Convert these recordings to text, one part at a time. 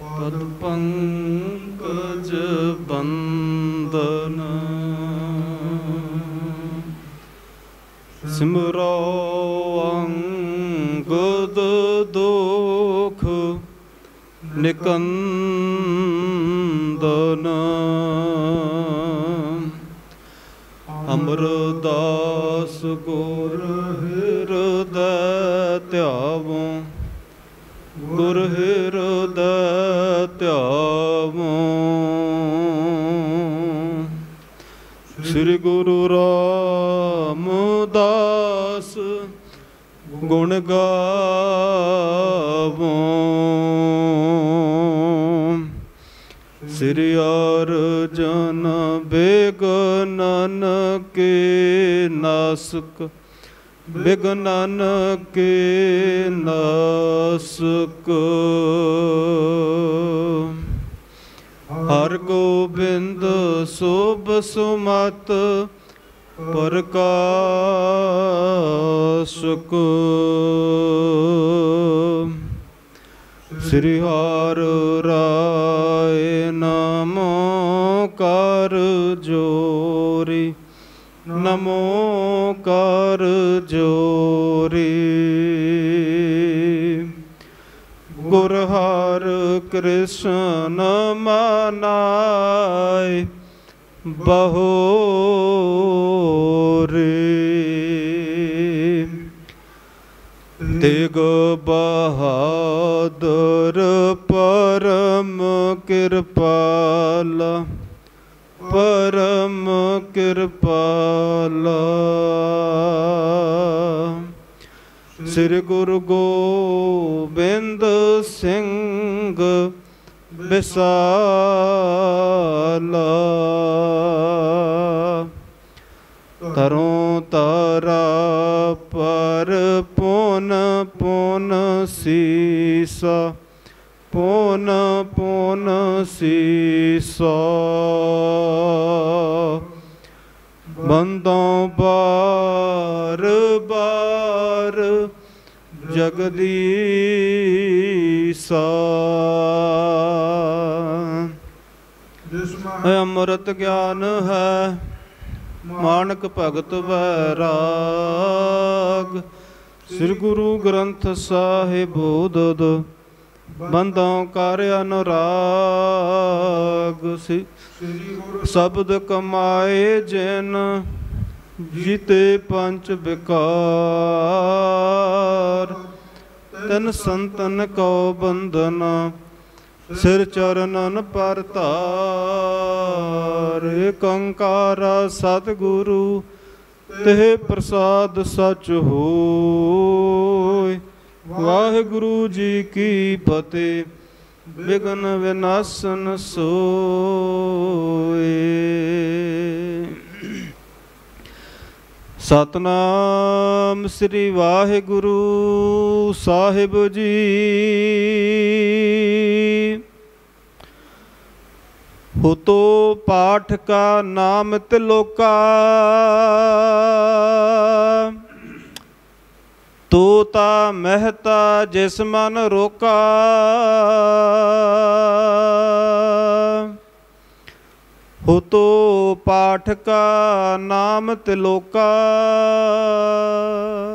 ਪਦ ਪੰਕਜ ਬੰਦਨ ਸਿਮਰੋ ਅੰਗਦ ਦੁਖ ਨਿਕੰਦਨ। ਅਮਰਦਾਸ ਗੁਰ ਹਿਰਦੈ ਧਿਆਵੋ। ਗੁਰ ਹਿਰਦੈ ਧਿਆਵੋ। ਸ੍ਰੀ ਗੁਰੂ ਰਾਮਦਾਸ ਗੁਣ ਗਾਵੋ। ਸ੍ਰੀ ਅਰਜਨ ਬੇਗਨਨ ਕੇ ਨਾਸਕ ਬਿਗਨਨ ਕੇ ਨਾਸਕ। ਹਰ ਗੋਬਿੰਦ ਸੋਭ ਸੁਮਤ ਪ੍ਰਕਾਸ਼ਕ। ਸ੍ਰੀ ਹਰਿ ਰਾਏ ਨਮੋ ਕਰ ਜੋਰੀ। ਨਮੋ ਕਰ ਜੋਰੀ। ਗੁਰ ਹਰ ਕ੍ਰਿਸ਼ਨ ਮਨਾਏ ਬਹੋਰੇ। ਤੇਗ ਬਹਾਦਰ ਪਰਮ ਕਿਰਪਾਲ। ਪਰਮ ਕਿਰਪਾਲ। ਸ੍ਰੀ ਗੁਰੂ ਗੋਬਿੰਦ ਸਿੰਘ ਵਿਸਾਲਾ। ਤਰੋਂ ਤਾਰਾ ਪਰ ਪੁਨ ਪੁਨ ਸੀਸਾ। ਪੁਨ ਪੁਨ ਸੀਸਾ ਬੰਦੋਂ ਬਾਰ ਬਾਰ ਜਗਦੀਸਾ। ਅੰਮ੍ਰਿਤ ਗਿਆਨ ਹੈ ਮਾਨਕ ਭਗਤ ਵੈਰਾਗ। ਸ੍ਰੀ ਗੁਰੂ ਗ੍ਰੰਥ ਸਾਹਿਬ ਉਦਦ ਬੰਦੋਂ ਕਰ ਅਨੁਰਾਗ ਸ੍ਰੀ ਗੁਰੂ ਸ਼ਬਦ ਕਮਾਏ ਜਿਨ ਜੀਤੇ ਪੰਜ ਵਿਕਾਰ। ਤਨ ਸੰਤਨ ਕੋ ਬੰਧਨ, ਸਿਰ ਚਰਨਨ ਪਰ ਧਾਰ। ਏਕੰਕਾਰ ਸਤਿਗੁਰੂ ਤੇ ਪ੍ਰਸਾਦ ਸਚ ਹੋ ਵਾਹਿਗੁਰੂ ਜੀ ਕੀ ਫਤਿਹ। ਬਿਗਨ ਵਿਨਾਸ਼ਨ ਸੋਏ। ਸਤਨਾਮ ਸ੍ਰੀ ਵਾਹਿਗੁਰੂ ਸਾਹਿਬ ਜੀ। ਹੁਤੋ ਪਾਠ ਕਾ ਨਾਮ ਤਿਲੋਕਾ। ਤੋਤਾ ਮਹਿਤਾ ਜਿਸ ਮਨ ਰੋਕਾ। ਹੁਤੋ ਪਾਠ ਕਾ ਨਾਮ ਤਿਲੋਕਾ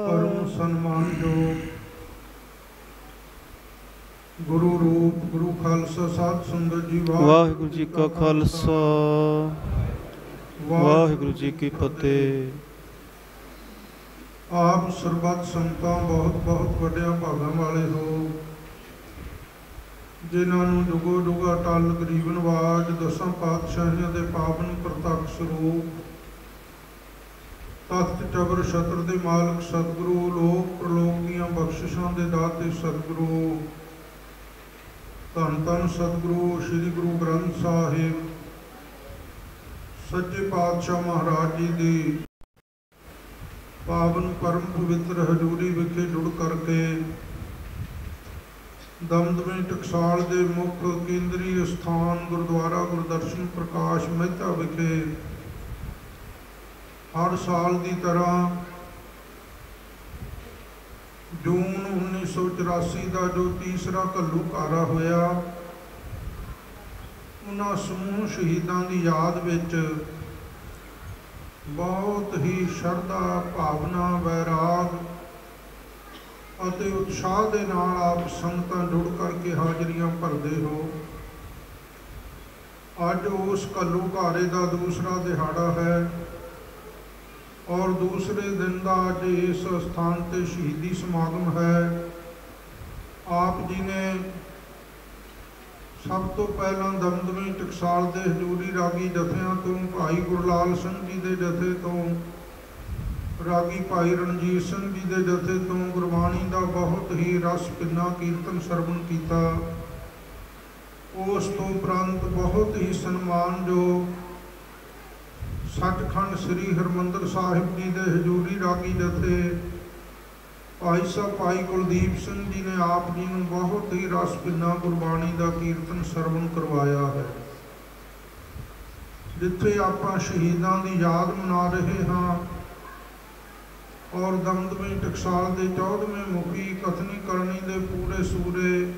ਪਰਮ ਸਨਮਾਨਯੋਗ ਗੁਰੂ ਰੂਪ ਗੁਰੂ ਖਾਲਸਾ ਸਾਧ ਸੰਗਤ ਜੀ ਵਾਹਿਗੁਰੂ ਜੀ ਕਾ ਖਾਲਸਾ। ਵਾਹਿਗੁਰੂ ਜੀ ਕੀ ਫਤਿਹ। ਆਪ ਸਰਬੱਤ ਸੰਤਾਂ ਬਹੁਤ ਬਹੁਤ ਵੱਡਿਆਂ ਭਾਗਾਂ ਵਾਲੇ ਹੋ। ਜਿਨ੍ਹਾਂ ਨੂੰ ਜੁਗੋ ਜੁਗਾ ਟਲ ਗਰੀਬ ਨਵਾਜ, ਦਸਾਂ ਪਾਤਸ਼ਾਹੀਆਂ ਦੇ ਪਾਵਨ ਪ੍ਰਤੱਖ ਸਰੂਪ, ਤਖਤ ਚਬਰ ਛਤਰ ਦੇ ਮਾਲਕ, ਸਤਿਗੁਰੂ, ਲੋਕ ਪ੍ਰਲੋਕ ਦੀਆਂ ਬਖਸ਼ਿਸ਼ਾਂ ਦੇ ਦਾਤੇ ਸਤਿਗੁਰੂ। ਧੰਨ ਧੰਨ ਸਤਿਗੁਰੂ, ਸ੍ਰੀ ਗੁਰੂ ਗ੍ਰੰਥ ਸਾਹਿਬ, ਸੱਚੇ ਪਾਤਸ਼ਾਹ ਮਹਾਰਾਜ ਜੀ ਦੀ ਪਾਵਨ ਪਰਮ ਪਵਿੱਤਰ ਹਜ਼ੂਰੀ ਵਿਖੇ ਜੁੜ ਕਰਕੇ ਦਮਦਮੇ ਟਕਸਾਲ ਦੇ ਮੁੱਖ ਕੇਂਦਰੀ ਸਥਾਨ ਗੁਰਦੁਆਰਾ ਗੁਰਦਰਸ਼ਨ ਪ੍ਰਕਾਸ਼ ਮਹਿਤਾ ਵਿਖੇ ਹਰ ਸਾਲ ਦੀ ਤਰ੍ਹਾਂ ਜੂਨ 1984 ਦਾ ਜੋ ਤੀਸਰਾ ਘੱਲੂਘਾਰਾ ਹੋਇਆ, ਉਹਨਾਂ ਸਮੂਹ ਸ਼ਹੀਦਾਂ ਦੀ ਯਾਦ ਵਿੱਚ ਬਹੁਤ ਹੀ ਸ਼ਰਧਾ, ਭਾਵਨਾ, ਵੈਰਾਗ ਅਤੇ ਉਤਸ਼ਾਹ ਦੇ ਨਾਲ ਆਪ ਸੰਗਤਾਂ ਜੁੜ ਕਰਕੇ ਹਾਜ਼ਰੀਆਂ ਭਰਦੇ ਹੋ। ਅੱਜ ਉਸ ਘੱਲੂਘਾਰੇ ਦਾ ਦੂਸਰਾ ਦਿਹਾੜਾ ਹੈ ਔਰ ਦੂਸਰੇ ਦਿਨ ਦਾ ਅੱਜ ਇਸ ਸਥਾਨ ਤੇ ਸ਼ਹੀਦੀ ਸਮਾਗਮ ਹੈ। ਆਪ ਜੀ ਨੇ ਸਭ ਤੋਂ ਪਹਿਲਾਂ ਦਮਦਮੀ ਟਕਸਾਲ ਦੇ ਹਜੂਰੀ ਰਾਗੀ ਜਥਿਆਂ ਤੋਂ ਭਾਈ ਗੁਰਲਾਲ ਸਿੰਘ ਜੀ ਦੇ ਜਥੇ ਤੋਂ, ਰਾਗੀ ਭਾਈ ਰਣਜੀਤ ਸਿੰਘ ਜੀ ਦੇ ਜਥੇ ਤੋਂ ਗੁਰਬਾਣੀ ਦਾ ਬਹੁਤ ਹੀ ਰਸ ਪਿੰਨਾ ਕੀਰਤਨ ਸਰਵਣ ਕੀਤਾ। ਉਸ ਤੋਂ ਉਪਰੰਤ ਬਹੁਤ ਹੀ ਸਨਮਾਨਯੋਗ ਸੱਚਖੰਡ ਸ੍ਰੀ ਹਰਮੰਦਰ ਸਾਹਿਬ ਜੀ ਦੇ ਹਜੂਰੀ ਰਾਗੀ ਜਥੇ ਭਾਈ ਸਾਹਿਬ, ਭਾਈ ਕੁਲਦੀਪ ਸਿੰਘ ਜੀ ਨੇ ਆਪ ਜੀ ਨੂੰ ਬਹੁਤ ਹੀ ਰਸ ਪਿੰਨਾ ਗੁਰਬਾਣੀ ਦਾ ਕੀਰਤਨ ਸਰਵਣ ਕਰਵਾਇਆ ਹੈ। ਜਿੱਥੇ ਆਪਾਂ ਸ਼ਹੀਦਾਂ ਦੀ ਯਾਦ ਮਨਾ ਰਹੇ ਹਾਂ ਔਰ ਦਮਦਮੀ ਟਕਸਾਲ ਦੇ 14ਵੇਂ ਮੁਖੀ ਕਥਨੀ ਕਰਨੀ ਦੇ ਪੂਰੇ ਸੂਰੇ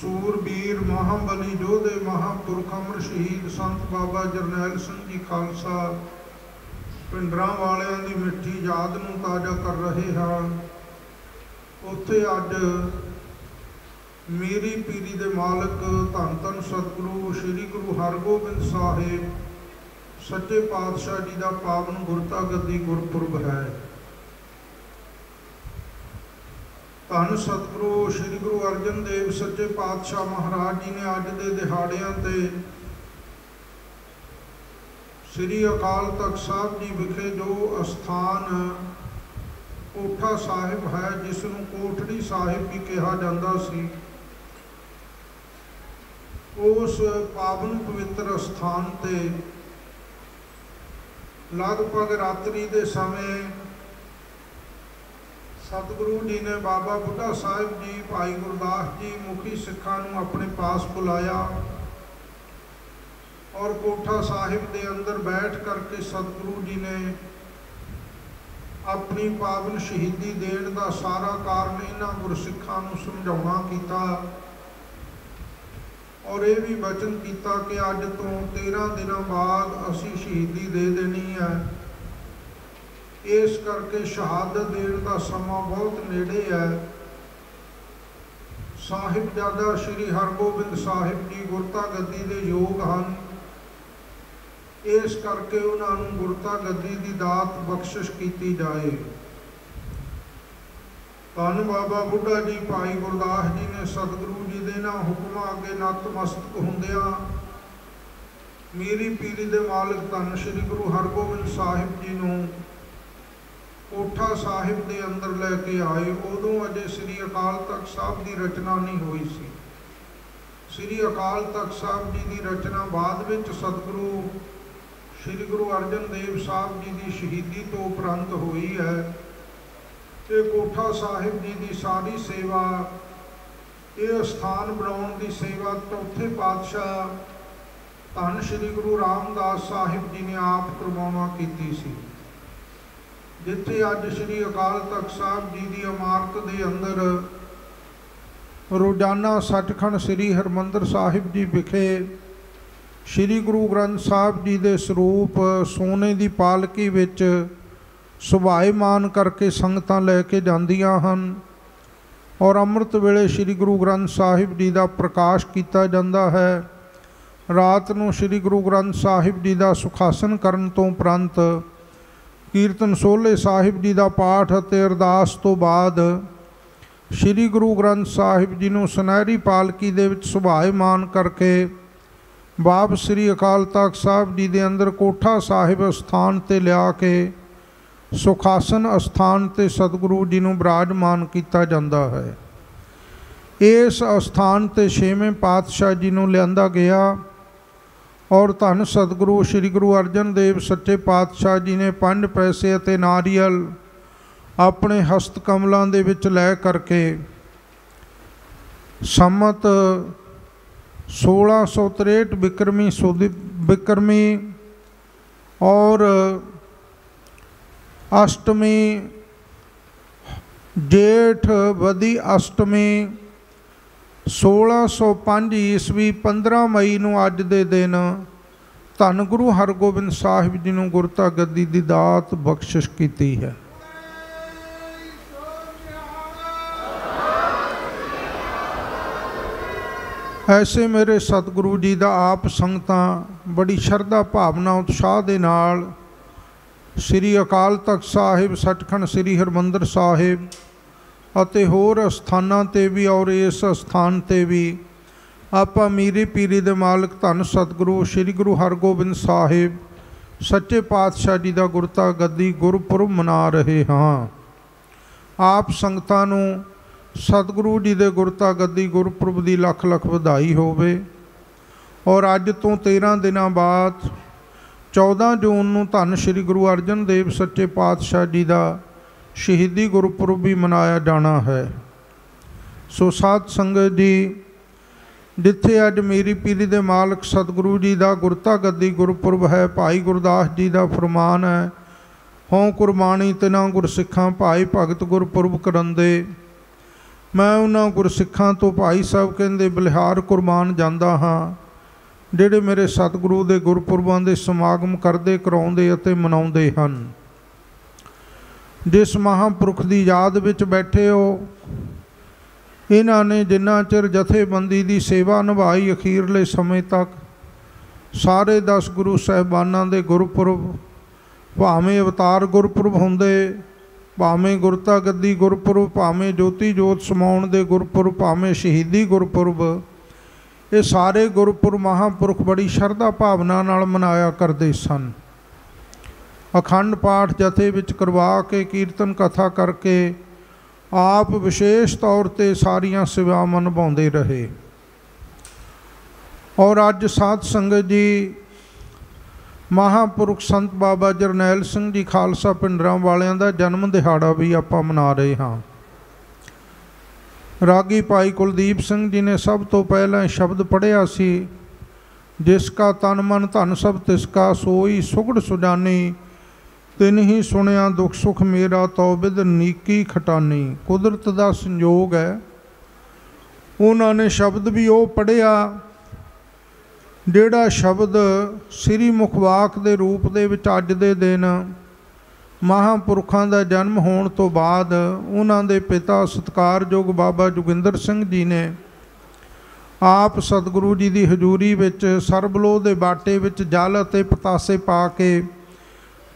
ਸੂਰਬੀਰ ਮਹਾਬਲੀ ਯੋਧੇ ਮਹਾਪੁਰਖ ਅਮਰ ਸ਼ਹੀਦ ਸੰਤ ਬਾਬਾ ਜਰਨੈਲ ਸਿੰਘ ਜੀ ਖਾਲਸਾ ਪਿੰਡਰਾਂ ਵਾਲਿਆਂ ਦੀ ਮਿੱਠੀ ਯਾਦ ਨੂੰ ਤਾਜ਼ਾ ਕਰ ਰਹੇ ਹਾਂ। ਉੱਥੇ ਅੱਜ ਮੇਰੀ ਪੀਰੀ ਦੇ ਮਾਲਕ ਧੰਨ ਧੰਨ ਸਤਿਗੁਰੂ ਸ੍ਰੀ ਗੁਰੂ ਹਰਗੋਬਿੰਦ ਸਾਹਿਬ ਸੱਚੇ ਪਾਤਸ਼ਾਹ ਜੀ ਦਾ ਪਾਵਨ ਗੁਰਤਾ ਗੱਦੀ ਗੁਰਪੁਰਬ ਹੈ। ਧੰਨ ਸਤਿਗੁਰੂ ਸ੍ਰੀ ਗੁਰੂ ਅਰਜਨ ਦੇਵ ਸੱਚੇ ਪਾਤਸ਼ਾਹ ਮਹਾਰਾਜ ਜੀ ਨੇ ਅੱਜ ਦੇ ਦਿਹਾੜਿਆਂ ਤੇ ਸ੍ਰੀ ਅਕਾਲ ਤਖਤ ਸਾਹਿਬ ਜੀ ਵਿਖੇ ਜੋ ਅਸਥਾਨ ਕੋਠਾ ਸਾਹਿਬ ਹੈ ਜਿਸ ਨੂੰ ਕੋਠੜੀ ਸਾਹਿਬ ਵੀ ਕਿਹਾ ਜਾਂਦਾ ਸੀ, ਉਸ ਪਾਵਨ ਪਵਿੱਤਰ ਸਥਾਨ ਤੇ ਲਗਭਗ ਰਾਤਰੀ ਦੇ ਸਮੇਂ ਸਤਿਗੁਰੂ ਜੀ ਨੇ ਬਾਬਾ ਬੁੱਢਾ ਸਾਹਿਬ ਜੀ, ਭਾਈ ਗੁਰਦਾਸ ਜੀ ਮੁਖੀ ਸਿੱਖਾਂ ਨੂੰ ਆਪਣੇ ਪਾਸ ਬੁਲਾਇਆ। ਔਰ ਕੋਠਾ ਸਾਹਿਬ ਦੇ ਅੰਦਰ ਬੈਠ ਕਰਕੇ ਸਤਿਗੁਰੂ ਜੀ ਨੇ ਆਪਣੀ ਪਾਵਨ ਸ਼ਹੀਦੀ ਦੇਣ ਦਾ ਸਾਰਾ ਕਾਰਨ ਇਹਨਾਂ ਗੁਰਸਿੱਖਾਂ ਨੂੰ ਸਮਝਾਉਣਾ ਕੀਤਾ ਔਰ ਇਹ ਵੀ ਬਚਨ ਕੀਤਾ ਕਿ ਅੱਜ ਤੋਂ 13 ਦਿਨਾਂ ਬਾਅਦ ਅਸੀਂ ਸ਼ਹੀਦੀ ਦੇ ਦੇਣੀ ਹੈ। ਇਸ ਕਰਕੇ ਸ਼ਹਾਦਤ ਦੇਣ ਦਾ ਸਮਾਂ ਬਹੁਤ ਨੇੜੇ ਹੈ। ਸਾਹਿਬਜ਼ਾਦਾ ਸ੍ਰੀ ਹਰਗੋਬਿੰਦ ਸਾਹਿਬ ਜੀ ਗੁਰਤਾ ਗੱਦੀ ਦੇ ਯੋਗ ਹਨ। ਇਸ ਕਰਕੇ ਉਹਨਾਂ ਨੂੰ ਗੁਰਤਾ ਗੱਦੀ ਦੀ ਦਾਤ ਬਖਸ਼ਿਸ਼ ਕੀਤੀ ਜਾਏ। ਧੰਨ ਬਾਬਾ ਬੁੱਢਾ ਜੀ, ਭਾਈ ਗੁਰਦਾਸ ਜੀ ਨੇ ਸਤਿਗੁਰੂ ਜੀ ਦੇ ਨਾ ਹੁਕਮਾਂ ਅੱਗੇ ਨਤਮਸਤਕ ਹੁੰਦਿਆਂ ਮੇਰੀ ਪੀਰੀ ਦੇ ਮਾਲਕ ਧੰਨ ਸ੍ਰੀ ਗੁਰੂ ਹਰਗੋਬਿੰਦ ਸਾਹਿਬ ਜੀ ਨੂੰ ਕੋਠਾ ਸਾਹਿਬ ਦੇ ਅੰਦਰ ਲੈ ਕੇ ਆਏ। ਉਦੋਂ ਅਜੇ ਸ੍ਰੀ ਅਕਾਲ ਤਖਤ ਸਾਹਿਬ ਦੀ ਰਚਨਾ ਨਹੀਂ ਹੋਈ ਸੀ। ਸ੍ਰੀ ਅਕਾਲ ਤਖਤ ਸਾਹਿਬ ਜੀ ਦੀ ਰਚਨਾ ਬਾਅਦ ਵਿੱਚ ਸਤਿਗੁਰੂ ਸ੍ਰੀ ਗੁਰੂ ਅਰਜਨ ਦੇਵ ਸਾਹਿਬ ਜੀ ਦੀ ਸ਼ਹੀਦੀ ਤੋਂ ਉਪਰੰਤ ਹੋਈ ਹੈ ਇਹ ਕੋਠਾ ਸਾਹਿਬ ਜੀ ਦੀ ਸਾਰੀ ਸੇਵਾ, ਇਹ ਸਥਾਨ ਬਣਾਉਣ ਦੀ ਸੇਵਾ ਚੌਥੇ ਪਾਤਸ਼ਾਹ ਧੰਨ ਸ੍ਰੀ ਗੁਰੂ ਰਾਮਦਾਸ ਸਾਹਿਬ ਜੀ ਨੇ ਆਪ ਕਰਵਾਉਣਾ ਕੀਤੀ ਸੀ। ਜਿੱਥੇ ਅੱਜ ਸ੍ਰੀ ਅਕਾਲ ਤਖਤ ਸਾਹਿਬ ਜੀ ਦੀ ਇਮਾਰਤ ਦੇ ਅੰਦਰ ਰੋਜ਼ਾਨਾ ਸੱਚਖੰਡ ਸ੍ਰੀ ਹਰਮੰਦਰ ਸਾਹਿਬ ਜੀ ਵਿਖੇ ਸ੍ਰੀ ਗੁਰੂ ਗ੍ਰੰਥ ਸਾਹਿਬ ਜੀ ਦੇ ਸਰੂਪ ਸੋਨੇ ਦੀ ਪਾਲਕੀ ਵਿੱਚ ਸੁਭਾਏਮਾਨ ਕਰਕੇ ਸੰਗਤਾਂ ਲੈ ਕੇ ਜਾਂਦੀਆਂ ਹਨ ਔਰ ਅੰਮ੍ਰਿਤ ਵੇਲੇ ਸ੍ਰੀ ਗੁਰੂ ਗ੍ਰੰਥ ਸਾਹਿਬ ਜੀ ਦਾ ਪ੍ਰਕਾਸ਼ ਕੀਤਾ ਜਾਂਦਾ ਹੈ। ਰਾਤ ਨੂੰ ਸ੍ਰੀ ਗੁਰੂ ਗ੍ਰੰਥ ਸਾਹਿਬ ਜੀ ਦਾ ਸੁਖਾਸਨ ਕਰਨ ਤੋਂ ਉਪਰੰਤ ਕੀਰਤਨ ਸੋਹਲੇ ਸਾਹਿਬ ਜੀ ਦਾ ਪਾਠ ਅਤੇ ਅਰਦਾਸ ਤੋਂ ਬਾਅਦ ਸ੍ਰੀ ਗੁਰੂ ਗ੍ਰੰਥ ਸਾਹਿਬ ਜੀ ਨੂੰ ਸੁਨਹਿਰੀ ਪਾਲਕੀ ਦੇ ਵਿੱਚ ਸੁਭਾਏਮਾਨ ਕਰਕੇ ਬਾਪ ਸ੍ਰੀ ਅਕਾਲ ਤਖਤ ਸਾਹਿਬ ਜੀ ਦੇ ਅੰਦਰ ਕੋਠਾ ਸਾਹਿਬ ਸਥਾਨ ਤੇ ਲਿਆ ਕੇ ਸੁਖਾਸਨ ਅਸਥਾਨ ਤੇ ਸਤਿਗੁਰੂ ਜੀ ਨੂੰ ਬਿਰਾਜਮਾਨ ਕੀਤਾ ਜਾਂਦਾ ਹੈ। ਇਸ ਅਸਥਾਨ ਤੇ ਛੇਵੇਂ ਪਾਤਸ਼ਾਹ ਜੀ ਨੂੰ ਲਿਆਂਦਾ ਗਿਆ ਔਰ ਧੰਨ ਸਤਿਗੁਰੂ ਸ੍ਰੀ ਗੁਰੂ ਅਰਜਨ ਦੇਵ ਸੱਚੇ ਪਾਤਸ਼ਾਹ ਜੀ ਨੇ ਪੰਜ ਪੈਸੇ ਅਤੇ ਨਾਰੀਅਲ ਆਪਣੇ ਹਸਤ ਕਮਲਾਂ ਦੇ ਵਿੱਚ ਲੈ ਕਰਕੇ ਸੰਮਤ 1663 ਬਿਕਰਮੀ ਸੋਦੀ ਬਿਕਰਮੀ ਔਰ ਅਸ਼ਟਮੀ ਜੇਠ ਵਦੀ ਅਸ਼ਟਮੀ 1605 ਈਸਵੀ 15 ਮਈ ਨੂੰ ਅੱਜ ਦੇ ਦਿਨ ਧੰਨ ਗੁਰੂ ਹਰਗੋਬਿੰਦ ਸਾਹਿਬ ਜੀ ਨੂੰ ਗੁਰਤਾ ਗੱਦੀ ਦੀ ਦਾਤ ਬਖਸ਼ਿਸ਼ ਕੀਤੀ ਹੈ ਐਸੇ ਮੇਰੇ ਸਤਿਗੁਰੂ ਜੀ ਦਾ ਆਪ ਸੰਗਤਾਂ ਬੜੀ ਸ਼ਰਧਾ ਭਾਵਨਾ ਉਤਸ਼ਾਹ ਦੇ ਨਾਲ ਸ੍ਰੀ ਅਕਾਲ ਤਖਤ ਸਾਹਿਬ, ਸੱਚਖੰਡ ਸ੍ਰੀ ਹਰਮੰਦਰ ਸਾਹਿਬ ਅਤੇ ਹੋਰ ਸਥਾਨਾਂ ਤੇ ਵੀ ਔਰ ਇਸ ਸਥਾਨ ਤੇ ਵੀ ਆਪਾਂ ਮੀਰੀ ਪੀਰੀ ਦੇ ਮਾਲਕ ਧੰਨ ਸਤਿਗੁਰੂ ਸ੍ਰੀ ਗੁਰੂ ਹਰਗੋਬਿੰਦ ਸਾਹਿਬ, ਸੱਚੇ ਪਾਤਸ਼ਾਹ ਜੀ ਦਾ ਗੁਰਤਾ ਗੱਦੀ ਗੁਰਪੁਰਬ ਮਨਾ ਰਹੇ ਹਾਂ। ਆਪ ਸੰਗਤਾਂ ਨੂੰ ਸਤਿਗੁਰੂ ਜੀ ਦੇ ਗੁਰਤਾ ਗੱਦੀ ਗੁਰਪੁਰਬ ਦੀ ਲੱਖ ਲੱਖ ਵਧਾਈ ਹੋਵੇ। ਔਰ ਅੱਜ ਤੋਂ 13 ਦਿਨਾਂ ਬਾਅਦ 14 ਜੂਨ ਨੂੰ ਧੰਨ ਸ੍ਰੀ ਗੁਰੂ ਅਰਜਨ ਦੇਵ ਸੱਚੇ ਪਾਤਸ਼ਾਹ ਜੀ ਦਾ ਸ਼ਹੀਦੀ ਗੁਰਪੁਰਬ ਵੀ ਮਨਾਇਆ ਜਾਣਾ ਹੈ। ਸੋ ਸਾਧ ਸੰਗਤ ਜੀ, ਜਿੱਥੇ ਅੱਜ ਮੇਰੀ ਪੀਰੀ ਦੇ ਮਾਲਕ ਸਤਿਗੁਰੂ ਜੀ ਦਾ ਗੁਰਤਾ ਗੱਦੀ ਗੁਰਪੁਰਬ ਹੈ, ਭਾਈ ਗੁਰਦਾਸ ਜੀ ਦਾ ਫਰਮਾਨ ਹੈ ਹੋਂ ਕੁਰਬਾਨੀ ਤਿਨਾ ਗੁਰਸਿੱਖਾਂ, ਭਾਈ ਭਗਤ ਗੁਰਪੁਰਬ ਕਰੰਦੇ ਮੈਂ ਉਹਨਾਂ ਗੁਰਸਿੱਖਾਂ ਤੋਂ ਭਾਈ ਸਾਹਿਬ ਕਹਿੰਦੇ, ਬਲਿਹਾਰ ਕੁਰਬਾਨ ਜਾਂਦਾ ਹਾਂ। ਜਿਹੜੇ ਮੇਰੇ ਸਤਿਗੁਰੂ ਦੇ ਗੁਰਪੁਰਬਾਂ ਦੇ ਸਮਾਗਮ ਕਰਦੇ, ਕਰਾਉਂਦੇ ਅਤੇ ਮਨਾਉਂਦੇ ਹਨ। ਜਿਸ ਮਹਾਂਪੁਰਖ ਦੀ ਯਾਦ ਵਿੱਚ ਬੈਠੇ ਹੋ, ਇਹਨਾਂ ਨੇ ਜਿੰਨਾ ਚਿਰ ਜਥੇਬੰਦੀ ਦੀ ਸੇਵਾ ਨਿਭਾਈ ਅਖੀਰਲੇ ਸਮੇਂ ਤੱਕ, ਸਾਰੇ 10 ਗੁਰੂ ਸਾਹਿਬਾਨਾਂ ਦੇ ਗੁਰਪੁਰਬ, ਭਾਵੇਂ ਅਵਤਾਰ ਗੁਰਪੁਰਬ ਹੁੰਦੇ ਭਾਵੇਂ ਗੁਰਤਾ ਗੱਦੀ ਗੁਰਪੁਰਬ, ਭਾਵੇਂ ਜੋਤੀ ਜੋਤ ਸਮਾਉਣ ਦੇ ਗੁਰਪੁਰਬ, ਭਾਵੇਂ ਸ਼ਹੀਦੀ ਗੁਰਪੁਰਬ, ਇਹ ਸਾਰੇ ਗੁਰਪੁਰਬ ਮਹਾਂਪੁਰਖ ਬੜੀ ਸ਼ਰਧਾ ਭਾਵਨਾ ਨਾਲ ਮਨਾਇਆ ਕਰਦੇ ਸਨ। ਅਖੰਡ ਪਾਠ ਜਥੇ ਵਿੱਚ ਕਰਵਾ ਕੇ ਕੀਰਤਨ ਕਥਾ ਕਰਕੇ ਆਪ ਵਿਸ਼ੇਸ਼ ਤੌਰ ਤੇ ਸਾਰੀਆਂ ਸੇਵਾਵਾਂ ਨਿਭਾਉਂਦੇ ਰਹੇ। ਔਰ ਅੱਜ ਸਾਧ ਸੰਗਤ ਜੀ ਮਹਾਪੁਰਖ ਸੰਤ ਬਾਬਾ ਜਰਨੈਲ ਸਿੰਘ ਜੀ ਖਾਲਸਾ ਪਿੰਡਰਾਂ ਵਾਲਿਆਂ ਦਾ ਜਨਮ ਦਿਹਾੜਾ ਵੀ ਆਪਾਂ ਮਨਾ ਰਹੇ ਹਾਂ। ਰਾਗੀ ਭਾਈ ਕੁਲਦੀਪ ਸਿੰਘ ਜੀ ਨੇ ਸਭ ਤੋਂ ਪਹਿਲਾਂ ਸ਼ਬਦ ਪੜ੍ਹਿਆ ਸੀ, ਜਿਸ ਕਾ ਤਨ ਮਨ ਧਨ ਸਭ, ਤਿਸ ਕਾ ਸੋਈ ਸੁਗੜ ਸੁਜਾਨੀ, ਤਿਨ ਹੀ ਸੁਣਿਆ ਦੁੱਖ ਸੁਖ ਮੇਰਾ ਤੌਬਿਦ ਨੀਕੀ ਖਟਾਨੀ। ਕੁਦਰਤ ਦਾ ਸੰਯੋਗ ਹੈ। ਉਹਨਾਂ ਨੇ ਸ਼ਬਦ ਵੀ ਉਹ ਪੜਿਆ ਜਿਹੜਾ ਸ਼ਬਦ ਸ੍ਰੀ ਮੁਖਵਾਕ ਦੇ ਰੂਪ ਦੇ ਵਿੱਚ ਅੱਜ ਦੇ ਦਿਨ ਮਹਾਂਪੁਰਖਾਂ ਦਾ ਜਨਮ ਹੋਣ ਤੋਂ ਬਾਅਦ ਉਹਨਾਂ ਦੇ ਪਿਤਾ ਸਤਕਾਰਯੋਗ ਬਾਬਾ ਜੋਗਿੰਦਰ ਸਿੰਘ ਜੀ ਨੇ ਆਪ ਸਤਿਗੁਰੂ ਜੀ ਦੀ ਹਜ਼ੂਰੀ ਵਿੱਚ ਸਰਬਲੋ ਦੇ ਬਾਟੇ ਵਿੱਚ ਜਲ ਅਤੇ ਪਤਾਸੇ ਪਾ ਕੇ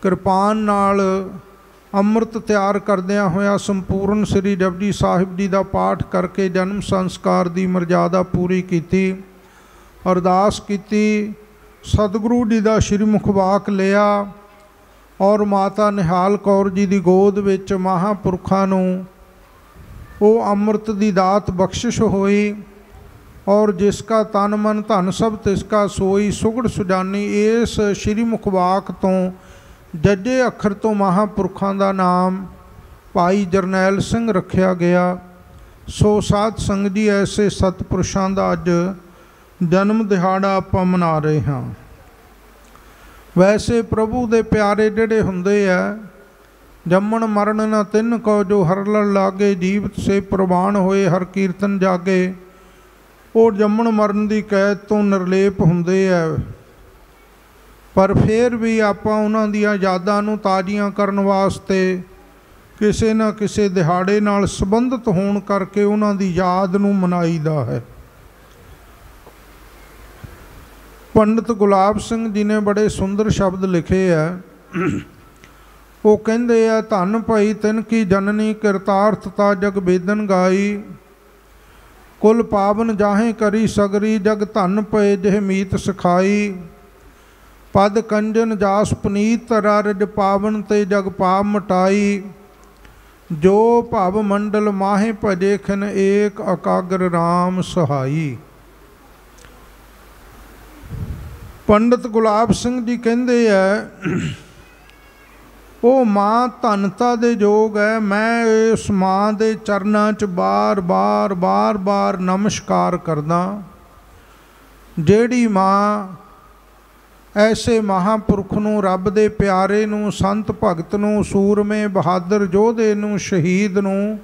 ਕਿਰਪਾਨ ਨਾਲ ਅੰਮ੍ਰਿਤ ਤਿਆਰ ਕਰਦਿਆਂ ਹੋਇਆ ਸੰਪੂਰਨ ਸ੍ਰੀ ਜਪਜੀ ਸਾਹਿਬ ਜੀ ਦਾ ਪਾਠ ਕਰਕੇ ਜਨਮ ਸੰਸਕਾਰ ਦੀ ਮਰਜ਼ਾਦਾ ਪੂਰੀ ਕੀਤੀ। ਅਰਦਾਸ ਕੀਤੀ, ਸਤਿਗੁਰੂ ਜੀ ਦਾ ਸ਼੍ਰੀ ਮੁਖਵਾਕ ਲਿਆ ਔਰ ਮਾਤਾ ਨਿਹਾਲ ਕੌਰ ਜੀ ਦੀ ਗੋਦ ਵਿੱਚ ਮਹਾਪੁਰਖਾਂ ਨੂੰ ਉਹ ਅੰਮ੍ਰਿਤ ਦੀ ਦਾਤ ਬਖਸ਼ਿਸ਼ ਹੋਈ ਔਰ ਜਿਸ ਕਾ ਤਨ ਮਨ ਧਨ ਸਭ ਤਿਸ ਕਾ ਸੋਈ ਸੁਗੜ ਸੁਜਾਨੀ, ਇਸ ਸ਼੍ਰੀ ਮੁਖਵਾਕ ਤੋਂ ਜੱਜੇ ਅੱਖਰ ਤੋਂ ਮਹਾਪੁਰਖਾਂ ਦਾ ਨਾਮ ਭਾਈ ਜਰਨੈਲ ਸਿੰਘ ਰੱਖਿਆ ਗਿਆ। ਸੋ ਸਾਧ ਸੰਗਤ ਜੀ, ਐਸੇ ਸਤਪੁਰਸ਼ਾਂ ਦਾ ਅੱਜ ਜਨਮ ਦਿਹਾੜਾ ਆਪਾਂ ਮਨਾ ਰਹੇ ਹਾਂ। ਵੈਸੇ ਪ੍ਰਭੂ ਦੇ ਪਿਆਰੇ ਜਿਹੜੇ ਹੁੰਦੇ ਆ, ਜੰਮਣ ਮਰਨ ਨਾ ਤਿੰਨ ਕੋ ਜੋ ਹਰ ਲੜ ਲਾਗੇ ਜੀਵਤ ਸੇ ਪ੍ਰਵਾਨ ਹੋਏ ਹਰ ਕੀਰਤਨ ਜਾਗੇ। ਉਹ ਜੰਮਣ ਮਰਨ ਦੀ ਕੈਦ ਤੋਂ ਨਿਰਲੇਪ ਹੁੰਦੇ ਆ। ਪਰ ਫਿਰ ਵੀ ਆਪਾਂ ਉਹਨਾਂ ਦੀਆਂ ਯਾਦਾਂ ਨੂੰ ਤਾਜ਼ੀਆਂ ਕਰਨ ਵਾਸਤੇ ਕਿਸੇ ਨਾ ਕਿਸੇ ਦਿਹਾੜੇ ਨਾਲ ਸੰਬੰਧਿਤ ਹੋਣ ਕਰਕੇ ਉਹਨਾਂ ਦੀ ਯਾਦ ਨੂੰ ਮਨਾਈਦਾ ਹੈ। ਪੰਡਤ ਗੁਲਾਬ ਸਿੰਘ ਜੀ ਨੇ ਬੜੇ ਸੁੰਦਰ ਸ਼ਬਦ ਲਿਖੇ ਆ। ਉਹ ਕਹਿੰਦੇ ਆ, ਧੰਨ ਭਈ ਤਿਨ ਕੀ ਜਨਨੀ ਕਿਰਤਾਰਥਤਾ ਜਗ ਬੇਦਨ ਗਾਈ। ਕੁਲ ਪਾਵਨ ਜਾਹੇ ਕਰੀ ਸਗਰੀ, ਜਗ ਧੰਨ ਪਏ ਜਿਹ ਮੀਤ ਸਖਾਈ। ਪਦ ਕੰਜਨ ਜਾਸ ਪਨੀਤ ਰਜ ਪਾਵਨ ਤੇ ਜਗ ਪਾਪ ਮਟਾਈ। ਜੋ ਭਵ ਮੰਡਲ ਮਾਹੇ ਭਜੇ ਖਨ ਏਕ ਅਕਾਗਰ RAM ਸਹਾਈ। ਪੰਡਤ ਗੁਲਾਬ ਸਿੰਘ ਜੀ ਕਹਿੰਦੇ ਆ ਉਹ ਮਾਂ ਧਨਤਾ ਦੇ ਯੋਗ ਹੈ ਮੈਂ ਇਸ ਮਾਂ ਦੇ ਚਰਨਾਂ 'ਚ ਬਾਰ-ਬਾਰ ਬਾਰ-ਬਾਰ ਨਮਸਕਾਰ ਕਰਦਾ। ਜਿਹੜੀ ਮਾਂ ਐਸੇ ਮਹਾਪੁਰਖ ਨੂੰ, ਰੱਬ ਦੇ ਪਿਆਰੇ ਨੂੰ, ਸੰਤ ਭਗਤ ਨੂੰ, ਸੂਰਮੇ ਬਹਾਦਰ ਯੋਧੇ ਨੂੰ, ਸ਼ਹੀਦ ਨੂੰ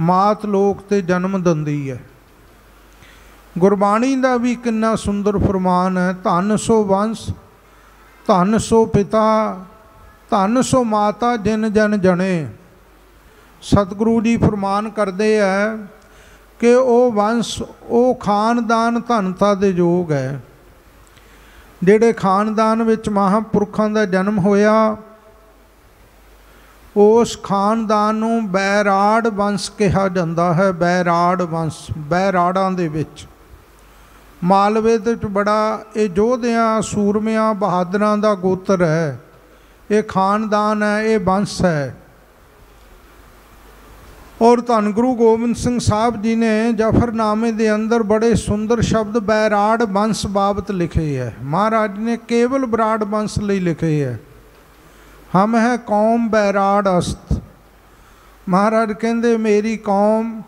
ਮਾਤ ਲੋਕ ਤੇ ਜਨਮ ਦਿੰਦੀ ਹੈ ਗੁਰਬਾਣੀ ਦਾ ਵੀ ਕਿੰਨਾ ਸੁੰਦਰ ਫਰਮਾਨ ਹੈ, ਧੰਨ ਸੋ ਵੰਸ਼, ਧੰਨ ਸੋ ਪਿਤਾ, ਧੰਨ ਸੋ ਮਾਤਾ ਜਿਨ ਜਨ ਜਣੇ। ਸਤਿਗੁਰੂ ਜੀ ਫਰਮਾਨ ਕਰਦੇ ਆ ਕਿ ਉਹ ਵੰਸ਼, ਉਹ ਖਾਨਦਾਨ ਧਨਤਾ ਦੇ ਯੋਗ ਹੈ। ਜਿਹੜੇ ਖਾਨਦਾਨ ਵਿੱਚ ਮਹਾਂਪੁਰਖਾਂ ਦਾ ਜਨਮ ਹੋਇਆ, ਉਸ ਖਾਨਦਾਨ ਨੂੰ ਬੈਰਾੜ ਵੰਸ਼ ਕਿਹਾ ਜਾਂਦਾ ਹੈ, ਬੈਰਾੜ ਵੰਸ਼, ਬੈਰਾੜਾਂ ਦੇ ਵਿੱਚ। ਮਾਲਵੇ ਦੇ ਵਿੱਚ ਬੜਾ ਇਹ ਯੋਧਿਆਂ ਸੂਰਮਿਆਂ, ਬਹਾਦਰਾਂ ਦਾ ਗੋਤਰ ਹੈ। ਇਹ ਖਾਨਦਾਨ ਹੈ, ਇਹ ਵੰਸ਼ ਹੈ। ਔਰ ਧੰਨ ਗੁਰੂ ਗੋਬਿੰਦ ਸਿੰਘ ਸਾਹਿਬ ਜੀ ਨੇ ਜਫਰਨਾਮੇ ਦੇ ਅੰਦਰ ਬੜੇ ਸੁੰਦਰ ਸ਼ਬਦ ਬੈਰਾੜ ਵੰਸ਼ ਬਾਬਤ ਲਿਖੇ ਹੈ। ਮਹਾਰਾਜ ਨੇ ਕੇਵਲ ਬਰਾੜ ਵੰਸ਼ ਲਈ ਲਿਖੇ ਹੈ। ਹਮ ਹੈ ਕੌਮ ਬੈਰਾੜ ਅਸਤ। ਮਹਾਰਾਜ ਕਹਿੰਦੇ, ਮੇਰੀ ਕੌਮ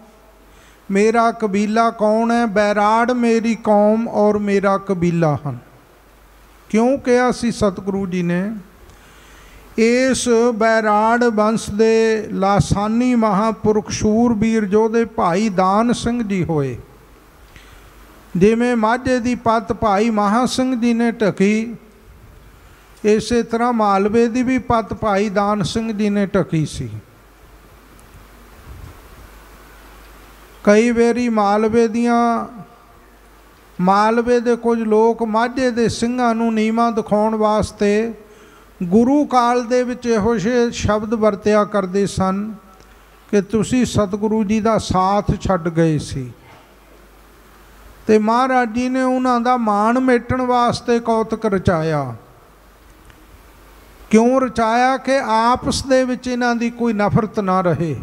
ਮੇਰਾ ਕਬੀਲਾ ਕੌਣ ਹੈ? ਬੈਰਾੜ ਮੇਰੀ ਕੌਮ ਔਰ ਮੇਰਾ ਕਬੀਲਾ ਹਨ। ਕਿਉਂ ਕਿਹਾ ਸੀ ਸਤਿਗੁਰੂ ਜੀ ਨੇ? ਇਸ ਬੈਰਾੜ ਵੰਸ਼ ਦੇ ਲਾਸਾਨੀ ਮਹਾਪੁਰਖ ਸ਼ੂਰਬੀਰ ਜੋਧੇ ਭਾਈ ਦਾਨ ਸਿੰਘ ਜੀ ਹੋਏ। ਜਿਵੇਂ ਮਾਝੇ ਦੀ ਪੱਤ ਭਾਈ ਮਹਾ ਸਿੰਘ ਜੀ ਨੇ ਢਕੀ, ਇਸੇ ਤਰ੍ਹਾਂ ਮਾਲਵੇ ਦੀ ਵੀ ਪੱਤ ਭਾਈ ਦਾਨ ਸਿੰਘ ਜੀ ਨੇ ਢਕੀ ਸੀ। ਕਈ ਵਾਰੀ ਮਾਲਵੇ ਦੀਆਂ, ਮਾਲਵੇ ਦੇ ਕੁਝ ਲੋਕ ਮਾਝੇ ਦੇ ਸਿੰਘਾਂ ਨੂੰ ਨੀਮਾ ਦਿਖਾਉਣ ਵਾਸਤੇ ਗੁਰੂ ਕਾਲ ਦੇ ਵਿੱਚ ਇਹੋ ਜਿਹੇ ਸ਼ਬਦ ਵਰਤਿਆ ਕਰਦੇ ਸਨ ਕਿ ਤੁਸੀਂ ਸਤਿਗੁਰੂ ਜੀ ਦਾ ਸਾਥ ਛੱਡ ਗਏ ਸੀ। ਤੇ ਮਹਾਰਾਜ ਜੀ ਨੇ ਉਹਨਾਂ ਦਾ ਮਾਣ ਮੇਟਣ ਵਾਸਤੇ ਕੌਤਕ ਰਚਾਇਆ। ਕਿਉਂ ਰਚਾਇਆ ਕਿ ਆਪਸ ਦੇ ਵਿੱਚ ਇਹਨਾਂ ਦੀ ਕੋਈ ਨਫ਼ਰਤ ਨਾ ਰਹੇ?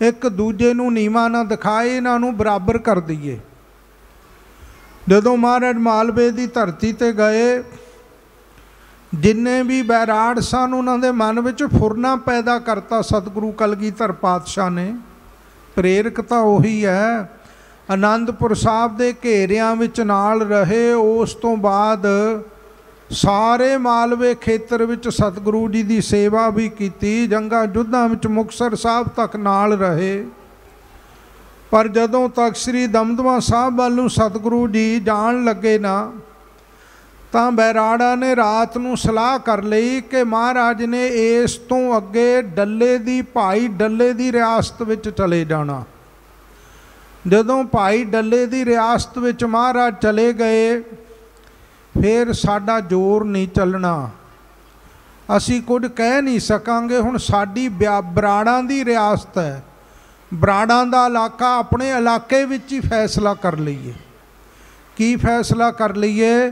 ਇੱਕ ਦੂਜੇ ਨੂੰ ਨੀਮਾ ਨਾ ਦਿਖਾਏ, ਇਹਨਾਂ ਨੂੰ ਬਰਾਬਰ ਕਰ ਦਈਏ। ਜਦੋਂ ਮਹਾਰਾਜ ਮਾਲਵੇ ਦੀ ਧਰਤੀ ਤੇ ਗਏ, ਜਿੰਨੇ ਵੀ ਬੈਰਾੜ ਸਨ, ਉਹਨਾਂ ਦੇ ਮਨ ਵਿੱਚ ਫੁਰਨਾ ਪੈਦਾ ਕਰਤਾ ਸਤਿਗੁਰੂ ਕਲਗੀਧਰ ਪਾਤਸ਼ਾਹ ਨੇ। ਪ੍ਰੇਰਕ ਤਾਂ ਉਹੀ ਹੈ, ਆਨੰਦਪੁਰ ਸਾਹਿਬ ਦੇ ਘੇਰਿਆਂ ਵਿੱਚ ਨਾਲ ਰਹੇ, ਉਸ ਤੋਂ ਬਾਅਦ ਸਾਰੇ ਮਾਲਵੇ ਖੇਤਰ ਵਿੱਚ ਸਤਿਗੁਰੂ ਜੀ ਦੀ ਸੇਵਾ ਵੀ ਕੀਤੀ, ਜੰਗਾ ਜੁੱਧਾਂ ਵਿੱਚ ਮੁਕਸਰ ਸਾਹਿਬ ਤੱਕ ਨਾਲ ਰਹੇ। ਪਰ ਜਦੋਂ ਤੱਕ ਸ੍ਰੀ ਦਮਦਮਾ ਸਾਹਿਬ ਵੱਲ ਨੂੰ ਸਤਿਗੁਰੂ ਜੀ ਜਾਣ ਲੱਗੇ ਨਾ, ਤਾਂ ਬੈਰਾੜਾ ਨੇ ਰਾਤ ਨੂੰ ਸਲਾਹ ਕਰ ਲਈ ਕਿ ਮਹਾਰਾਜ ਨੇ ਇਸ ਤੋਂ ਅੱਗੇ ਡੱਲੇ ਦੀ ਭਾਈ ਡੱਲੇ ਦੀ ਰਿਆਸਤ ਵਿੱਚ ਚਲੇ ਜਾਣਾ। ਜਦੋਂ ਭਾਈ ਡੱਲੇ ਦੀ ਰਿਆਸਤ ਵਿੱਚ ਮਹਾਰਾਜ ਚਲੇ ਗਏ ਫਿਰ ਸਾਡਾ ਜ਼ੋਰ ਨਹੀਂ ਚੱਲਣਾ। ਅਸੀਂ ਕੁਝ ਕਹਿ ਨਹੀਂ ਸਕਾਂਗੇ। ਹੁਣ ਸਾਡੀ ਬਰਾੜਾਂ ਦੀ ਰਿਆਸਤ ਹੈ। ਬਰਾੜਾਂ ਦਾ ਇਲਾਕਾ ਆਪਣੇ ਇਲਾਕੇ ਵਿੱਚ ਹੀ ਫੈਸਲਾ ਕਰ ਲਈਏ। ਕੀ ਫੈਸਲਾ ਕਰ ਲਈਏ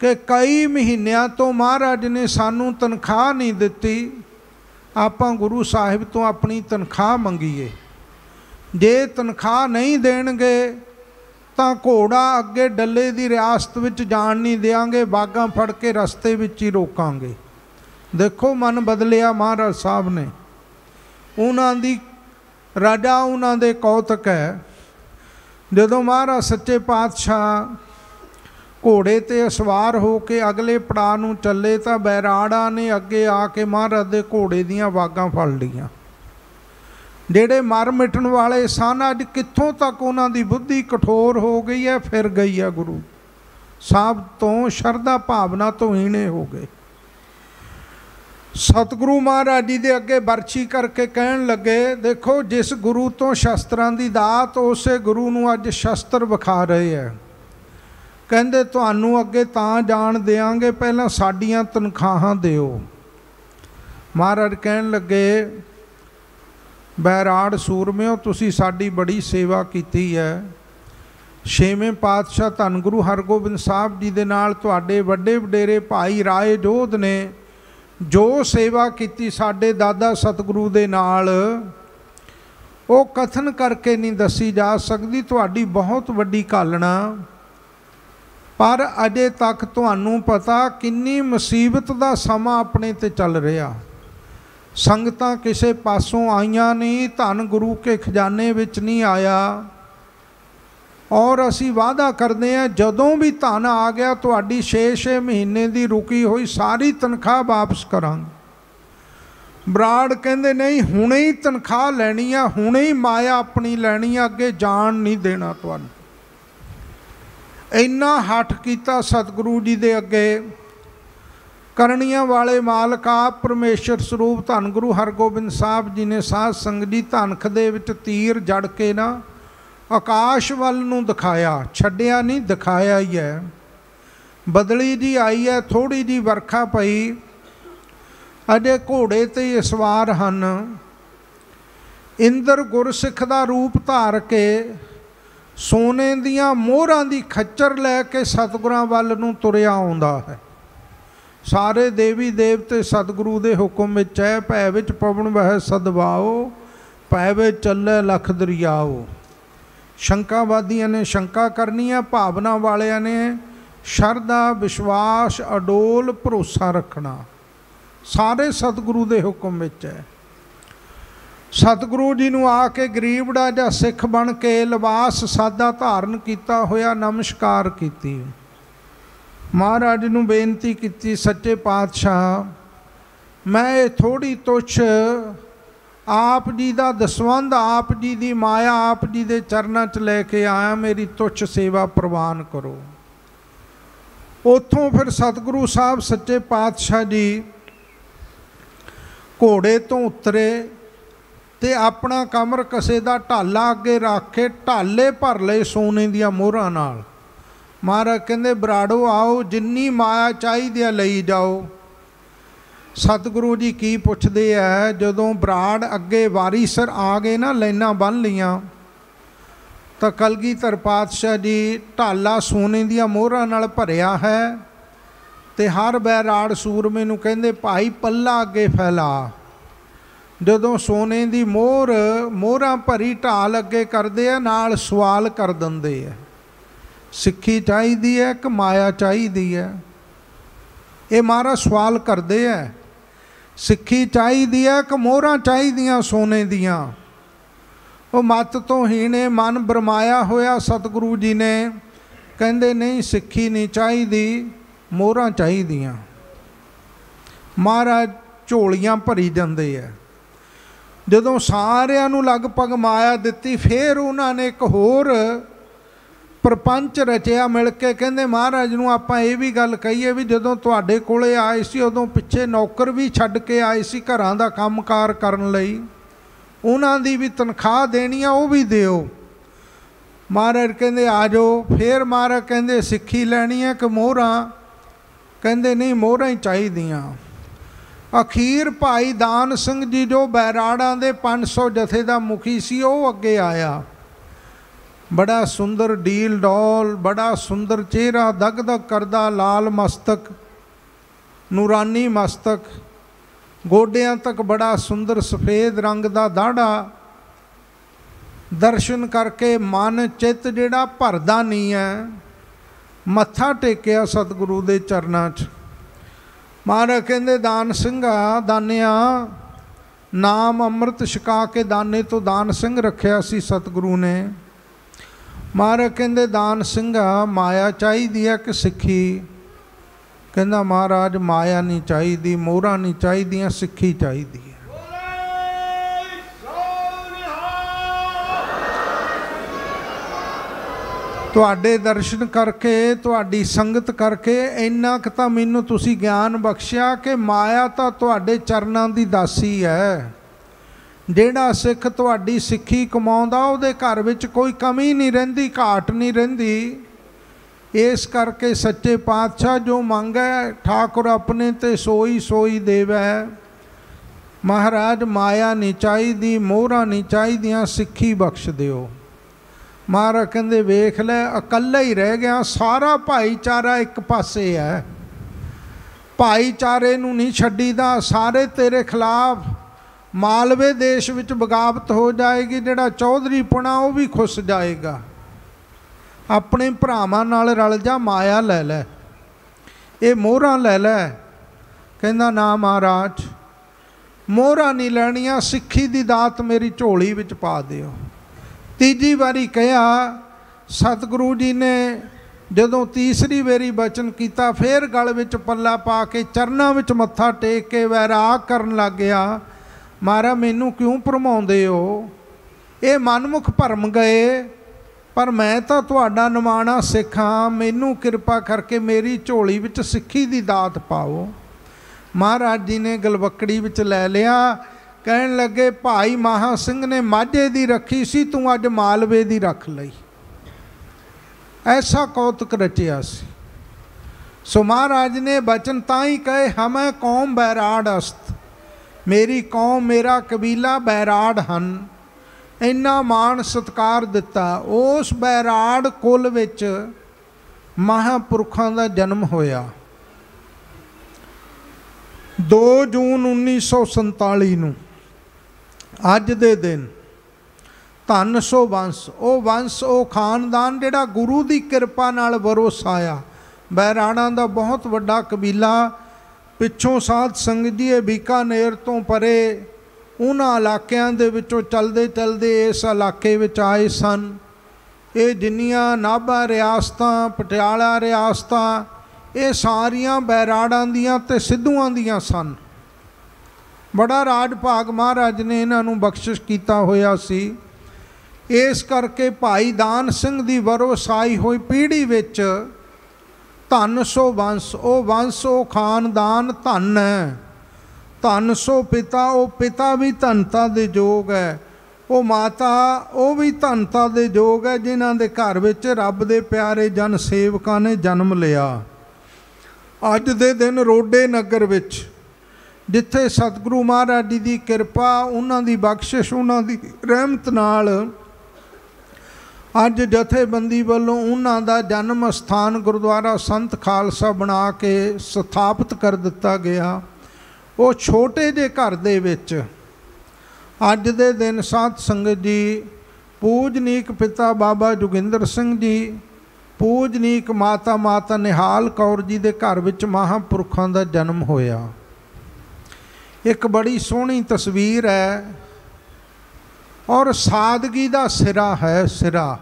ਕਿ ਕਈ ਮਹੀਨਿਆਂ ਤੋਂ ਮਹਾਰਾਜ ਨੇ ਸਾਨੂੰ ਤਨਖਾਹ ਨਹੀਂ ਦਿੱਤੀ। ਆਪਾਂ ਗੁਰੂ ਸਾਹਿਬ ਤੋਂ ਆਪਣੀ ਤਨਖਾਹ ਮੰਗੀਏ। ਜੇ ਤਨਖਾਹ ਨਹੀਂ ਦੇਣਗੇ ਤਾਂ ਘੋੜਾ ਅੱਗੇ ਡੱਲੇ ਦੀ ਰਿਆਸਤ ਵਿੱਚ ਜਾਣ ਨਹੀਂ ਦੇਾਂਗੇ ਬਾਗਾਂ ਫੜ ਕੇ ਰਸਤੇ ਵਿੱਚ ਹੀ ਰੋਕਾਂਗੇ। ਦੇਖੋ ਮਨ ਬਦਲਿਆ ਮਹਾਰਾਜ ਸਾਹਿਬ ਨੇ। ਉਹਨਾਂ ਦੀ, ਰਾਜਾ ਉਹਨਾਂ ਦੇ ਕੌਤਕ ਹੈ। ਜਦੋਂ ਮਹਾਰਾਜ ਸੱਚੇ ਪਾਤਸ਼ਾਹ ਘੋੜੇ ਤੇ ਸਵਾਰ ਹੋ ਕੇ ਅਗਲੇ ਪੜਾਅ ਨੂੰ ਚੱਲੇ ਤਾਂ ਬੈਰਾੜਾ ਨੇ ਅੱਗੇ ਆ ਕੇ ਮਹਾਰਾਜ ਦੇ ਘੋੜੇ ਦੀਆਂ ਵਾਗਾਂ ਫੜ ਲਈਆਂ। ਜਿਹੜੇ ਮਰ ਮਿਟਣ ਵਾਲੇ ਸਨ, ਅੱਜ ਕਿੱਥੋਂ ਤੱਕ ਉਹਨਾਂ ਦੀ ਬੁੱਧੀ ਕਠੋਰ ਹੋ ਗਈ ਹੈ, ਫਿਰ ਗਈ ਹੈ ਗੁਰੂ ਸਾਹਿਬ ਤੋਂ ਸ਼ਰਧਾ ਭਾਵਨਾ ਤੋਂ ਹੀਣੇ ਹੋ ਗਏ। ਸਤਿਗੁਰੂ ਮਹਾਰਾਜ ਜੀ ਦੇ ਅੱਗੇ ਬਰਛੀ ਕਰਕੇ ਕਹਿਣ ਲੱਗੇ, ਦੇਖੋ ਜਿਸ ਗੁਰੂ ਤੋਂ ਸ਼ਸਤਰਾਂ ਦੀ ਦਾਤ, ਉਸੇ ਗੁਰੂ ਨੂੰ ਅੱਜ ਸ਼ਸਤਰ ਵਿਖਾ ਰਹੇ ਹੈ। ਕਹਿੰਦੇ, ਤੁਹਾਨੂੰ ਅੱਗੇ ਤਾਂ ਜਾਣ ਦੇਾਂਗੇ ਪਹਿਲਾਂ ਸਾਡੀਆਂ ਤਨਖਾਹਾਂ ਦਿਓ। ਮਹਾਰਾਜ ਕਹਿਣ ਲੱਗੇ ਬੈਰਾੜ ਸੂਰਮਿਓ, ਤੁਸੀਂ ਸਾਡੀ ਬੜੀ ਸੇਵਾ ਕੀਤੀ ਹੈ। ਛੇਵੇਂ ਪਾਤਸ਼ਾਹ ਧੰਨ ਗੁਰੂ ਹਰਗੋਬਿੰਦ ਸਾਹਿਬ ਜੀ ਦੇ ਨਾਲ ਤੁਹਾਡੇ ਵੱਡੇ ਵਡੇਰੇ ਭਾਈ ਰਾਏ ਜੋਧ ਨੇ ਜੋ ਸੇਵਾ ਕੀਤੀ ਸਾਡੇ ਦਾਦਾ ਸਤਿਗੁਰੂ ਦੇ ਨਾਲ, ਉਹ ਕਥਨ ਕਰਕੇ ਨਹੀਂ ਦੱਸੀ ਜਾ ਸਕਦੀ, ਤੁਹਾਡੀ ਬਹੁਤ ਵੱਡੀ ਕਾਲਣਾ ਪਰ ਅਜੇ ਤੱਕ ਤੁਹਾਨੂੰ ਪਤਾ ਕਿੰਨੀ ਮੁਸੀਬਤ ਦਾ ਸਮਾਂ ਆਪਣੇ ਤੇ ਚੱਲ ਰਿਹਾ। ਸੰਗਤਾਂ ਕਿਸੇ ਪਾਸੋਂ ਆਈਆਂ ਨਹੀਂ, ਧਨ ਗੁਰੂ ਕੇ ਖਜ਼ਾਨੇ ਵਿੱਚ ਨਹੀਂ ਆਇਆ। ਔਰ ਅਸੀਂ ਵਾਅਦਾ ਕਰਦੇ ਹਾਂ, ਜਦੋਂ ਵੀ ਧਨ ਆ ਗਿਆ, ਤੁਹਾਡੀ 6-6 ਮਹੀਨੇ ਦੀ ਰੁਕੀ ਹੋਈ ਸਾਰੀ ਤਨਖਾਹ ਵਾਪਸ ਕਰਾਂਗੇ। ਬਰਾੜ ਕਹਿੰਦੇ, ਨਹੀਂ, ਹੁਣੇ ਹੀ ਤਨਖਾਹ ਲੈਣੀ ਆ, ਹੁਣੇ ਹੀ ਮਾਇਆ ਆਪਣੀ ਲੈਣੀ ਆ, ਅੱਗੇ ਜਾਣ ਨਹੀਂ ਦੇਣਾ ਤੁਹਾਨੂੰ। ਇੰਨਾ ਹੱਠ ਕੀਤਾ ਸਤਿਗੁਰੂ ਜੀ ਦੇ ਅੱਗੇ। ਕਰਨੀਆਂ ਵਾਲੇ ਮਾਲਕ ਆਪ ਪਰਮੇਸ਼ਰ ਸਰੂਪ ਧੰਨ ਗੁਰੂ ਹਰਗੋਬਿੰਦ ਸਾਹਿਬ ਜੀ ਨੇ ਸਾਧ ਸੰਗਤ ਦੀ ਧਨਖ ਦੇ ਵਿੱਚ ਤੀਰ ਜੜ ਕੇ ਨਾ ਆਕਾਸ਼ ਵੱਲ ਨੂੰ ਦਿਖਾਇਆ, ਛੱਡਿਆ ਨਹੀਂ, ਦਿਖਾਇਆ ਹੀ ਹੈ। ਬਦਲੀ ਜੀ ਆਈ ਹੈ ਥੋੜੀ ਜੀ ਵਰਖਾ ਪਈ। ਅਜੇ ਘੋੜੇ ਤੇ ਸਵਾਰ ਹਨ। ਇੰਦਰ ਗੁਰਸਿੱਖ ਦਾ ਰੂਪ ਧਾਰ ਕੇ ਸੋਨੇ ਦੀਆਂ ਮੋਹਰਾਂ ਦੀ ਖੱਚਰ ਲੈ ਕੇ ਸਤਿਗੁਰਾਂ ਵੱਲ ਨੂੰ ਤੁਰਿਆ ਆਉਂਦਾ ਹੈ। ਸਾਰੇ ਦੇਵੀ ਦੇਵਤੇ ਸਤਿਗੁਰੂ ਦੇ ਹੁਕਮ ਵਿੱਚ ਹੈ, ਭੈ ਵਿੱਚ ਪਵਨ ਵਹਿ ਸਦਵਾਓ ਭੈ ਵਿੱਚ ਚੱਲੇ ਲਖ ਦਰਿਆਓ। ਸ਼ੰਕਾਵਾਦੀਆਂ ਨੇ ਸ਼ੰਕਾ ਕਰਨੀ ਹੈ ਭਾਵਨਾ ਵਾਲਿਆਂ ਨੇ ਸ਼ਰਧਾ, ਵਿਸ਼ਵਾਸ, ਅਡੋਲ ਭਰੋਸਾ ਰੱਖਣਾ। ਸਾਰੇ ਸਤਿਗੁਰੂ ਦੇ ਹੁਕਮ ਵਿੱਚ ਹੈ। ਸਤਿਗੁਰੂ ਜੀ ਨੂੰ ਆ ਕੇ ਗਰੀਬੜਾ ਜਾਂ ਸਿੱਖ ਬਣ ਕੇ ਲਿਬਾਸ ਸਾਦਾ ਧਾਰਨ ਕੀਤਾ ਹੋਇਆ, ਨਮਸਕਾਰ ਕੀਤੀ। ਮਹਾਰਾਜ ਨੂੰ ਬੇਨਤੀ ਕੀਤੀ, ਸੱਚੇ ਪਾਤਸ਼ਾਹ, ਮੈਂ ਇਹ ਥੋੜੀ ਤੁਛ ਆਪ ਜੀ ਦਾ ਦਸਵੰਦ ਆਪ ਜੀ ਦੀ ਮਾਇਆ, ਆਪ ਜੀ ਦੇ ਚਰਨਾਂ 'ਚ ਲੈ ਕੇ ਆਇਆ, ਮੇਰੀ ਤੁਛ ਸੇਵਾ ਪ੍ਰਵਾਨ ਕਰੋ। ਉਥੋਂ ਫਿਰ ਸਤਿਗੁਰੂ ਸਾਹਿਬ ਸੱਚੇ ਪਾਤਸ਼ਾਹ ਜੀ ਘੋੜੇ ਤੋਂ ਉਤਰੇ ਤੇ ਆਪਣਾ ਕਮਰ ਕਸੇ ਦਾ ਢਾਲਾ ਅੱਗੇ ਰੱਖ ਕੇ ਢਾਲੇ ਭਰ ਲਏ ਸੋਨੇ ਦੀਆਂ ਮੋਹਰਾਂ ਨਾਲ। ਮਹਾਰਾਜ ਕਹਿੰਦੇ, ਬਰਾੜੋ ਆਓ, ਜਿੰਨੀ ਮਾਇਆ ਚਾਹੀਦੀ ਆ ਲਈ ਜਾਓ। ਸਤਿਗੁਰੂ ਜੀ ਕੀ ਪੁੱਛਦੇ ਆ, ਜਦੋਂ ਬਰਾੜ ਅੱਗੇ ਵਾਰੀਸਰ ਆ ਗਏ ਨਾ ਲੈਣਾ ਬੰਨ ਲੀਆਂ ਤਾਂ ਕਲਗੀਧਰ ਪਾਤਸ਼ਾਹ ਜੀ ਢਾਲਾ ਸੋਨੇ ਦੀਆਂ ਮੋਹਰਾਂ ਨਾਲ ਭਰਿਆ ਹੈ ਤੇ ਹਰ ਬੈਰਾੜ ਸੂਰਮੇ ਨੂੰ ਕਹਿੰਦੇ, ਭਾਈ ਪੱਲਾ ਅੱਗੇ ਫੈਲਾ। ਜਦੋਂ ਸੋਨੇ ਦੀ ਮੋਹਰ, ਮੋਹਰਾਂ ਭਰੀ ਢਾਲ ਅੱਗੇ ਕਰਦੇ ਆ, ਨਾਲ ਸਵਾਲ ਕਰ ਦਿੰਦੇ ਆ। ਸਿੱਖੀ ਚਾਹੀਦੀ ਹੈ ਕਿ ਮਾਇਆ ਚਾਹੀਦੀ ਹੈ। ਇਹ ਮਾਰਾ ਸਵਾਲ ਕਰਦੇ ਆ। ਸਿੱਖੀ ਚਾਹੀਦੀ ਹੈ ਕਿ ਮੋਹਰਾਂ ਚਾਹੀਦੀਆਂ ਸੋਨੇ ਦੀਆਂ। ਉਹ ਮਤ ਤੋਂ ਹੀਣੇ ਮਨ ਬਰਮਾਇਆ ਹੋਇਆ ਸਤਿਗੁਰੂ ਜੀ ਨੇ। ਕਹਿੰਦੇ, ਨਹੀਂ, ਸਿੱਖੀ ਨਹੀਂ ਚਾਹੀਦੀ, ਮੋਹਰਾਂ ਚਾਹੀਦੀਆਂ। ਮਹਾਰਾਜ ਝੋਲੀਆਂ ਭਰੀ ਜਾਂਦੇ ਆ। ਜਦੋਂ ਸਾਰਿਆਂ ਨੂੰ ਲਗਭਗ ਮਾਇਆ ਦਿੱਤੀ, ਫੇਰ ਉਹਨਾਂ ਨੇ ਇੱਕ ਹੋਰ ਪਰਪੰਚ ਰਚਿਆ ਮਿਲ ਕੇ ਕਹਿੰਦੇ ਮਹਾਰਾਜ ਨੂੰ ਆਪਾਂ ਇਹ ਵੀ ਗੱਲ ਕਹੀਏ ਵੀ ਜਦੋਂ ਤੁਹਾਡੇ ਕੋਲੇ ਆਏ ਸੀ, ਉਦੋਂ ਪਿੱਛੇ ਨੌਕਰ ਵੀ ਛੱਡ ਕੇ ਆਏ ਸੀ ਘਰਾਂ ਦਾ ਕੰਮਕਾਰ ਕਰਨ ਲਈ। ਉਹਨਾਂ ਦੀ ਵੀ ਤਨਖਾਹ ਦੇਣੀ ਆ, ਉਹ ਵੀ ਦਿਓ। ਮਹਾਰਾਜ ਕਹਿੰਦੇ, ਆ ਜਾਓ। ਫੇਰ ਮਹਾਰਾਜ ਕਹਿੰਦੇ, ਸਿੱਖੀ ਲੈਣੀ ਹੈ ਕਿ ਮੋਹਰਾਂ? ਕਹਿੰਦੇ, ਨਹੀਂ, ਮੋਹਰਾਂ ਹੀ ਚਾਹੀਦੀਆਂ। ਅਖੀਰ ਭਾਈ ਦਾਨ ਸਿੰਘ ਜੀ ਜੋ ਬੈਰਾੜਾਂ ਦੇ 500 ਜਥੇ ਦਾ ਮੁਖੀ ਸੀ, ਉਹ ਅੱਗੇ ਆਇਆ। ਬੜਾ ਸੁੰਦਰ ਡੀਲ ਡੋਲ, ਬੜਾ ਸੁੰਦਰ ਚਿਹਰਾ ਦਗ ਕਰਦਾ ਲਾਲ ਮਸਤਕ, ਨੂਰਾਨੀ ਮਸਤਕ। ਗੋਡਿਆਂ ਤੱਕ ਬੜਾ ਸੁੰਦਰ ਸਫੇਦ ਰੰਗ ਦਾ ਦਾੜਾ। ਦਰਸ਼ਨ ਕਰਕੇ ਮਨ ਚਿੱਤ ਜਿਹੜਾ ਭਰਦਾ ਨਹੀਂ ਹੈ, ਮੱਥਾ ਟੇਕਿਆ ਸਤਿਗੁਰੂ ਦੇ ਚਰਨਾਂ 'ਚ। ਮਹਾਰਾਜ ਕਹਿੰਦੇ, ਦਾਨ ਸਿੰਘਾ, ਦਾਨਿਆ, ਨਾਮ ਅੰਮ੍ਰਿਤ ਛਕਾ ਕੇ ਦਾਨੇ ਤੋਂ ਦਾਨ ਸਿੰਘ ਰੱਖਿਆ ਸੀ ਸਤਿਗੁਰੂ ਨੇ। ਮਹਾਰਾਜ ਕਹਿੰਦੇ, ਦਾਨ ਸਿੰਘਾ, ਮਾਇਆ ਚਾਹੀਦੀ ਹੈ ਕਿ ਸਿੱਖੀ? ਕਹਿੰਦਾ, ਮਹਾਰਾਜ, ਮਾਇਆ ਨਹੀਂ ਚਾਹੀਦੀ, ਮੋਹਰਾਂ ਨਹੀਂ ਚਾਹੀਦੀਆਂ, ਸਿੱਖੀ ਚਾਹੀਦੀ ਹੈ। ਤੁਹਾਡੇ ਦਰਸ਼ਨ ਕਰਕੇ, ਤੁਹਾਡੀ ਸੰਗਤ ਕਰਕੇ, ਇੰਨਾ ਕੁ ਤਾਂ ਮੈਨੂੰ ਤੁਸੀਂ ਗਿਆਨ ਬਖਸ਼ਿਆ ਕਿ ਮਾਇਆ ਤਾਂ ਤੁਹਾਡੇ ਚਰਨਾਂ ਦੀ ਦਾਸੀ ਹੈ। ਜਿਹੜਾ ਸਿੱਖ ਤੁਹਾਡੀ ਸਿੱਖੀ ਕਮਾਉਂਦਾ, ਉਹਦੇ ਘਰ ਵਿੱਚ ਕੋਈ ਕਮੀ ਨਹੀਂ ਰਹਿੰਦੀ, ਘਾਟ ਨਹੀਂ ਰਹਿੰਦੀ। ਇਸ ਕਰਕੇ ਸੱਚੇ ਪਾਤਸ਼ਾਹ ਜੋ ਮੰਗੈ, ਠਾਕੁਰ ਆਪਣੇ ਤੇ ਸੋਈ ਸੋਈ ਦੇਵੈ। ਮਹਾਰਾਜ, ਮਾਇਆ ਨਹੀਂ ਚਾਹੀਦੀ, ਮੋਹਰਾਂ ਨਹੀਂ ਚਾਹੀਦੀਆਂ, ਸਿੱਖੀ ਬਖਸ਼ ਦਿਓ। ਮਹਾਰਾਜ ਕਹਿੰਦੇ, ਵੇਖ ਲੈ, ਇਕੱਲਾ ਹੀ ਰਹਿ ਗਿਆ, ਸਾਰਾ ਭਾਈਚਾਰਾ ਇੱਕ ਪਾਸੇ ਹੈ। ਭਾਈਚਾਰੇ ਨੂੰ ਨਹੀਂ ਛੱਡੀਦਾ, ਸਾਰੇ ਤੇਰੇ ਖਿਲਾਫ ਮਾਲਵੇ ਦੇਸ਼ ਵਿੱਚ ਬਗਾਵਤ ਹੋ ਜਾਏਗੀ, ਜਿਹੜਾ ਚੌਧਰੀ ਪੁਣਾ ਉਹ ਵੀ ਖੁੱਸ ਜਾਏਗਾ। ਆਪਣੇ ਭਰਾਵਾਂ ਨਾਲ ਰਲ ਜਾ, ਮਾਇਆ ਲੈ ਲੈ। ਇਹ ਮੋਹਰਾਂ ਲੈ ਲੈ। ਕਹਿੰਦਾ, ਨਾ ਮਹਾਰਾਜ, ਮੋਹਰਾਂ ਨਹੀਂ ਲੈਣੀਆਂ, ਸਿੱਖੀ ਦੀ ਦਾਤ ਮੇਰੀ ਝੋਲੀ ਵਿੱਚ ਪਾ ਦਿਓ। ਤੀਜੀ ਵਾਰੀ ਕਿਹਾ, ਸਤਿਗੁਰੂ ਜੀ ਨੇ ਜਦੋਂ ਤੀਸਰੀ ਵਾਰੀ ਬਚਨ ਕੀਤਾ, ਫੇਰ ਗਲ ਵਿੱਚ ਪੱਲਾ ਪਾ ਕੇ ਚਰਨਾਂ ਵਿੱਚ ਮੱਥਾ ਟੇਕ ਕੇ ਵੈਰਾਗ ਕਰਨ ਲੱਗ ਗਿਆ। ਮਾਰਾ ਮੈਨੂੰ ਕਿਉਂ ਭਰਮਾਉਂਦੇ ਹੋ? ਇਹ ਮਨਮੁਖ ਭਰਮ ਗਏ, ਪਰ ਮੈਂ ਤਾਂ ਤੁਹਾਡਾ ਨਿਮਾਣਾ ਸਿੱਖਾਂ ਮੈਨੂੰ ਕਿਰਪਾ ਕਰਕੇ ਮੇਰੀ ਝੋਲੀ ਵਿੱਚ ਸਿੱਖੀ ਦੀ ਦਾਤ ਪਾਓ। ਮਹਾਰਾਜ ਜੀ ਨੇ ਗਲਵਕੜੀ ਵਿੱਚ ਲੈ ਲਿਆ। ਕਹਿਣ ਲੱਗੇ, ਭਾਈ ਮਹਾ ਸਿੰਘ ਨੇ ਮਾਝੇ ਦੀ ਰੱਖੀ ਸੀ, ਤੂੰ ਅੱਜ ਮਾਲਵੇ ਦੀ ਰੱਖ ਲਈ। ਐਸਾ ਕੌਤਕ ਰਚਿਆ ਸੀ। ਸੋ ਮਹਾਰਾਜ ਨੇ ਬਚਨ ਤਾਂ ਹੀ ਕਹੇ, ਹਮੈ ਕੌਮ ਬੈਰਾੜ ਅਸਤ। ਮੇਰੀ ਕੌਮ, ਮੇਰਾ ਕਬੀਲਾ ਬੈਰਾੜ ਹਨ। ਇੰਨਾ ਮਾਣ ਸਤਕਾਰ ਦਿੱਤਾ। ਉਸ ਬੈਰਾੜ ਕੁਲ ਵਿੱਚ ਮਹਾਪੁਰਖਾਂ ਦਾ ਜਨਮ ਹੋਇਆ। 2 ਜੂਨ 1947 ਨੂੰ, ਅੱਜ ਦੇ ਦਿਨ, ਧੰਨ ਸੋ ਵੰਸ਼। ਉਹ ਵੰਸ਼, ਉਹ ਖਾਨਦਾਨ ਜਿਹੜਾ ਗੁਰੂ ਦੀ ਕਿਰਪਾ ਨਾਲ ਵਰੋਸ ਆਇਆ ਬੈਰਾਣਾ ਦਾ ਬਹੁਤ ਵੱਡਾ ਕਬੀਲਾ ਪਿੱਛੋਂ ਸਾਧ ਸੰਗਤ ਜੀ ਇਹ ਬੀਕਾਨੇਰ ਤੋਂ ਪਰੇ ਉਹਨਾਂ ਇਲਾਕਿਆਂ ਦੇ ਵਿੱਚੋਂ ਚੱਲਦੇ ਚਲਦੇ ਇਸ ਇਲਾਕੇ ਵਿੱਚ ਆਏ ਸਨ। ਇਹ ਜਿੰਨੀਆਂ ਨਾਭਾ ਰਿਆਸਤਾਂ, ਪਟਿਆਲਾ ਰਿਆਸਤਾਂ, ਇਹ ਸਾਰੀਆਂ ਬੈਰਾੜਾਂ ਦੀਆਂ ਤੇ ਸਿੱਧੂਆਂ ਦੀਆਂ ਸਨ। ਬੜਾ ਰਾਜ ਭਾਗ ਮਹਾਰਾਜ ਨੇ ਇਹਨਾਂ ਨੂੰ ਬਖਸ਼ਿਸ਼ ਕੀਤਾ ਹੋਇਆ ਸੀ। ਇਸ ਕਰਕੇ ਭਾਈ ਦਾਨ ਸਿੰਘ ਦੀ ਵਰੋਸਾਈ ਹੋਈ ਪੀੜ੍ਹੀ ਵਿੱਚ ਧਨ ਸੋ ਵੰਸ਼, ਉਹ ਵੰਸ਼, ਉਹ ਖਾਨਦਾਨ ਧੰਨ ਹੈ। ਧਨ ਸੋ ਪਿਤਾ, ਉਹ ਪਿਤਾ ਵੀ ਧਨਤਾ ਦੇ ਯੋਗ ਹੈ। ਉਹ ਮਾਤਾ, ਉਹ ਵੀ ਧਨਤਾ ਦੇ ਯੋਗ ਹੈ, ਜਿਨ੍ਹਾਂ ਦੇ ਘਰ ਵਿੱਚ ਰੱਬ ਦੇ ਪਿਆਰੇ ਜਨ ਸੇਵਕਾਂ ਨੇ ਜਨਮ ਲਿਆ। ਅੱਜ ਦੇ ਦਿਨ ਰੋਡੇ ਨਗਰ ਵਿੱਚ, ਜਿੱਥੇ ਸਤਿਗੁਰੂ ਮਹਾਰਾਜ ਜੀ ਦੀ ਕਿਰਪਾ, ਉਹਨਾਂ ਦੀ ਬਖਸ਼ਿਸ਼, ਉਹਨਾਂ ਦੀ ਰਹਿਮਤ ਨਾਲ ਅੱਜ ਜਥੇਬੰਦੀ ਵੱਲੋਂ ਉਹਨਾਂ ਦਾ ਜਨਮ ਸਥਾਨ ਗੁਰਦੁਆਰਾ ਸੰਤ ਖਾਲਸਾ ਬਣਾ ਕੇ ਸਥਾਪਿਤ ਕਰ ਦਿੱਤਾ ਗਿਆ। ਉਹ ਛੋਟੇ ਜਿਹੇ ਘਰ ਦੇ ਵਿੱਚ ਅੱਜ ਦੇ ਦਿਨ ਸਾਧ ਸੰਗਤ ਜੀ, ਪੂਜਨੀਕ ਪਿਤਾ ਬਾਬਾ ਜੋਗਿੰਦਰ ਸਿੰਘ ਜੀ, ਪੂਜਨੀਕ ਮਾਤਾ ਮਾਤਾ ਨਿਹਾਲ ਕੌਰ ਜੀ ਦੇ ਘਰ ਵਿੱਚ ਮਹਾਂਪੁਰਖਾਂ ਦਾ ਜਨਮ ਹੋਇਆ। ਇੱਕ ਬੜੀ ਸੋਹਣੀ ਤਸਵੀਰ ਹੈ ਔਰ ਸਾਦਗੀ ਦਾ ਸਿਰਾ ਹੈ ਸਿਰਾ।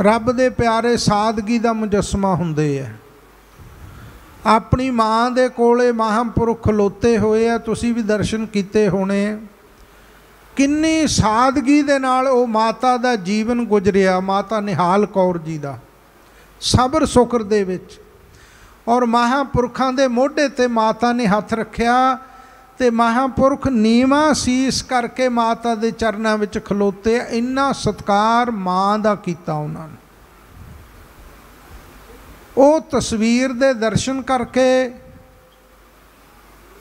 ਰੱਬ ਦੇ ਪਿਆਰੇ ਸਾਦਗੀ ਦਾ ਮੁਜਸਮਾ ਹੁੰਦੇ ਆ ਆਪਣੀ ਮਾਂ ਦੇ ਕੋਲੇ ਮਹਾਂਪੁਰਖ ਲੋਤੇ ਹੋਏ ਆ ਤੁਸੀਂ ਵੀ ਦਰਸ਼ਨ ਕੀਤੇ ਹੋਣੇ ਕਿੰਨੀ ਸਾਦਗੀ ਦੇ ਨਾਲ ਉਹ ਮਾਤਾ ਦਾ ਜੀਵਨ ਗੁਜ਼ਰਿਆ, ਮਾਤਾ ਨਿਹਾਲ ਕੌਰ ਜੀ ਦਾ। ਸਬਰ ਸੁਖਰ ਦੇ ਵਿੱਚ। ਔਰ ਮਹਾਂਪੁਰਖਾਂ ਦੇ ਮੋਢੇ ਤੇ ਮਾਤਾ ਨੇ ਹੱਥ ਰੱਖਿਆ ਤੇ ਮਹਾਂਪੁਰਖ ਨੀਵਾ ਸੀਸ ਕਰਕੇ ਮਾਤਾ ਦੇ ਚਰਨਾਂ ਵਿੱਚ ਖਲੋਤੇ ਇੰਨਾ ਸਤਕਾਰ ਮਾਂ ਦਾ ਕੀਤਾ ਉਹਨਾਂ ਨੇ। ਉਹ ਤਸਵੀਰ ਦੇ ਦਰਸ਼ਨ ਕਰਕੇ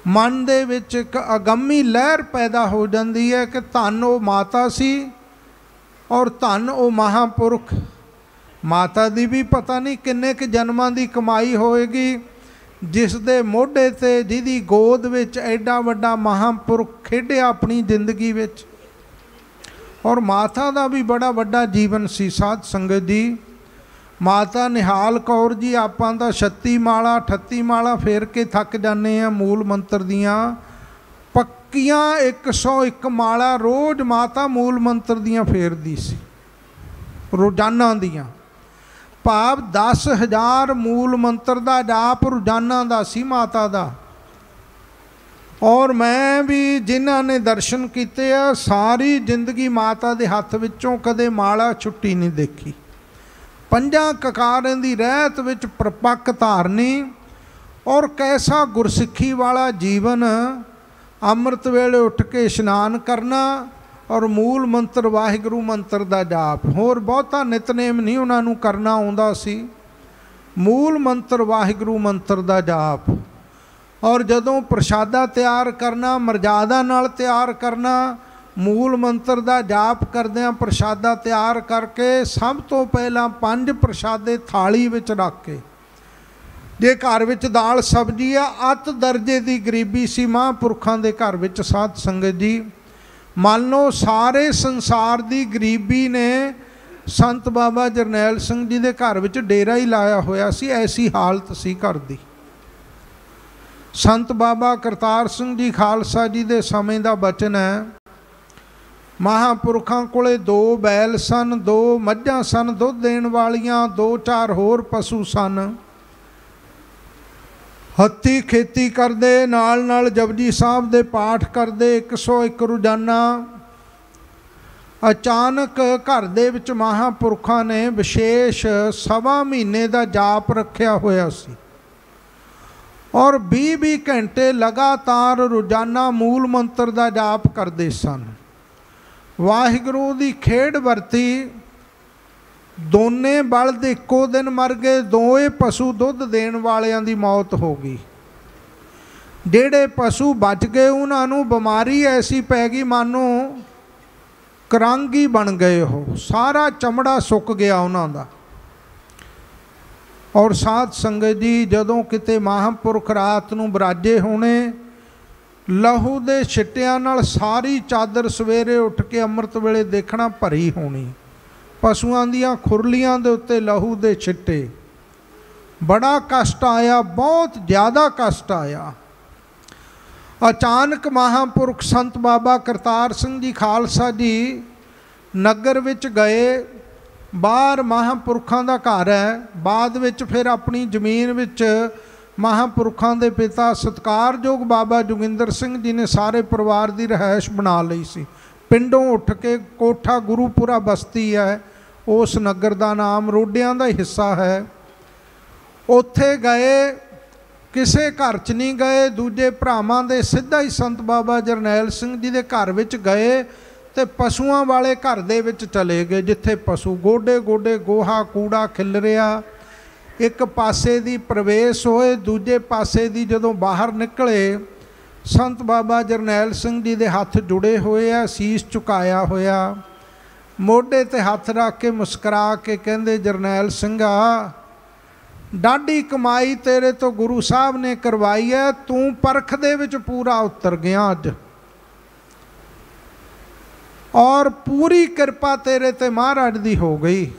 ਮਨ ਦੇ ਵਿੱਚ ਇੱਕ ਅਗੰਮੀ ਲਹਿਰ ਪੈਦਾ ਹੋ ਜਾਂਦੀ ਹੈ ਕਿ ਧੰਨ ਉਹ ਮਾਤਾ ਸੀ ਔਰ ਧੰਨ ਉਹ ਮਹਾਪੁਰਖ। ਮਾਤਾ ਦੀ ਵੀ ਪਤਾ ਨਹੀਂ ਕਿੰਨੇ ਕੁ ਜਨਮਾਂ ਦੀ ਕਮਾਈ ਹੋਏਗੀ। ਜਿਸ ਦੇ ਮੋਢੇ ਤੇ ਜਿਹਦੀ ਗੋਦ ਵਿੱਚ ਐਡਾ ਵੱਡਾ ਮਹਾਂਪੁਰਖ ਖੇਡਿਆ ਆਪਣੀ ਜ਼ਿੰਦਗੀ ਵਿੱਚ। ਔਰ ਮਾਤਾ ਦਾ ਵੀ ਬੜਾ ਵੱਡਾ ਜੀਵਨ ਸੀ ਸਾਧ ਸੰਗਤ ਜੀ। ਮਾਤਾ ਨਿਹਾਲ ਕੌਰ ਜੀ, ਆਪਾਂ ਦਾ 36 ਮਾਲਾ 38 ਮਾਲਾ ਫੇਰ ਕੇ ਥੱਕ ਜਾਂਦੇ ਆ ਮੂਲ ਮੰਤਰ ਦੀਆਂ। ਪੱਕੀਆਂ 101 ਮਾਲਾ ਰੋਜ਼ ਮਾਤਾ ਮੂਲ ਮੰਤਰ ਦੀਆਂ ਫੇਰਦੀ ਸੀ। ਰੋਜ਼ਾਨਾ ਦੀਆਂ। ਭਾਵ 10000 ਮੂਲ ਮੰਤਰ ਦਾ ਜਾਪ ਰੋਜ਼ਾਨਾ ਦਾ ਸੀ ਮਾਤਾ ਦਾ। ਔਰ ਮੈਂ ਵੀ ਜਿਨ੍ਹਾਂ ਨੇ ਦਰਸ਼ਨ ਕੀਤੇ ਆ, ਸਾਰੀ ਜ਼ਿੰਦਗੀ ਮਾਤਾ ਦੇ ਹੱਥ ਵਿੱਚੋਂ ਕਦੇ ਮਾਲਾ ਛੁੱਟੀ ਨਹੀਂ ਦੇਖੀ। ਪੰਜਾਂ ਕਕਾਰਾਂ ਦੀ ਰਹਿਤ ਵਿੱਚ ਪ੍ਰਪੱਕ ਧਾਰਨੀ ਔਰ ਕੈਸਾ ਗੁਰਸਿੱਖੀ ਵਾਲਾ ਜੀਵਨ, ਅੰਮ੍ਰਿਤ ਵੇਲੇ ਉੱਠ ਕੇ ਇਸ਼ਨਾਨ ਕਰਨਾ ਔਰ ਮੂਲ ਮੰਤਰ ਵਾਹਿਗੁਰੂ ਮੰਤਰ ਦਾ ਜਾਪ। ਹੋਰ ਬਹੁਤਾ ਨਿਤਨੇਮ ਨਹੀਂ ਉਹਨਾਂ ਨੂੰ ਕਰਨਾ ਆਉਂਦਾ ਸੀ। ਮੂਲ ਮੰਤਰ ਵਾਹਿਗੁਰੂ ਮੰਤਰ ਦਾ ਜਾਪ। ਔਰ ਜਦੋਂ ਪ੍ਰਸ਼ਾਦਾ ਤਿਆਰ ਕਰਨਾ, ਮਰਜ਼ਾਦਾ ਨਾਲ ਤਿਆਰ ਕਰਨਾ, ਮੂਲ ਮੰਤਰ ਦਾ ਜਾਪ ਕਰਦਿਆਂ ਪ੍ਰਸ਼ਾਦਾ ਤਿਆਰ ਕਰਕੇ ਸਭ ਤੋਂ ਪਹਿਲਾਂ ਪੰਜ ਪ੍ਰਸ਼ਾਦੇ ਥਾਲੀ ਵਿੱਚ ਰੱਖ ਕੇ, ਜੇ ਘਰ ਵਿੱਚ ਦਾਲ, ਸਬਜ਼ੀ ਆ, ਅਤ ਦਰਜੇ ਦੀ ਗਰੀਬੀ ਸੀ ਮਹਾਂਪੁਰਖਾਂ ਦੇ ਘਰ ਵਿੱਚ ਸਾਧ ਸੰਗਤ ਜੀ। ਮੰਨ ਲਓ ਸਾਰੇ ਸੰਸਾਰ ਦੀ ਗਰੀਬੀ ਨੇ ਸੰਤ ਬਾਬਾ ਜਰਨੈਲ ਸਿੰਘ ਜੀ ਦੇ ਘਰ ਵਿੱਚ ਡੇਰਾ ਹੀ ਲਾਇਆ ਹੋਇਆ ਸੀ, ਐਸੀ ਹਾਲਤ ਸੀ ਘਰ ਦੀ। ਸੰਤ ਬਾਬਾ ਕਰਤਾਰ ਸਿੰਘ ਜੀ ਖਾਲਸਾ ਜੀ ਦੇ ਸਮੇਂ ਦਾ ਬਚਨ ਹੈ, ਮਹਾਪੁਰਖਾਂ ਕੋਲੇ ਦੋ ਬੈਲ ਸਨ, ਦੋ ਮੱਝਾਂ ਸਨ, ਦੁੱਧ ਦੇਣ ਵਾਲੀਆਂ ਦੋ ਚਾਰ ਹੋਰ ਪਸ਼ੂ ਸਨ। ਹੱਤੀ ਖੇਤੀ ਕਰਦੇ ਨਾਲ ਨਾਲ ਜਪਜੀ ਸਾਹਿਬ ਦੇ ਪਾਠ ਕਰਦੇ 101 ਰੋਜ਼ਾਨਾ। ਅਚਾਨਕ ਘਰ ਦੇ ਵਿੱਚ ਮਹਾਪੁਰਖਾਂ ਨੇ ਵਿਸ਼ੇਸ਼ ਸਵਾ ਮਹੀਨੇ ਦਾ ਜਾਪ ਰੱਖਿਆ ਹੋਇਆ ਸੀ। ਔਰ 20-20 ਘੰਟੇ ਲਗਾਤਾਰ ਰੋਜ਼ਾਨਾ ਮੂਲ ਮੰਤਰ ਦਾ ਜਾਪ ਕਰਦੇ ਸਨ। ਵਾਹਿਗੁਰੂ ਦੀ ਖੇਡ ਵਰਤੀ ਦੋਨੇ ਬਲਦ ਇੱਕੋ ਦਿਨ ਮਰ ਗਏ ਦੋਏ ਪਸ਼ੂ ਦੁੱਧ ਦੇਣ ਵਾਲਿਆਂ ਦੀ ਮੌਤ ਹੋ ਗਈ। ਜਿਹੜੇ ਪਸ਼ੂ ਬਚ ਗਏ, ਉਹਨਾਂ ਨੂੰ ਬਿਮਾਰੀ ਐਸੀ ਪੈ ਗਈ, ਮਾਨੋ ਕਰਾਂਗੀ ਬਣ ਗਏ ਉਹ। ਸਾਰਾ ਚਮੜਾ ਸੁੱਕ ਗਿਆ ਉਹਨਾਂ ਦਾ। ਔਰ ਸਾਧ ਸੰਗਤ ਜੀ, ਜਦੋਂ ਕਿਤੇ ਮਹਾਂਪੁਰਖ ਰਾਤ ਨੂੰ ਬਰਾਜੇ ਹੋਣੇ, ਲਹੂ ਦੇ ਛਿੱਟਿਆਂ ਨਾਲ ਸਾਰੀ ਚਾਦਰ ਸਵੇਰੇ ਉੱਠ ਕੇ ਅੰਮ੍ਰਿਤ ਵੇਲੇ ਦੇਖਣਾ ਭਰੀ ਹੋਣੀ। ਪਸ਼ੂਆਂ ਦੀਆਂ ਖੁਰਲੀਆਂ ਦੇ ਉੱਤੇ ਲਹੂ ਦੇ ਛਿੱਟੇ ਬੜਾ ਕਸ਼ਟ ਆਇਆ, ਬਹੁਤ ਜ਼ਿਆਦਾ ਕਸ਼ਟ ਆਇਆ। ਅਚਾਨਕ ਮਹਾਪੁਰਖ ਸੰਤ ਬਾਬਾ ਕਰਤਾਰ ਸਿੰਘ ਜੀ ਖਾਲਸਾ ਜੀ ਨਗਰ ਵਿੱਚ ਗਏ। ਬਾਹਰ ਮਹਾਪੁਰਖਾਂ ਦਾ ਘਰ ਹੈ। ਬਾਅਦ ਵਿੱਚ ਫਿਰ ਆਪਣੀ ਜ਼ਮੀਨ ਵਿੱਚ ਮਹਾਪੁਰਖਾਂ ਦੇ ਪਿਤਾ ਸਤਕਾਰਯੋਗ ਬਾਬਾ ਜੋਗਿੰਦਰ ਸਿੰਘ ਜੀ ਨੇ ਸਾਰੇ ਪਰਿਵਾਰ ਦੀ ਰਹਿائش ਬਣਾ ਲਈ ਸੀ। ਪਿੰਡੋਂ ਉੱਠ ਕੇ ਕੋਠਾ ਗੁਰੂਪੁਰਾ ਬਸਤੀ ਹੈ। ਉਸ ਨਗਰ ਦਾ ਨਾਮ ਰੋਡਿਆਂ ਦਾ ਹਿੱਸਾ ਹੈ। ਉੱਥੇ ਗਏ, ਕਿਸੇ ਘਰ 'ਚ ਨਹੀਂ ਗਏ, ਦੂਜੇ ਭਰਾਵਾਂ ਦੇ ਸਿੱਧਾ ਹੀ ਸੰਤ ਬਾਬਾ ਜਰਨੈਲ ਸਿੰਘ ਜੀ ਦੇ ਘਰ ਵਿੱਚ ਗਏ ਤੇ ਪਸ਼ੂਆਂ ਵਾਲੇ ਘਰ ਦੇ ਵਿੱਚ ਚਲੇ ਗਏ, ਜਿੱਥੇ ਪਸ਼ੂ ਗੋਡੇ ਗੋਡੇ ਗੋਹਾ ਕੂੜਾ ਖਿਲ ਰਿਹਾ। ਇੱਕ ਪਾਸੇ ਦੀ ਪ੍ਰਵੇਸ਼ ਹੋਏ, ਦੂਜੇ ਪਾਸੇ ਦੀ ਜਦੋਂ ਬਾਹਰ ਨਿਕਲੇ, ਸੰਤ ਬਾਬਾ ਜਰਨੈਲ ਸਿੰਘ ਜੀ ਦੇ ਹੱਥ ਜੁੜੇ ਹੋਏ ਆ, ਸੀਸ ਝੁਕਾਇਆ ਹੋਇਆ। ਮੋਢੇ ਤੇ ਹੱਥ ਰੱਖ ਕੇ ਮੁਸਕਰਾ ਕੇ ਕਹਿੰਦੇ, ਜਰਨੈਲ ਸਿੰਘਾ, ਡਾਢੀ ਕਮਾਈ ਤੇਰੇ ਤੋਂ ਗੁਰੂ ਸਾਹਿਬ ਨੇ ਕਰਵਾਈ ਹੈ ਤੂੰ ਪਰਖ ਦੇ ਵਿੱਚ ਪੂਰਾ ਉਤਰ ਗਿਆ ਅੱਜ। ਔਰ ਪੂਰੀ ਕਿਰਪਾ ਤੇਰੇ ਤੇ ਮਹਾਰਾਜ ਦੀ ਹੋ ਗਈ।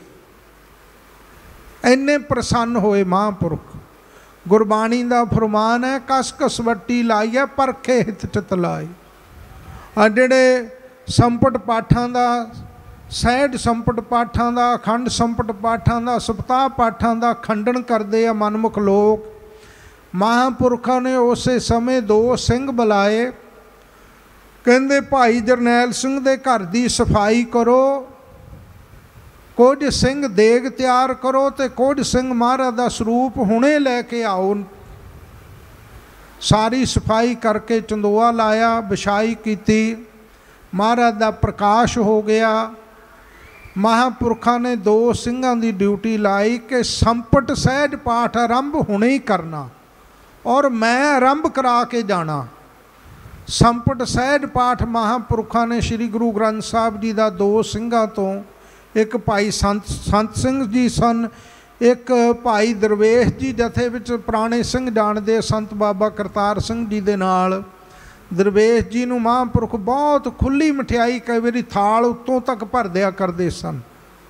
ਇੰਨੇ ਪ੍ਰਸੰਨ ਹੋਏ ਮਹਾਂਪੁਰਖ। ਗੁਰਬਾਣੀ ਦਾ ਫਰਮਾਨ ਹੈ ਕਸ ਕਸਵੱਟੀ ਲਾਈ ਹੈ ਪਰਖੇ ਹਿਤ ਚਿਤ ਲਾਈ। ਆ ਜਿਹੜੇ ਸੰਪਟ ਪਾਠਾਂ ਦਾ ਸਹਿਜ ਸੰਪਟ ਪਾਠਾਂ ਦਾ, ਅਖੰਡ ਸੰਪਟ ਪਾਠਾਂ ਦਾ, ਸਪਤਾਹ ਪਾਠਾਂ ਦਾ ਖੰਡਨ ਕਰਦੇ ਆ ਮਨਮੁਖ ਲੋਕ। ਮਹਾਂਪੁਰਖਾਂ ਨੇ ਉਸੇ ਸਮੇਂ ਦੋ ਸਿੰਘ ਬੁਲਾਏ। ਕਹਿੰਦੇ, ਭਾਈ ਜਰਨੈਲ ਸਿੰਘ ਦੇ ਘਰ ਦੀ ਸਫ਼ਾਈ ਕਰੋ। ਕੁਝ ਸਿੰਘ ਦੇਗ ਤਿਆਰ ਕਰੋ ਤੇ ਕੁਝ ਸਿੰਘ ਮਹਾਰਾਜ ਦਾ ਸਰੂਪ ਹੁਣੇ ਲੈ ਕੇ ਆਓ। ਸਾਰੀ ਸਫ਼ਾਈ ਕਰਕੇ ਚੰਦੋਆ ਲਾਇਆ, ਵਿਛਾਈ ਕੀਤੀ। ਮਹਾਰਾਜ ਦਾ ਪ੍ਰਕਾਸ਼ ਹੋ ਗਿਆ। ਮਹਾਪੁਰਖਾਂ ਨੇ ਦੋ ਸਿੰਘਾਂ ਦੀ ਡਿਊਟੀ ਲਾਈ ਕਿ ਸੰਪਟ ਸਹਿਜ ਪਾਠ ਆਰੰਭ ਹੁਣੇ ਹੀ ਕਰਨਾ ਔਰ ਮੈਂ ਆਰੰਭ ਕਰਾ ਕੇ ਜਾਣਾ। ਸੰਪਟ ਸਹਿਜ ਪਾਠ ਮਹਾਪੁਰਖਾਂ ਨੇ ਸ੍ਰੀ ਗੁਰੂ ਗ੍ਰੰਥ ਸਾਹਿਬ ਜੀ ਦਾ ਦੋ ਸਿੰਘਾਂ ਤੋਂ, ਇੱਕ ਭਾਈ ਸੰਤ ਸੰਤ ਸਿੰਘ ਜੀ ਸਨ, ਇੱਕ ਭਾਈ ਦਰਵੇਸ਼ ਜੀ, ਜਥੇ ਵਿੱਚ ਪੁਰਾਣੇ ਸਿੰਘ ਜਾਣਦੇ ਸੰਤ ਬਾਬਾ ਕਰਤਾਰ ਸਿੰਘ ਜੀ ਦੇ ਨਾਲ। ਦਰਵੇਸ਼ ਜੀ ਨੂੰ ਮਹਾਂਪੁਰਖ ਬਹੁਤ ਖੁੱਲੀ ਮਠਿਆਈ ਕਈ ਵਾਰੀ ਥਾਲ ਉੱਤੋਂ ਤੱਕ ਭਰਦਿਆ ਕਰਦੇ ਸਨ।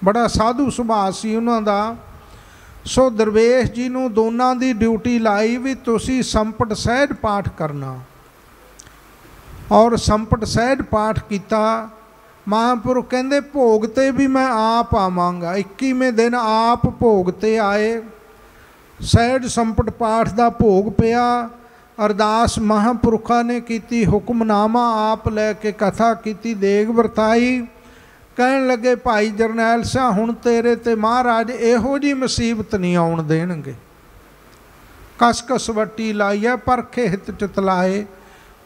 ਬੜਾ ਸਾਧੂ ਸੁਭਾਅ ਸੀ ਉਹਨਾਂ ਦਾ। ਸੋ ਦਰਵੇਸ਼ ਜੀ ਨੂੰ ਦੋਨਾਂ ਦੀ ਡਿਊਟੀ ਲਾਈ ਵੀ ਤੁਸੀਂ ਸੰਪਟ ਸਹਿਜ ਪਾਠ ਕਰਨਾ। ਔਰ ਸੰਪਟ ਸਹਿਜ ਪਾਠ ਕੀਤਾ। ਮਹਾਂਪੁਰਖ ਕਹਿੰਦੇ, ਭੋਗ ਤੇ ਵੀ ਮੈਂ ਆਪ ਆਵਾਂਗਾ। 21ਵੇਂ ਦਿਨ ਆਪ ਭੋਗ ਤੇ ਆਏ। ਸਹਿਜ ਸੰਪਟ ਪਾਠ ਦਾ ਭੋਗ ਪਿਆ। ਅਰਦਾਸ ਮਹਾਂਪੁਰਖਾਂ ਨੇ ਕੀਤੀ, ਹੁਕਮਨਾਮਾ ਆਪ ਲੈ ਕੇ ਕਥਾ ਕੀਤੀ, ਦੇਗ ਵਰਤਾਈ। ਕਹਿਣ ਲੱਗੇ, ਭਾਈ ਜਰਨੈਲ ਸ਼ਾਹ ਹੁਣ ਤੇਰੇ ਤੇ ਮਹਾਰਾਜ ਇਹੋ ਜੀ ਮੁਸੀਬਤ ਨਹੀਂ ਆਉਣ ਦੇਣਗੇ। ਕਸ ਕਸਵੱਟੀ ਲਾਈਐ ਪਰਖੇ ਹਿਤ ਚਿਤ ਲਾਏ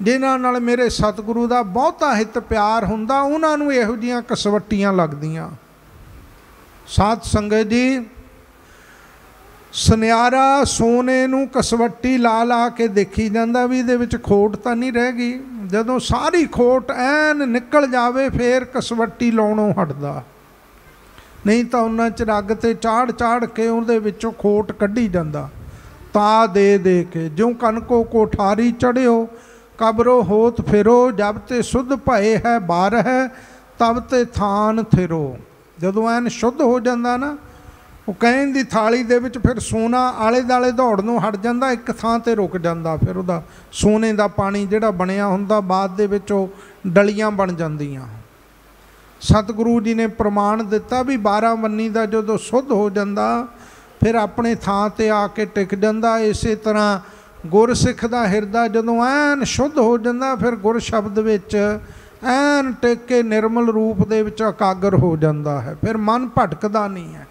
ਜਿਨ੍ਹਾਂ ਨਾਲ ਮੇਰੇ ਸਤਿਗੁਰੂ ਦਾ ਬਹੁਤਾ ਹਿੱਤ ਪਿਆਰ ਹੁੰਦਾ, ਉਹਨਾਂ ਨੂੰ ਇਹੋ ਜੀਆਂ ਕਸਵੱਟੀਆਂ ਲੱਗਦੀਆਂ। ਸਾਧ ਸੰਗਤ ਜੀ ਸੁਨਿਆਰਾ ਸੋਨੇ ਨੂੰ ਕਸਵੱਟੀ ਲਾ ਲਾ ਕੇ ਦੇਖੀ ਜਾਂਦਾ ਵੀ ਇਹਦੇ ਵਿੱਚ ਖੋਟ ਤਾਂ ਨਹੀਂ ਰਹਿ ਗਈ। ਜਦੋਂ ਸਾਰੀ ਖੋਟ ਐਨ ਨਿਕਲ ਜਾਵੇ, ਫੇਰ ਕਸਵੱਟੀ ਲਾਉਣੋਂ ਹਟਦਾ। ਨਹੀਂ ਤਾਂ ਉਹਨਾਂ ਚ ਰੱਗ ਤੇ ਚਾੜ ਚਾੜ ਕੇ ਉਹਦੇ ਵਿੱਚੋਂ ਖੋਟ ਕੱਢੀ ਜਾਂਦਾ। ਤਾ ਦੇ ਦੇ ਕੇ ਜਿਉ ਕਨਕੋ ਕੋਠਾਰੀ ਚੜਿਓ, ਕਬਰੋ ਹੋਤ ਫਿਰੋ, ਜਬ ਤੇ ਸੁਧ ਭਏ ਹੈ, ਬਾਰ ਹੈ, ਤਬ ਤੇ ਥਾਨ ਥਿਰੋ। ਜਦੋਂ ਐਨ ਸ਼ੁੱਧ ਹੋ ਜਾਂਦਾ ਨਾ ਉਹ ਕਹਿਣ ਦੀ ਥਾਲੀ ਦੇ ਵਿੱਚ ਫਿਰ ਸੋਨਾ ਆਲੇ ਦਾਲੇ ਦੌੜ ਨੂੰ ਹਟ ਜਾਂਦਾ, ਇੱਕ ਥਾਂ ਤੇ ਰੁਕ ਜਾਂਦਾ, ਫਿਰ ਉਹਦਾ ਸੋਨੇ ਦਾ ਪਾਣੀ ਜਿਹੜਾ ਬਣਿਆ ਹੁੰਦਾ, ਬਾਅਦ ਦੇ ਵਿੱਚ ਉਹ ਡਲੀਆਂ ਬਣ ਜਾਂਦੀਆਂ। ਸਤਿਗੁਰੂ ਜੀ ਨੇ ਪ੍ਰਮਾਣ ਦਿੱਤਾ ਵੀ 12 ਬੰਨੀ ਦਾ ਜਦੋਂ ਸੁੱਧ ਹੋ ਜਾਂਦਾ, ਫਿਰ ਆਪਣੇ ਥਾਂ ਤੇ ਆ ਕੇ ਟਿਕ ਜਾਂਦਾ। ਇਸੇ ਤਰ੍ਹਾਂ ਗੁਰਸਿੱਖ ਦਾ ਹਿਰਦਾ ਜਦੋਂ ਐਨ ਸ਼ੁੱਧ ਹੋ ਜਾਂਦਾ, ਫਿਰ ਗੁਰ ਸ਼ਬਦ ਵਿੱਚ ਐਨ ਟਿਕ ਕੇ ਨਿਰਮਲ ਰੂਪ ਦੇ ਵਿੱਚ ਇਕਾਗਰ ਹੋ ਜਾਂਦਾ ਹੈ। ਫਿਰ ਮਨ ਭਟਕਦਾ ਨਹੀਂ ਹੈ।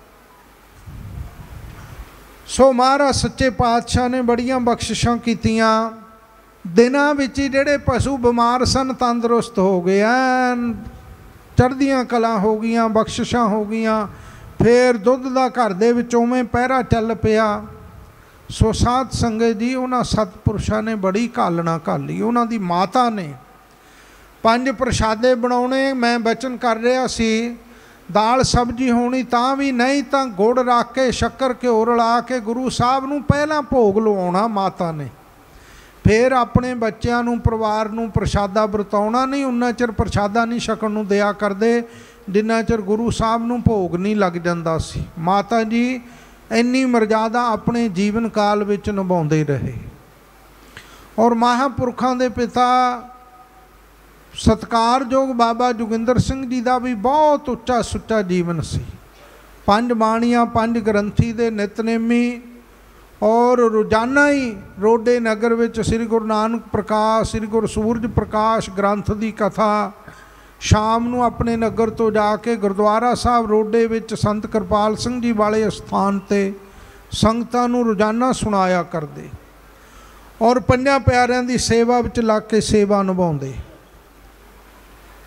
ਸੋ ਮਹਾਰਾਜ, ਸੱਚੇ ਪਾਤਸ਼ਾਹ ਨੇ ਬੜੀਆਂ ਬਖਸ਼ਿਸ਼ਾਂ ਕੀਤੀਆਂ। ਦਿਨਾਂ ਵਿੱਚ ਹੀ ਜਿਹੜੇ ਪਸ਼ੂ ਬਿਮਾਰ ਸਨ, ਤੰਦਰੁਸਤ ਹੋ ਗਏ ਐਨ। ਚੜ੍ਹਦੀਆਂ ਕਲਾ ਹੋ ਗਈਆਂ, ਬਖਸ਼ਿਸ਼ਾਂ ਹੋ ਗਈਆਂ। ਫੇਰ ਦੁੱਧ ਦਾ ਘਰ ਦੇ ਵਿੱਚ ਉਵੇਂ ਪਹਿਰਾ ਚੱਲ ਪਿਆ। ਸੋ ਸਾਧ ਸੰਗਤ ਜੀ, ਉਹਨਾਂ ਸਤਪੁਰਸ਼ਾਂ ਨੇ ਬੜੀ ਕਾਲਣਾ ਘਾਲੀ ਉਹਨਾਂ ਦੀ ਮਾਤਾ ਨੇ ਪੰਜ ਪ੍ਰਸ਼ਾਦੇ ਬਣਾਉਣੇ। ਮੈਂ ਬਚਨ ਕਰ ਰਿਹਾ ਸੀ। ਦਾਲ ਸਬਜੀ ਹੋਣੀ ਤਾਂ ਵੀ ਨਹੀਂ ਤਾਂ ਗੁੜ ਰੱਖ ਕੇ ਸ਼ੱਕਰ ਘਿਓ ਰਲਾ ਕੇ ਗੁਰੂ ਸਾਹਿਬ ਨੂੰ ਪਹਿਲਾਂ ਭੋਗ ਲਵਾਉਣਾ ਮਾਤਾ ਨੇ। ਫਿਰ ਆਪਣੇ ਬੱਚਿਆਂ ਨੂੰ, ਪਰਿਵਾਰ ਨੂੰ ਪ੍ਰਸ਼ਾਦਾ ਵਰਤਾਉਣਾ ਨਹੀਂ, ਉਨਾ ਚਿਰ ਪ੍ਰਸ਼ਾਦਾ ਨਹੀਂ ਛਕਣ ਨੂੰ ਦਿਆ ਕਰਦੇ, ਜਿੰਨਾ ਚਿਰ ਗੁਰੂ ਸਾਹਿਬ ਨੂੰ ਭੋਗ ਨਹੀਂ ਲੱਗ ਜਾਂਦਾ ਸੀ। ਮਾਤਾ ਜੀ ਇੰਨੀ ਮਰਜ਼ਾਦਾ ਆਪਣੇ ਜੀਵਨ ਕਾਲ ਵਿੱਚ ਨਿਭਾਉਂਦੇ ਰਹੇ। ਔਰ ਮਹਾਪੁਰਖਾਂ ਦੇ ਪਿਤਾ ਸਤਕਾਰਯੋਗ ਬਾਬਾ ਜੋਗਿੰਦਰ ਸਿੰਘ ਜੀ ਦਾ ਵੀ ਬਹੁਤ ਉੱਚਾ ਸੁੱਚਾ ਜੀਵਨ ਸੀ। ਪੰਜ ਬਾਣੀਆਂ, ਪੰਜ ਗ੍ਰੰਥੀ ਦੇ ਨਿਤਨੇਮੀ ਔਰ ਰੋਜ਼ਾਨਾ ਹੀ ਰੋਡੇ ਨਗਰ ਵਿੱਚ ਸ੍ਰੀ ਗੁਰੂ ਨਾਨਕ ਪ੍ਰਕਾਸ਼, ਸ੍ਰੀ ਗੁਰੂ ਸੂਰਜ ਪ੍ਰਕਾਸ਼ ਗ੍ਰੰਥ ਦੀ ਕਥਾ ਸ਼ਾਮ ਨੂੰ ਆਪਣੇ ਨਗਰ ਤੋਂ ਜਾ ਕੇ ਗੁਰਦੁਆਰਾ ਸਾਹਿਬ ਰੋਡੇ ਵਿੱਚ ਸੰਤ ਕਿਰਪਾਲ ਸਿੰਘ ਜੀ ਵਾਲੇ ਸਥਾਨ ਤੇ ਸੰਗਤਾਂ ਨੂੰ ਰੋਜ਼ਾਨਾ ਸੁਣਾਇਆ ਕਰਦੇ ਔਰ ਪੰਜਾਂ ਪਿਆਰਿਆਂ ਦੀ ਸੇਵਾ ਵਿੱਚ ਲੱਗ ਕੇ ਸੇਵਾ ਨਿਭਾਉਂਦੇ।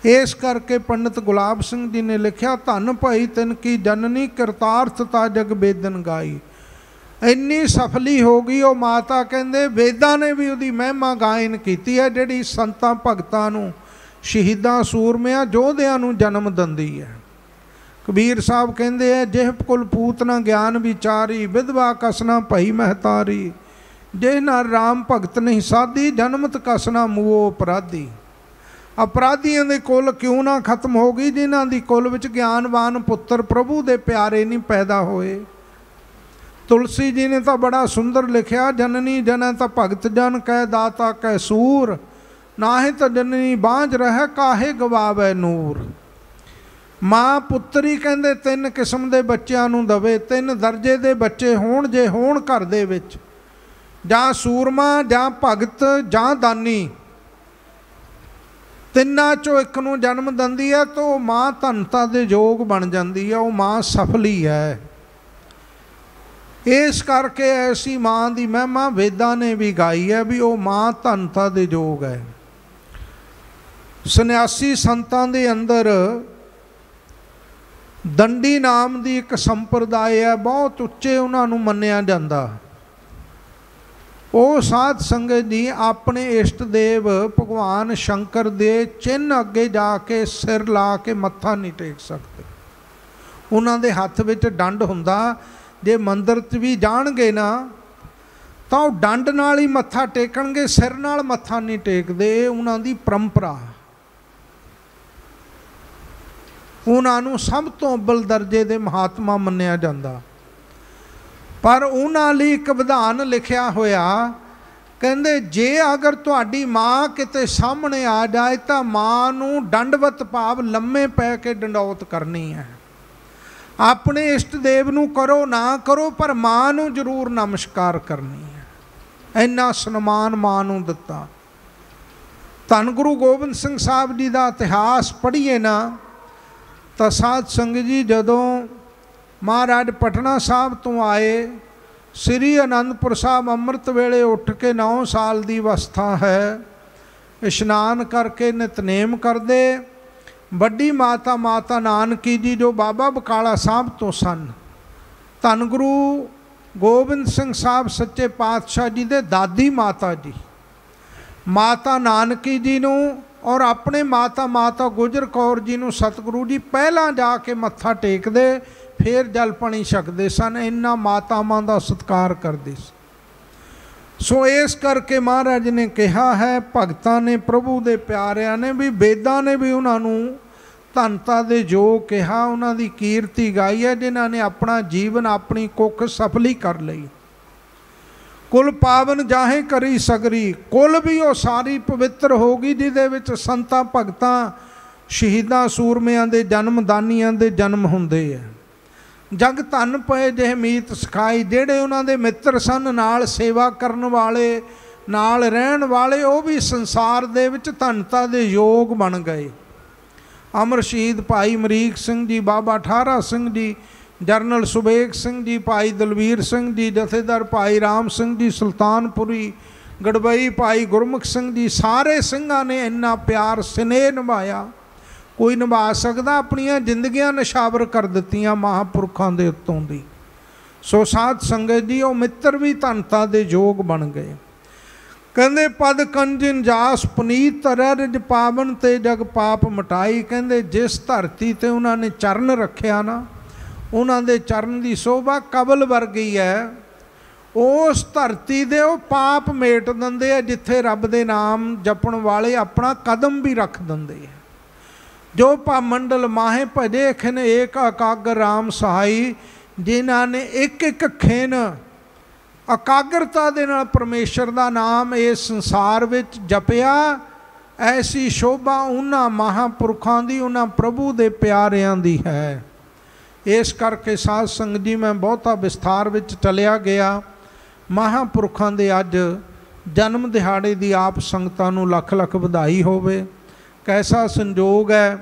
ਇਸ ਕਰਕੇ ਪੰਡਿਤ ਗੁਲਾਬ ਸਿੰਘ ਜੀ ਨੇ ਲਿਖਿਆ, ਧੰਨ ਭਾਈ ਤਿਨ ਕੀ ਜਨਨੀ ਕਰਤਾਰਥਤਾ ਜਗ ਬੇਦਨ ਗਾਈ। ਇੰਨੀ ਸਫਲੀ ਹੋ ਗਈ ਉਹ ਮਾਤਾ, ਕਹਿੰਦੇ ਵੇਦਾਂ ਨੇ ਵੀ ਉਹਦੀ ਮਹਿਮਾ ਗਾਇਨ ਕੀਤੀ ਹੈ, ਜਿਹੜੀ ਸੰਤਾਂ ਭਗਤਾਂ ਨੂੰ ਸ਼ਹੀਦਾਂ, ਸੂਰਮਿਆਂ, ਯੋਧਿਆਂ ਨੂੰ ਜਨਮ ਦਿੰਦੀ ਹੈ। ਕਬੀਰ ਸਾਹਿਬ ਕਹਿੰਦੇ ਆ, ਜਿਹ ਕੁਲ ਪੂਤਨਾ ਗਿਆਨ ਵਿਚਾਰੀ, ਵਿਧਵਾ ਕਸਨਾ ਭਈ ਮਹਤਾਰੀ। ਜਿਹ ਨਾ ਰਾਮ ਭਗਤ ਨਹੀਂ ਸਾਦੀ ਜਨਮਤ ਕਸਨਾ ਮੂਓ ਅਪਰਾਧੀ। ਅਪਰਾਧੀਆਂ ਦੇ ਕੁੱਲ ਕਿਉਂ ਨਾ ਖਤਮ ਹੋ ਗਈ, ਜਿਨ੍ਹਾਂ ਦੀ ਕੁੱਲ ਵਿੱਚ ਗਿਆਨਵਾਨ ਪੁੱਤਰ ਪ੍ਰਭੂ ਦੇ ਪਿਆਰੇ ਨਹੀਂ ਪੈਦਾ ਹੋਏ। ਤੁਲਸੀ ਜੀ ਨੇ ਤਾਂ ਬੜਾ ਸੁੰਦਰ ਲਿਖਿਆ, ਜਨਨੀ ਜਨੈ ਤਾਂ ਭਗਤ ਜਨ ਕਹਿ ਦਾਤਾ ਕਹਿ ਸੂਰ, ਨਾਹੇ ਤਾਂ ਜਨਨੀ ਬਾਝ ਰਹਿ ਕਾਹੇ ਗਵਾਵੇ ਨੂਰ। ਮਾਂ ਪੁੱਤਰੀ ਕਹਿੰਦੇ, ਤਿੰਨ ਕਿਸਮ ਦੇ ਬੱਚਿਆਂ ਨੂੰ ਦਵੇ, ਤਿੰਨ ਦਰਜੇ ਦੇ ਬੱਚੇ ਹੋਣ ਜੇ ਹੋਣ ਘਰ ਦੇ ਵਿੱਚ। ਜਾਂ ਸੂਰਮਾ, ਜਾਂ ਭਗਤ, ਜਾਂ ਦਾਨੀ। ਤਿੰਨਾਂ ਚੋਂ ਇੱਕ ਨੂੰ ਜਨਮ ਦਿੰਦੀ ਹੈ ਤਾਂ ਉਹ ਮਾਂ ਧਨਤਾ ਦੇ ਯੋਗ ਬਣ ਜਾਂਦੀ ਹੈ, ਉਹ ਮਾਂ ਸਫਲੀ ਹੈ। ਇਸ ਕਰਕੇ ਐਸੀ ਮਾਂ ਦੀ ਮਹਿਮਾ ਵੇਦਾਂ ਨੇ ਵੀ ਗਾਈ ਹੈ ਵੀ ਉਹ ਮਾਂ ਧਨਤਾ ਦੇ ਯੋਗ ਹੈ। ਸੰਨਿਆਸੀ ਸੰਤਾਂ ਦੇ ਅੰਦਰ ਦੰਡੀ ਨਾਮ ਦੀ ਇੱਕ ਸੰਪਰਦਾਇ ਹੈ, ਬਹੁਤ ਉੱਚੇ ਉਹਨਾਂ ਨੂੰ ਮੰਨਿਆ ਜਾਂਦਾ। ਉਹ ਸਾਧ ਸੰਗਤ ਜੀ ਆਪਣੇ ਇਸ਼ਟ ਦੇਵ ਭਗਵਾਨ ਸ਼ੰਕਰ ਦੇ ਚਿੰਨ ਅੱਗੇ ਜਾ ਕੇ ਸਿਰ ਲਾ ਕੇ ਮੱਥਾ ਨਹੀਂ ਟੇਕ ਸਕਦੇ। ਉਹਨਾਂ ਦੇ ਹੱਥ ਵਿੱਚ ਡੰਡ ਹੁੰਦਾ, ਜੇ ਮੰਦਰ 'ਚ ਵੀ ਜਾਣਗੇ ਨਾ, ਤਾਂ ਉਹ ਡੰਡ ਨਾਲ ਹੀ ਮੱਥਾ ਟੇਕਣਗੇ, ਸਿਰ ਨਾਲ ਮੱਥਾ ਨਹੀਂ ਟੇਕਦੇ ਉਹਨਾਂ ਦੀ ਪਰੰਪਰਾ ਉਹਨਾਂ ਨੂੰ ਸਭ ਤੋਂ ਅੱਵਲ ਦਰਜੇ ਦੇ ਮਹਾਤਮਾ ਮੰਨਿਆ ਜਾਂਦਾ। ਪਰ ਉਹਨਾਂ ਲਈ ਇੱਕ ਵਿਧਾਨ ਲਿਖਿਆ ਹੋਇਆ, ਕਹਿੰਦੇ, ਜੇ ਅਗਰ ਤੁਹਾਡੀ ਮਾਂ ਕਿਤੇ ਸਾਹਮਣੇ ਆ ਜਾਏ ਤਾਂ ਮਾਂ ਨੂੰ ਡੰਡਵਤ ਭਾਵ ਲੰਮੇ ਪੈ ਕੇ ਡੰਡੌਤ ਕਰਨੀ ਹੈ। ਆਪਣੇ ਇਸ਼ਟ ਦੇਵ ਨੂੰ ਕਰੋ, ਨਾ ਕਰੋ, ਪਰ ਮਾਂ ਨੂੰ ਜ਼ਰੂਰ ਨਮਸਕਾਰ ਕਰਨੀ ਹੈ। ਇੰਨਾ ਸਨਮਾਨ ਮਾਂ ਨੂੰ ਦਿੱਤਾ। ਧੰਨ ਗੁਰੂ ਗੋਬਿੰਦ ਸਿੰਘ ਸਾਹਿਬ ਜੀ ਦਾ ਇਤਿਹਾਸ ਪੜ੍ਹੀਏ ਨਾ, ਤਾਂ ਸਾਧ ਸੰਗਤ ਜੀ ਜਦੋਂ ਮਹਾਰਾਜ ਪਟਨਾ ਸਾਹਿਬ ਤੋਂ ਆਏ, ਸ੍ਰੀ ਅਨੰਦਪੁਰ ਸਾਹਿਬ ਅੰਮ੍ਰਿਤ ਵੇਲੇ ਉੱਠ ਕੇ 9 ਸਾਲ ਦੀ ਅਵਸਥਾ ਹੈ। ਇਸ਼ਨਾਨ ਕਰਕੇ ਨਿਤਨੇਮ ਕਰਦੇ, ਵੱਡੀ ਮਾਤਾ ਮਾਤਾ ਨਾਨਕੀ ਜੀ ਜੋ ਬਾਬਾ ਬਕਾਲਾ ਸਾਹਿਬ ਤੋਂ ਸਨ। ਧੰਨ ਗੁਰੂ ਗੋਬਿੰਦ ਸਿੰਘ ਸਾਹਿਬ ਸੱਚੇ ਪਾਤਸ਼ਾਹ ਜੀ ਦੇ ਦਾਦੀ ਮਾਤਾ ਜੀ। ਮਾਤਾ ਨਾਨਕੀ ਜੀ ਨੂੰ ਔਰ ਆਪਣੇ ਮਾਤਾ ਮਾਤਾ ਗੁਜਰ ਕੌਰ ਜੀ ਨੂੰ ਸਤਿਗੁਰੂ ਜੀ ਪਹਿਲਾਂ ਜਾ ਕੇ ਮੱਥਾ ਟੇਕਦੇ ਫੇਰ ਜਲ ਪਾਣੀ ਛਕਦੇ ਸਨ ਇੰਨਾ ਮਾਤਾਵਾਂ ਦਾ ਸਤਿਕਾਰ ਕਰਦੇ ਸੀ ਸੋ ਇਸ ਕਰਕੇ ਮਹਾਰਾਜ ਨੇ ਕਿਹਾ ਹੈ, ਭਗਤਾਂ ਨੇ ਪ੍ਰਭੂ ਦੇ ਪਿਆਰਿਆਂ ਨੇ ਵੀ, ਵੇਦਾਂ ਨੇ ਵੀ ਉਹਨਾਂ ਨੂੰ ਧਨਤਾ ਦੇ ਜੋ ਕਿਹਾ, ਉਹਨਾਂ ਦੀ ਕੀਰਤੀ ਗਾਈ ਹੈ, ਜਿਨ੍ਹਾਂ ਨੇ ਆਪਣਾ ਜੀਵਨ ਆਪਣੀ ਕੁੱਖ ਸਫਲੀ ਕਰ ਲਈ। ਕੁਲ ਪਾਵਨ ਜਾਹੇ ਕਰੀ ਸਗਰੀ, ਕੁਲ ਵੀ ਉਹ ਸਾਰੀ ਪਵਿੱਤਰ ਹੋਗੀ ਜਿਹਦੇ ਵਿੱਚ ਸੰਤਾਂ, ਭਗਤਾਂ, ਸ਼ਹੀਦਾਂ, ਸੂਰਮਿਆਂ ਦੇ ਜਨਮ, ਦਾਨੀਆਂ ਦੇ ਜਨਮ ਹੁੰਦੇ ਆ ਜਗ ਧਨ ਪਏ ਜਿਹੇ ਮੀਤ ਸਿਖਾਈ, ਜਿਹੜੇ ਉਹਨਾਂ ਦੇ ਮਿੱਤਰ ਸਨ ਨਾਲ ਸੇਵਾ ਕਰਨ ਵਾਲੇ, ਨਾਲ ਰਹਿਣ ਵਾਲੇ, ਉਹ ਵੀ ਸੰਸਾਰ ਦੇ ਵਿੱਚ ਧਨਤਾ ਦੇ ਯੋਗ ਬਣ ਗਏ। ਅਮਰ ਸ਼ਹੀਦ ਭਾਈ ਮਰੀਕ ਸਿੰਘ ਜੀ, ਬਾਬਾ ਠਾਰਾ ਸਿੰਘ ਜੀ, ਜਰਨਲ ਸੁਬੇਗ ਸਿੰਘ ਜੀ, ਭਾਈ ਦਲਵੀਰ ਸਿੰਘ ਜੀ, ਜਥੇਦਾਰ ਭਾਈ ਰਾਮ ਸਿੰਘ ਜੀ, ਸੁਲਤਾਨਪੁਰੀ, ਗੜਬਈ ਭਾਈ ਗੁਰਮੁਖ ਸਿੰਘ ਜੀ, ਸਾਰੇ ਸਿੰਘਾਂ ਨੇ ਇੰਨਾ ਪਿਆਰ, ਸਨੇਹ ਨਿਭਾਇਆ। ਕੋਈ ਨਿਭਾ ਸਕਦਾ, ਆਪਣੀਆਂ ਜ਼ਿੰਦਗੀਆਂ ਨਿਸ਼ਾਵਰ ਕਰ ਦਿੱਤੀਆਂ ਮਹਾਪੁਰਖਾਂ ਦੇ ਉੱਤੋਂ ਦੀ। ਸੋ ਸਾਧ ਸੰਗਤ ਜੀ, ਉਹ ਮਿੱਤਰ ਵੀ ਧਨਤਾ ਦੇ ਯੋਗ ਬਣ ਗਏ। ਕਹਿੰਦੇ, ਪਦ ਕੰਜਨ ਜਾਸ ਪੁਨੀਤ ਰਜ ਪਾਵਨ ਤੇ ਜਗ ਪਾਪ ਮਟਾਈ। ਕਹਿੰਦੇ, ਜਿਸ ਧਰਤੀ ਤੇ ਉਹਨਾਂ ਨੇ ਚਰਨ ਰੱਖਿਆ ਨਾ, ਉਹਨਾਂ ਦੇ ਚਰਨ ਦੀ ਸੋਭਾ ਕਬਲ ਵਰਗੀ ਹੈ ਉਸ ਧਰਤੀ ਦੇ ਉਹ ਪਾਪ ਮੇਟ ਦਿੰਦੇ ਆ ਜਿੱਥੇ ਰੱਬ ਦੇ ਨਾਮ ਜਪਣ ਵਾਲੇ ਆਪਣਾ ਕਦਮ ਵੀ ਰੱਖ ਦਿੰਦੇ ਆ ਜੋ ਪਾ ਮੰਡਲ ਮਾਹੇ ਭਜੇ ਖਿਨ ਏਕ ਅਕਾਗਰ ਰਾਮ ਸਹਾਈ, ਜਿਨ੍ਹਾਂ ਨੇ ਇੱਕ ਇੱਕ ਖਿਨ ਇਕਾਗਰਤਾ ਦੇ ਨਾਲ ਪਰਮੇਸ਼ਰ ਦਾ ਨਾਮ ਇਸ ਸੰਸਾਰ ਵਿੱਚ ਜਪਿਆ। ਐਸੀ ਸ਼ੋਭਾ ਉਹਨਾਂ ਮਹਾਪੁਰਖਾਂ ਦੀ, ਉਹਨਾਂ ਪ੍ਰਭੂ ਦੇ ਪਿਆਰਿਆਂ ਦੀ ਹੈ। ਇਸ ਕਰਕੇ ਸਾਧ ਸੰਗਤ ਜੀ, ਮੈਂ ਬਹੁਤਾ ਵਿਸਥਾਰ ਵਿੱਚ ਚਲਿਆ ਗਿਆ। ਮਹਾਪੁਰਖਾਂ ਦੇ ਅੱਜ ਜਨਮ ਦਿਹਾੜੇ ਦੀ ਆਪ ਸੰਗਤਾਂ ਨੂੰ ਲੱਖ ਲੱਖ ਵਧਾਈ ਹੋਵੇ। ਕੈਸਾ ਸੰਜੋਗ ਹੈ?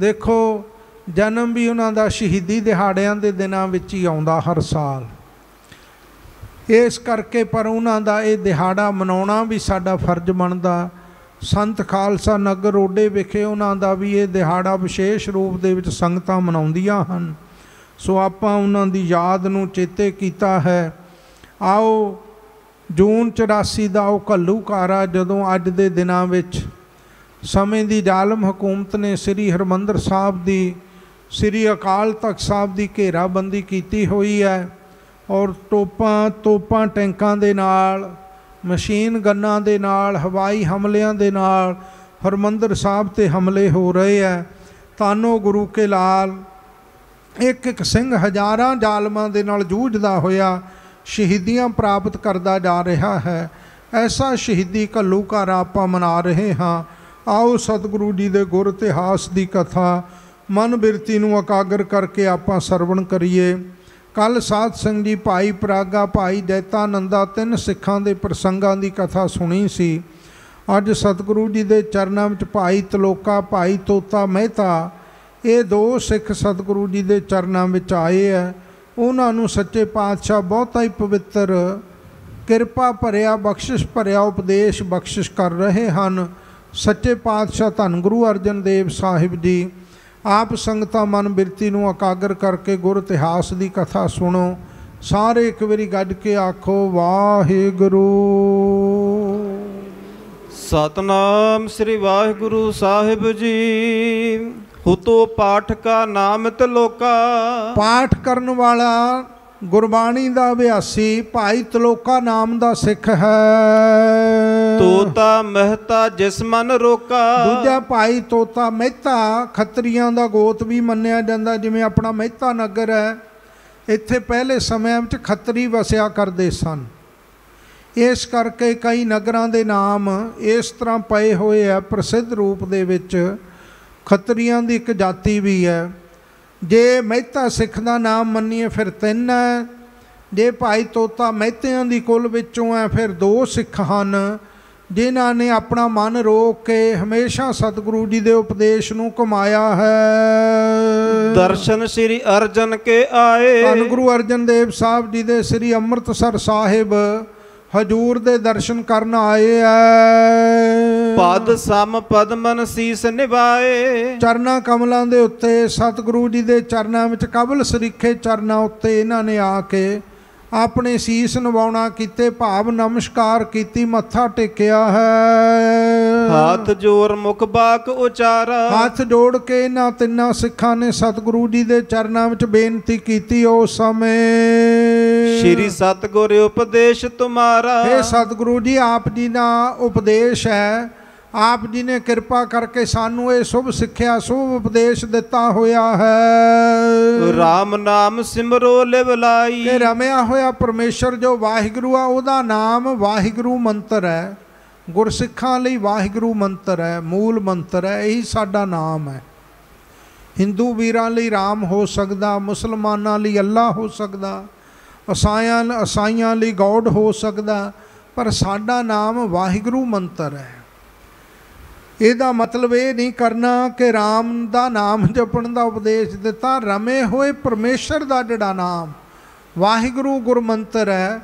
ਦੇਖੋ, ਜਨਮ ਵੀ ਉਹਨਾਂ ਦਾ ਸ਼ਹੀਦੀ ਦਿਹਾੜਿਆਂ ਦੇ ਦਿਨਾਂ ਵਿੱਚ ਹੀ ਆਉਂਦਾ ਹਰ ਸਾਲ। ਇਸ ਕਰਕੇ ਪਰ ਉਹਨਾਂ ਦਾ ਇਹ ਦਿਹਾੜਾ ਮਨਾਉਣਾ ਵੀ ਸਾਡਾ ਫਰਜ਼ ਬਣਦਾ। ਸੰਤ ਖਾਲਸਾ ਨਗਰ ਰੋਡੇ ਵਿਖੇ ਉਹਨਾਂ ਦਾ ਵੀ ਇਹ ਦਿਹਾੜਾ ਵਿਸ਼ੇਸ਼ ਰੂਪ ਦੇ ਵਿੱਚ ਸੰਗਤਾਂ ਮਨਾਉਂਦੀਆਂ ਹਨ। ਸੋ ਆਪਾਂ ਉਹਨਾਂ ਦੀ ਯਾਦ ਨੂੰ ਚੇਤੇ ਕੀਤਾ ਹੈ। ਆਓ, ਜੂਨ 84 ਦਾ ਉਹ ਘੱਲੂਕਾਰਾ ਜਦੋਂ ਅੱਜ ਦੇ ਦਿਨਾਂ ਵਿੱਚ ਸਮੇਂ ਦੀ ਜ਼ਾਲਮ ਹਕੂਮਤ ਨੇ ਸ੍ਰੀ ਹਰਮੰਦਰ ਸਾਹਿਬ ਦੀ, ਸ੍ਰੀ ਅਕਾਲ ਤਖਤ ਸਾਹਿਬ ਦੀ ਘੇਰਾਬੰਦੀ ਕੀਤੀ ਹੋਈ ਹੈ ਔਰ ਟੋਪਾਂ ਤੋਪਾਂ ਟੈਂਕਾਂ ਦੇ ਨਾਲ, ਮਸ਼ੀਨ ਗੰਨਾਂ ਦੇ ਨਾਲ, ਹਵਾਈ ਹਮਲਿਆਂ ਦੇ ਨਾਲ ਹਰਮੰਦਰ ਸਾਹਿਬ ਤੇ ਹਮਲੇ ਹੋ ਰਹੇ ਹੈ। ਤਾਨੋ ਗੁਰੂ ਕੇ ਲਾਲ ਇੱਕ ਇੱਕ ਸਿੰਘ ਹਜ਼ਾਰਾਂ ਜ਼ਾਲਮਾਂ ਦੇ ਨਾਲ ਜੂਝਦਾ ਹੋਇਆ ਸ਼ਹੀਦੀਆਂ ਪ੍ਰਾਪਤ ਕਰਦਾ ਜਾ ਰਿਹਾ ਹੈ। ਐਸਾ ਸ਼ਹੀਦੀ ਘੱਲੂਘਾਰਾ ਆਪਾਂ ਮਨਾ ਰਹੇ ਹਾਂ। ਆਓ ਸਤਿਗੁਰੂ ਜੀ ਦੇ ਗੁਰ ਇਤਿਹਾਸ ਦੀ ਕਥਾ, ਮਨ ਬਿਰਤੀ ਨੂੰ ਇਕਾਗਰ ਕਰਕੇ ਆਪਾਂ ਸਰਵਣ ਕਰੀਏ। ਕੱਲ ਸਾਧ ਸਿੰਘ ਜੀ ਭਾਈ ਪ੍ਰਾਗਾ, ਭਾਈ ਜੈਤਾਨੰਦਾ ਤਿੰਨ ਸਿੱਖਾਂ ਦੇ ਪ੍ਰਸੰਗਾਂ ਦੀ ਕਥਾ ਸੁਣੀ ਸੀ। ਅੱਜ ਸਤਿਗੁਰੂ ਜੀ ਦੇ ਚਰਨਾਂ ਵਿੱਚ ਭਾਈ ਤਲੋਕਾ, ਭਾਈ ਤੋਤਾ ਮਹਿਤਾ, ਇਹ ਦੋ ਸਿੱਖ ਸਤਿਗੁਰੂ ਜੀ ਦੇ ਚਰਨਾਂ ਵਿੱਚ ਆਏ ਆ ਉਹਨਾਂ ਨੂੰ ਸੱਚੇ ਪਾਤਸ਼ਾਹ ਬਹੁਤਾ ਹੀ ਪਵਿੱਤਰ, ਕਿਰਪਾ ਭਰਿਆ, ਬਖਸ਼ਿਸ਼ ਭਰਿਆ, ਉਪਦੇਸ਼ ਬਖਸ਼ਿਸ਼ ਕਰ ਰਹੇ ਹਨ। ਸੱਚੇ ਪਾਤਸ਼ਾਹ ਧੰਨ ਗੁਰੂ ਅਰਜਨ ਦੇਵ ਸਾਹਿਬ ਜੀ ਆਪ ਸੰਗਤਾਂ ਮਨ ਬਿਰਤੀ ਨੂੰ ਇਕਾਗਰ ਕਰਕੇ ਗੁਰ ਇਤਿਹਾਸ ਦੀ ਕਥਾ ਸੁਣੋ। ਸਾਰੇ ਇੱਕ ਵਾਰੀ ਗੱਜ ਕੇ ਆਖੋ ਵਾਹਿਗੁਰੂ। ਸਤਨਾਮ ਸ੍ਰੀ ਵਾਹਿਗੁਰੂ ਸਾਹਿਬ ਜੀ। ਹੁਤੋ ਪਾਠ ਕਾ ਨਾਮ ਤਲੋਕਾ। ਪਾਠ ਕਰਨ ਵਾਲਾ ਗੁਰਬਾਣੀ ਦਾ ਅਭਿਆਸੀ ਭਾਈ ਤਲੋਕਾ ਨਾਮ ਦਾ ਸਿੱਖ ਹੈ। ਤੋਤਾ ਮਹਿਤਾ ਜਿਸ ਮਨ ਰੋਕਾ। ਦੂਜਾ ਭਾਈ ਤੋਤਾ ਮਹਿਤਾ ਖੱਤਰੀਆਂ ਦਾ ਗੋਤ ਵੀ ਮੰਨਿਆ ਜਾਂਦਾ ਜਿਵੇਂ ਆਪਣਾ ਮਹਿਤਾ ਨਗਰ ਹੈ। ਇੱਥੇ ਪਹਿਲੇ ਸਮਿਆਂ ਵਿੱਚ ਖੱਤਰੀ ਵਸਿਆ ਕਰਦੇ ਸਨ। ਇਸ ਕਰਕੇ ਕਈ ਨਗਰਾਂ ਦੇ ਨਾਮ ਇਸ ਤਰ੍ਹਾਂ ਪਏ ਹੋਏ ਆ ਪ੍ਰਸਿੱਧ ਰੂਪ ਦੇ ਵਿੱਚ। ਖੱਤਰੀਆਂ ਦੀ ਇੱਕ ਜਾਤੀ ਵੀ ਹੈ। ਜੇ ਮਹਿਤਾ ਸਿੱਖ ਦਾ ਨਾਮ ਮੰਨੀਏ ਫਿਰ ਤਿੰਨ ਹੈ। ਜੇ ਭਾਈ ਤੋਤਾ ਮਹਿਤਿਆਂ ਦੀ ਕੁਲ ਵਿੱਚੋਂ ਹੈ ਫਿਰ ਦੋ ਸਿੱਖ ਹਨ। ਜਿਨ੍ਹਾਂ ਨੇ ਆਪਣਾ ਮਨ ਰੋਕ ਕੇ ਹਮੇਸ਼ਾ ਸਤਿਗੁਰੂ ਜੀ ਦੇ ਉਪਦੇਸ਼ ਨੂੰ ਕਮਾਇਆ ਹੈ। ਦਰਸ਼ਨ ਸ੍ਰੀ ਅਰਜਨ ਕੇ ਆਏ। ਧੰਨ ਗੁਰੂ ਅਰਜਨ ਦੇਵ ਸਾਹਿਬ ਜੀ ਦੇ ਸ੍ਰੀ ਅੰਮ੍ਰਿਤਸਰ ਸਾਹਿਬ। ਹਜੂਰ ਦੇ ਦਰਸ਼ਨ ਕਰਨ ਆਏ ਐ। ਪਦ ਸਮ ਪਦ ਮਨ ਸੀਸ ਨਿਵਾਏ ਚਰਨਾ ਕਮਲਾਂ ਦੇ ਉੱਤੇ ਸਤਿਗੁਰੂ ਜੀ ਦੇ ਚਰਨਾਂ ਵਿੱਚ ਕਬਲ ਸਰੀਖੇ ਚਰਨਾਂ ਉੱਤੇ ਇਹਨਾਂ ਨੇ ਆ ਕੇ ਆਪਣੇ ਸੀਸ ਨਵਾਉਣਾ ਕੀਤੇ ਭਾਵ ਨਮਸਕਾਰ ਕੀਤੀ ਮੱਥਾ ਟੇਕਿਆ ਹੈ। ਹੱਥ ਜੋਰ ਮੁਖ ਬਾਕ ਉਚਾਰਾ। ਹੱਥ ਜੋੜ ਕੇ ਇਹਨਾਂ ਤਿੰਨਾਂ ਸਿੱਖਾਂ ਨੇ ਸਤਿਗੁਰੂ ਜੀ ਦੇ ਚਰਨਾਂ ਵਿੱਚ ਬੇਨਤੀ ਕੀਤੀ ਉਸ ਸਮੇਂ। ਸ਼੍ਰੀ ਸਤਗੁਰ ਉਪਦੇਸ਼ ਤੁਮਾਰਾ। ਇਹ ਸਤਿਗੁਰੂ ਜੀ ਆਪ ਜੀ ਦਾ ਉਪਦੇਸ਼ ਹੈ ਆਪ ਜੀ ਨੇ ਕਿਰਪਾ ਕਰਕੇ ਸਾਨੂੰ ਇਹ ਸ਼ੁਭ ਸਿੱਖਿਆ ਸ਼ੁਭ ਉਪਦੇਸ਼ ਦਿੱਤਾ ਹੋਇਆ ਹੈ। ਰਾਮ ਨਾਮ ਸਿਮਰੋ ਲਿਵ ਲਾਈ। ਕਿ ਰਮਿਆ ਹੋਇਆ ਪਰਮੇਸ਼ਰ ਜੋ ਵਾਹਿਗੁਰੂ ਆ ਉਹਦਾ ਨਾਮ ਵਾਹਿਗੁਰੂ ਮੰਤਰ ਹੈ। ਗੁਰਸਿੱਖਾਂ ਲਈ ਵਾਹਿਗੁਰੂ ਮੰਤਰ ਹੈ ਮੂਲ ਮੰਤਰ ਹੈ ਇਹੀ ਸਾਡਾ ਨਾਮ ਹੈ। ਹਿੰਦੂ ਵੀਰਾਂ ਲਈ ਰਾਮ ਹੋ ਸਕਦਾ ਮੁਸਲਮਾਨਾਂ ਲਈ ਅੱਲਾ ਹੋ ਸਕਦਾ ਅਸਾਇਆਂ ਅਸਾਈਆਂ ਲਈ ਗੋਡ ਹੋ ਸਕਦਾ ਪਰ ਸਾਡਾ ਨਾਮ ਵਾਹਿਗੁਰੂ ਮੰਤਰ ਹੈ। ਇਹਦਾ ਮਤਲਬ ਇਹ ਨਹੀਂ ਕਰਨਾ ਕਿ RAM ਦਾ ਨਾਮ ਜਪਣ ਦਾ ਉਪਦੇਸ਼ ਦਿੱਤਾ, ਰਮੇ ਹੋਏ ਪਰਮੇਸ਼ਰ ਦਾ ਜਿਹੜਾ ਨਾਮ, ਵਾਹਿਗੁਰੂ ਗੁਰਮੰਤਰ ਹੈ,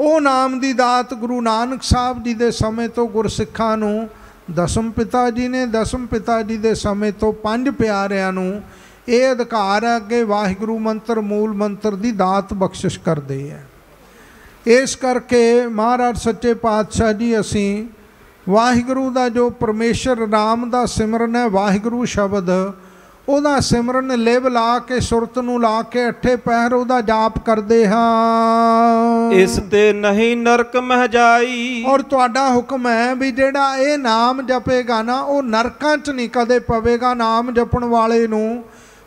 ਉਹ ਨਾਮ ਦੀ ਦਾਤ ਗੁਰੂ ਨਾਨਕ ਸਾਹਿਬ ਜੀ ਦੇ ਸਮੇਂ ਤੋਂ ਗੁਰਸਿੱਖਾਂ ਨੂੰ, ਦਸਮ ਪਿਤਾ ਜੀ ਨੇ ਦਸਮ ਪਿਤਾ ਜੀ ਦੇ ਸਮੇਂ ਤੋਂ ਪੰਜ ਪਿਆਰਿਆਂ ਨੂੰ, ਇਹ ਅਧਿਕਾਰ ਹੈ ਕਿ ਵਾਹਿਗੁਰੂ ਮੰਤਰ ਮੂਲ ਮੰਤਰ ਦੀ ਦਾਤ ਬਖਸ਼ਿਸ਼ ਕਰਦੇ ਹੈ। ਇਸ ਕਰਕੇ ਮਹਾਰਾਜ ਸੱਚੇ ਪਾਤਸ਼ਾਹ ਜੀ, ਅਸੀਂ ਵਾਹਿਗੁਰੂ ਦਾ ਜੋ ਪਰਮੇਸ਼ਰ ਨਾਮ ਦਾ ਸਿਮਰਨ ਹੈ ਵਾਹਿਗੁਰੂ ਸ਼ਬਦ ਉਹਦਾ ਸਿਮਰਨ ਲਿਵ ਲਾ ਕੇ ਸੁਰਤ ਨੂੰ ਲਾ ਕੇ ਅੱਠੇ ਪਹਿਰ ਉਹਦਾ ਜਾਪ ਕਰਦੇ ਹਾਂ। ਇਸ ਤੇ ਨਹੀਂ ਨਰਕ ਮਹਿ ਜਾਈ ਔਰ ਤੁਹਾਡਾ ਹੁਕਮ ਹੈ ਵੀ ਜਿਹੜਾ ਇਹ ਨਾਮ ਜਪੇਗਾ ਨਾ ਉਹ ਨਰਕਾਂ 'ਚ ਨਹੀਂ ਕਦੇ ਪਵੇਗਾ ਨਾਮ ਜਪਣ ਵਾਲੇ ਨੂੰ।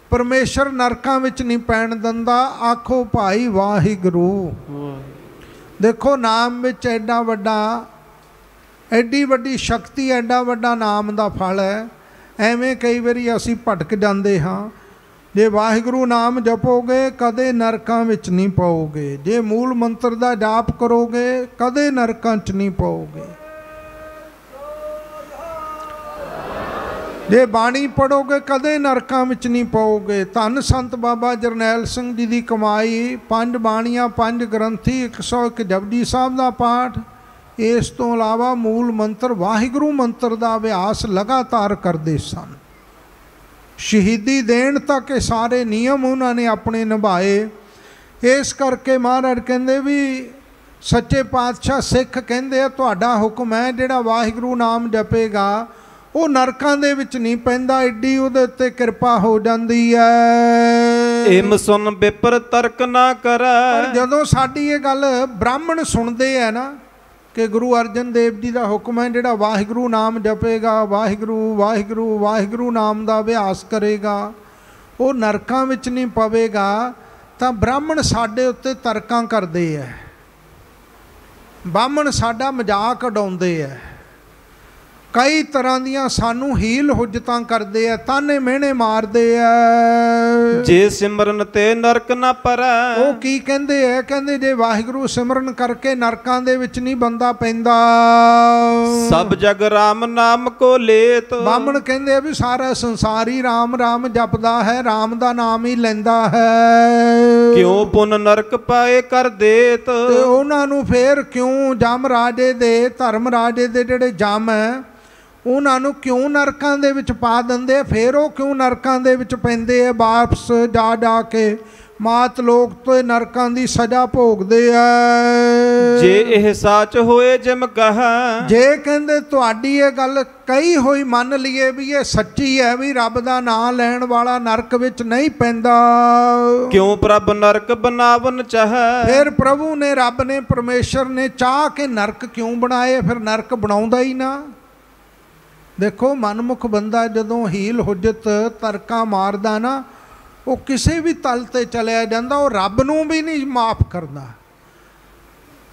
ਪਰਮੇਸ਼ਰ ਨਰਕਾਂ ਵਿੱਚ ਨਹੀਂ ਪੈਣ ਦਿੰਦਾ। ਆਖੋ ਭਾਈ ਵਾਹਿਗੁਰੂ। ਦੇਖੋ ਨਾਮ ਵਿੱਚ ਐਡਾ ਵੱਡਾ ਐਡੀ ਵੱਡੀ ਸ਼ਕਤੀ, ਐਡਾ ਵੱਡਾ ਨਾਮ ਦਾ ਫਲ ਹੈ। ਐਵੇਂ ਕਈ ਵਾਰੀ ਅਸੀਂ ਭਟਕ ਜਾਂਦੇ ਹਾਂ। ਜੇ ਵਾਹਿਗੁਰੂ ਨਾਮ ਜਪੋਗੇ, ਕਦੇ ਨਰਕਾਂ ਵਿੱਚ ਨਹੀਂ ਪਾਓਗੇ ਜੇ ਮੂਲ ਮੰਤਰ ਦਾ ਜਾਪ ਕਰੋਗੇ, ਕਦੇ ਨਰਕਾਂ 'ਚ ਨਹੀਂ ਪਾਓਗੇ ਜੇ ਬਾਣੀ ਪੜੋਗੇ ਕਦੇ ਨਰਕਾਂ ਵਿੱਚ ਨਹੀਂ ਪਾਓਗੇ ਧੰਨ ਸੰਤ ਬਾਬਾ ਜਰਨੈਲ ਸਿੰਘ ਜੀ ਦੀ ਕਮਾਈ, ਪੰਜ ਬਾਣੀਆਂ, ਪੰਜ ਗ੍ਰੰਥੀ 101 ਜਪਜੀ ਸਾਹਿਬ ਦਾ ਪਾਠ ਇਸ ਤੋਂ ਇਲਾਵਾ ਮੂਲ ਮੰਤਰ ਵਾਹਿਗੁਰੂ ਮੰਤਰ ਦਾ ਅਭਿਆਸ ਲਗਾਤਾਰ ਕਰਦੇ ਸਨ। ਸ਼ਹੀਦੀ ਦੇਣ ਤੱਕ ਇਹ ਸਾਰੇ ਨਿਯਮ ਉਹਨਾਂ ਨੇ ਆਪਣੇ ਨਿਭਾਏ। ਇਸ ਕਰਕੇ ਮਹਾਰਾਜ ਕਹਿੰਦੇ ਵੀ ਸੱਚੇ ਪਾਤਸ਼ਾਹ ਸਿੱਖ ਕਹਿੰਦੇ ਆ ਤੁਹਾਡਾ ਹੁਕਮ ਹੈ ਜਿਹੜਾ ਵਾਹਿਗੁਰੂ ਨਾਮ ਜਪੇਗਾ ਉਹ ਨਰਕਾਂ ਦੇ ਵਿੱਚ ਨਹੀਂ ਪੈਂਦਾ ਏਡੀ ਉਹਦੇ ਉੱਤੇ ਕਿਰਪਾ ਹੋ ਜਾਂਦੀ ਹੈ ਏਮ ਸੁਨ ਬਿਪਰ ਤਰਕ ਨਾ ਕਰੈ। ਜਦੋਂ ਸਾਡੀ ਇਹ ਗੱਲ ਬ੍ਰਾਹਮਣ ਸੁਣਦੇ ਆ ਨਾ ਕਿ ਗੁਰੂ ਅਰਜਨ ਦੇਵ ਜੀ ਦਾ ਹੁਕਮ ਹੈ ਜਿਹੜਾ ਵਾਹਿਗੁਰੂ ਨਾਮ ਜਪੇਗਾ, ਵਾਹਿਗੁਰੂ ਵਾਹਿਗੁਰੂ ਵਾਹਿਗੁਰੂ ਨਾਮ ਦਾ ਅਭਿਆਸ ਕਰੇਗਾ, ਉਹ ਨਰਕਾਂ ਵਿੱਚ ਨਹੀਂ ਪਵੇਗਾ, ਤਾਂ ਬ੍ਰਾਹਮਣ ਸਾਡੇ ਉੱਤੇ ਤਰਕਾਂ ਕਰਦੇ ਐ। ਬਾਹਮਣ ਸਾਡਾ ਮਜ਼ਾਕ ਉਡਾਉਂਦੇ ਐ। ਕਈ ਤਰ੍ਹਾਂ ਦੀਆਂ ਸਾਨੂੰ ਹੀਲ ਹੁਜਤਾਂ ਕਰਦੇ ਐ ਤਾਨੇ ਮਿਹਣੇ ਮਾਰਦੇ ਐ। ਜੇ ਸਿਮਰਨ ਤੇ ਨਰਕ ਨਾ ਪਰੈ। ਉਹ ਕੀ ਕਹਿੰਦੇ ਐ? ਕਹਿੰਦੇ ਜੇ ਵਾਹਿਗੁਰੂ ਸਿਮਰਨ ਕਰਕੇ ਨਰਕਾਂ ਦੇ ਵਿੱਚ ਨਹੀਂ ਬੰਦਾ ਪੈਂਦਾ। ਸਭ ਜਗ ਰਾਮ ਨਾਮ ਕੋ ਲੇਤ। ਬਾਹਮਣ ਕਹਿੰਦੇ ਆ ਵੀ ਸਾਰਾ ਸੰਸਾਰ ਹੀ ਰਾਮ ਰਾਮ ਜਪਦਾ ਹੈ ਰਾਮ ਦਾ ਨਾਮ ਹੀ ਲੈਂਦਾ ਹੈ। ਕਿਉ ਪੁਨ ਨਰਕ ਪਾਏ ਕਰ ਦੇਤ? ਤੇ ਉਹਨਾਂ ਨੂੰ ਫੇਰ ਕਿਉਂ ਜਮ ਰਾਜੇ ਦੇ ਧਰਮ ਰਾਜੇ ਦੇ ਜਿਹੜੇ ਜਮ ਹੈ ਉਹਨਾਂ ਨੂੰ ਕਿਉਂ ਨਰਕਾਂ ਦੇ ਵਿੱਚ ਪਾ ਦਿੰਦੇ ਫੇਰ ਉਹ ਕਿਉਂ ਨਰਕਾਂ ਦੇ ਵਿੱਚ ਪੈਂਦੇ ਆ? ਵਾਪਸ ਜਾ ਜਾ ਕੇ ਮਾਤ ਲੋਕ ਤੋਂ ਨਰਕਾਂ ਦੀ ਸਜ਼ਾ ਭੋਗਦੇ ਆ। ਜੇ ਇਹ ਸੱਚ ਹੋਏ ਜਿਮ ਕਹਾ ਜੇ ਕਹਿੰਦੇ ਤੁਹਾਡੀ ਇਹ ਗੱਲ ਕਹੀ ਹੋਈ ਮੰਨ ਲਈਏ ਵੀ ਇਹ ਸੱਚੀ ਹੈ ਵੀ ਰੱਬ ਦਾ ਨਾਮ ਲੈਣ ਵਾਲਾ ਨਰਕ ਵਿੱਚ ਨਹੀਂ ਪੈਂਦਾ। ਕਿਉ ਪ੍ਰਭ ਨਰਕ ਬਨਾਵਨ ਚਾਹੈ? ਫਿਰ ਪ੍ਰਭੂ ਨੇ ਰੱਬ ਨੇ ਪਰਮੇਸ਼ਰ ਨੇ ਚਾਹ ਕੇ ਨਰਕ ਕਿਉਂ ਬਣਾਏ? ਫਿਰ ਨਰਕ ਬਣਾਉਂਦਾ ਹੀ ਨਾ। ਦੇਖੋ, ਮਨਮੁਖ ਬੰਦਾ ਜਦੋਂ ਹੀਲ ਹੁਜਤ ਤਰਕਾ ਮਾਰਦਾ ਨਾ, ਉਹ ਕਿਸੇ ਵੀ ਤਲ ਤੇ ਚਲਿਆ ਜਾਂਦਾ, ਉਹ ਰੱਬ ਨੂੰ ਵੀ ਨਹੀਂ ਮਾਫ ਕਰਦਾ।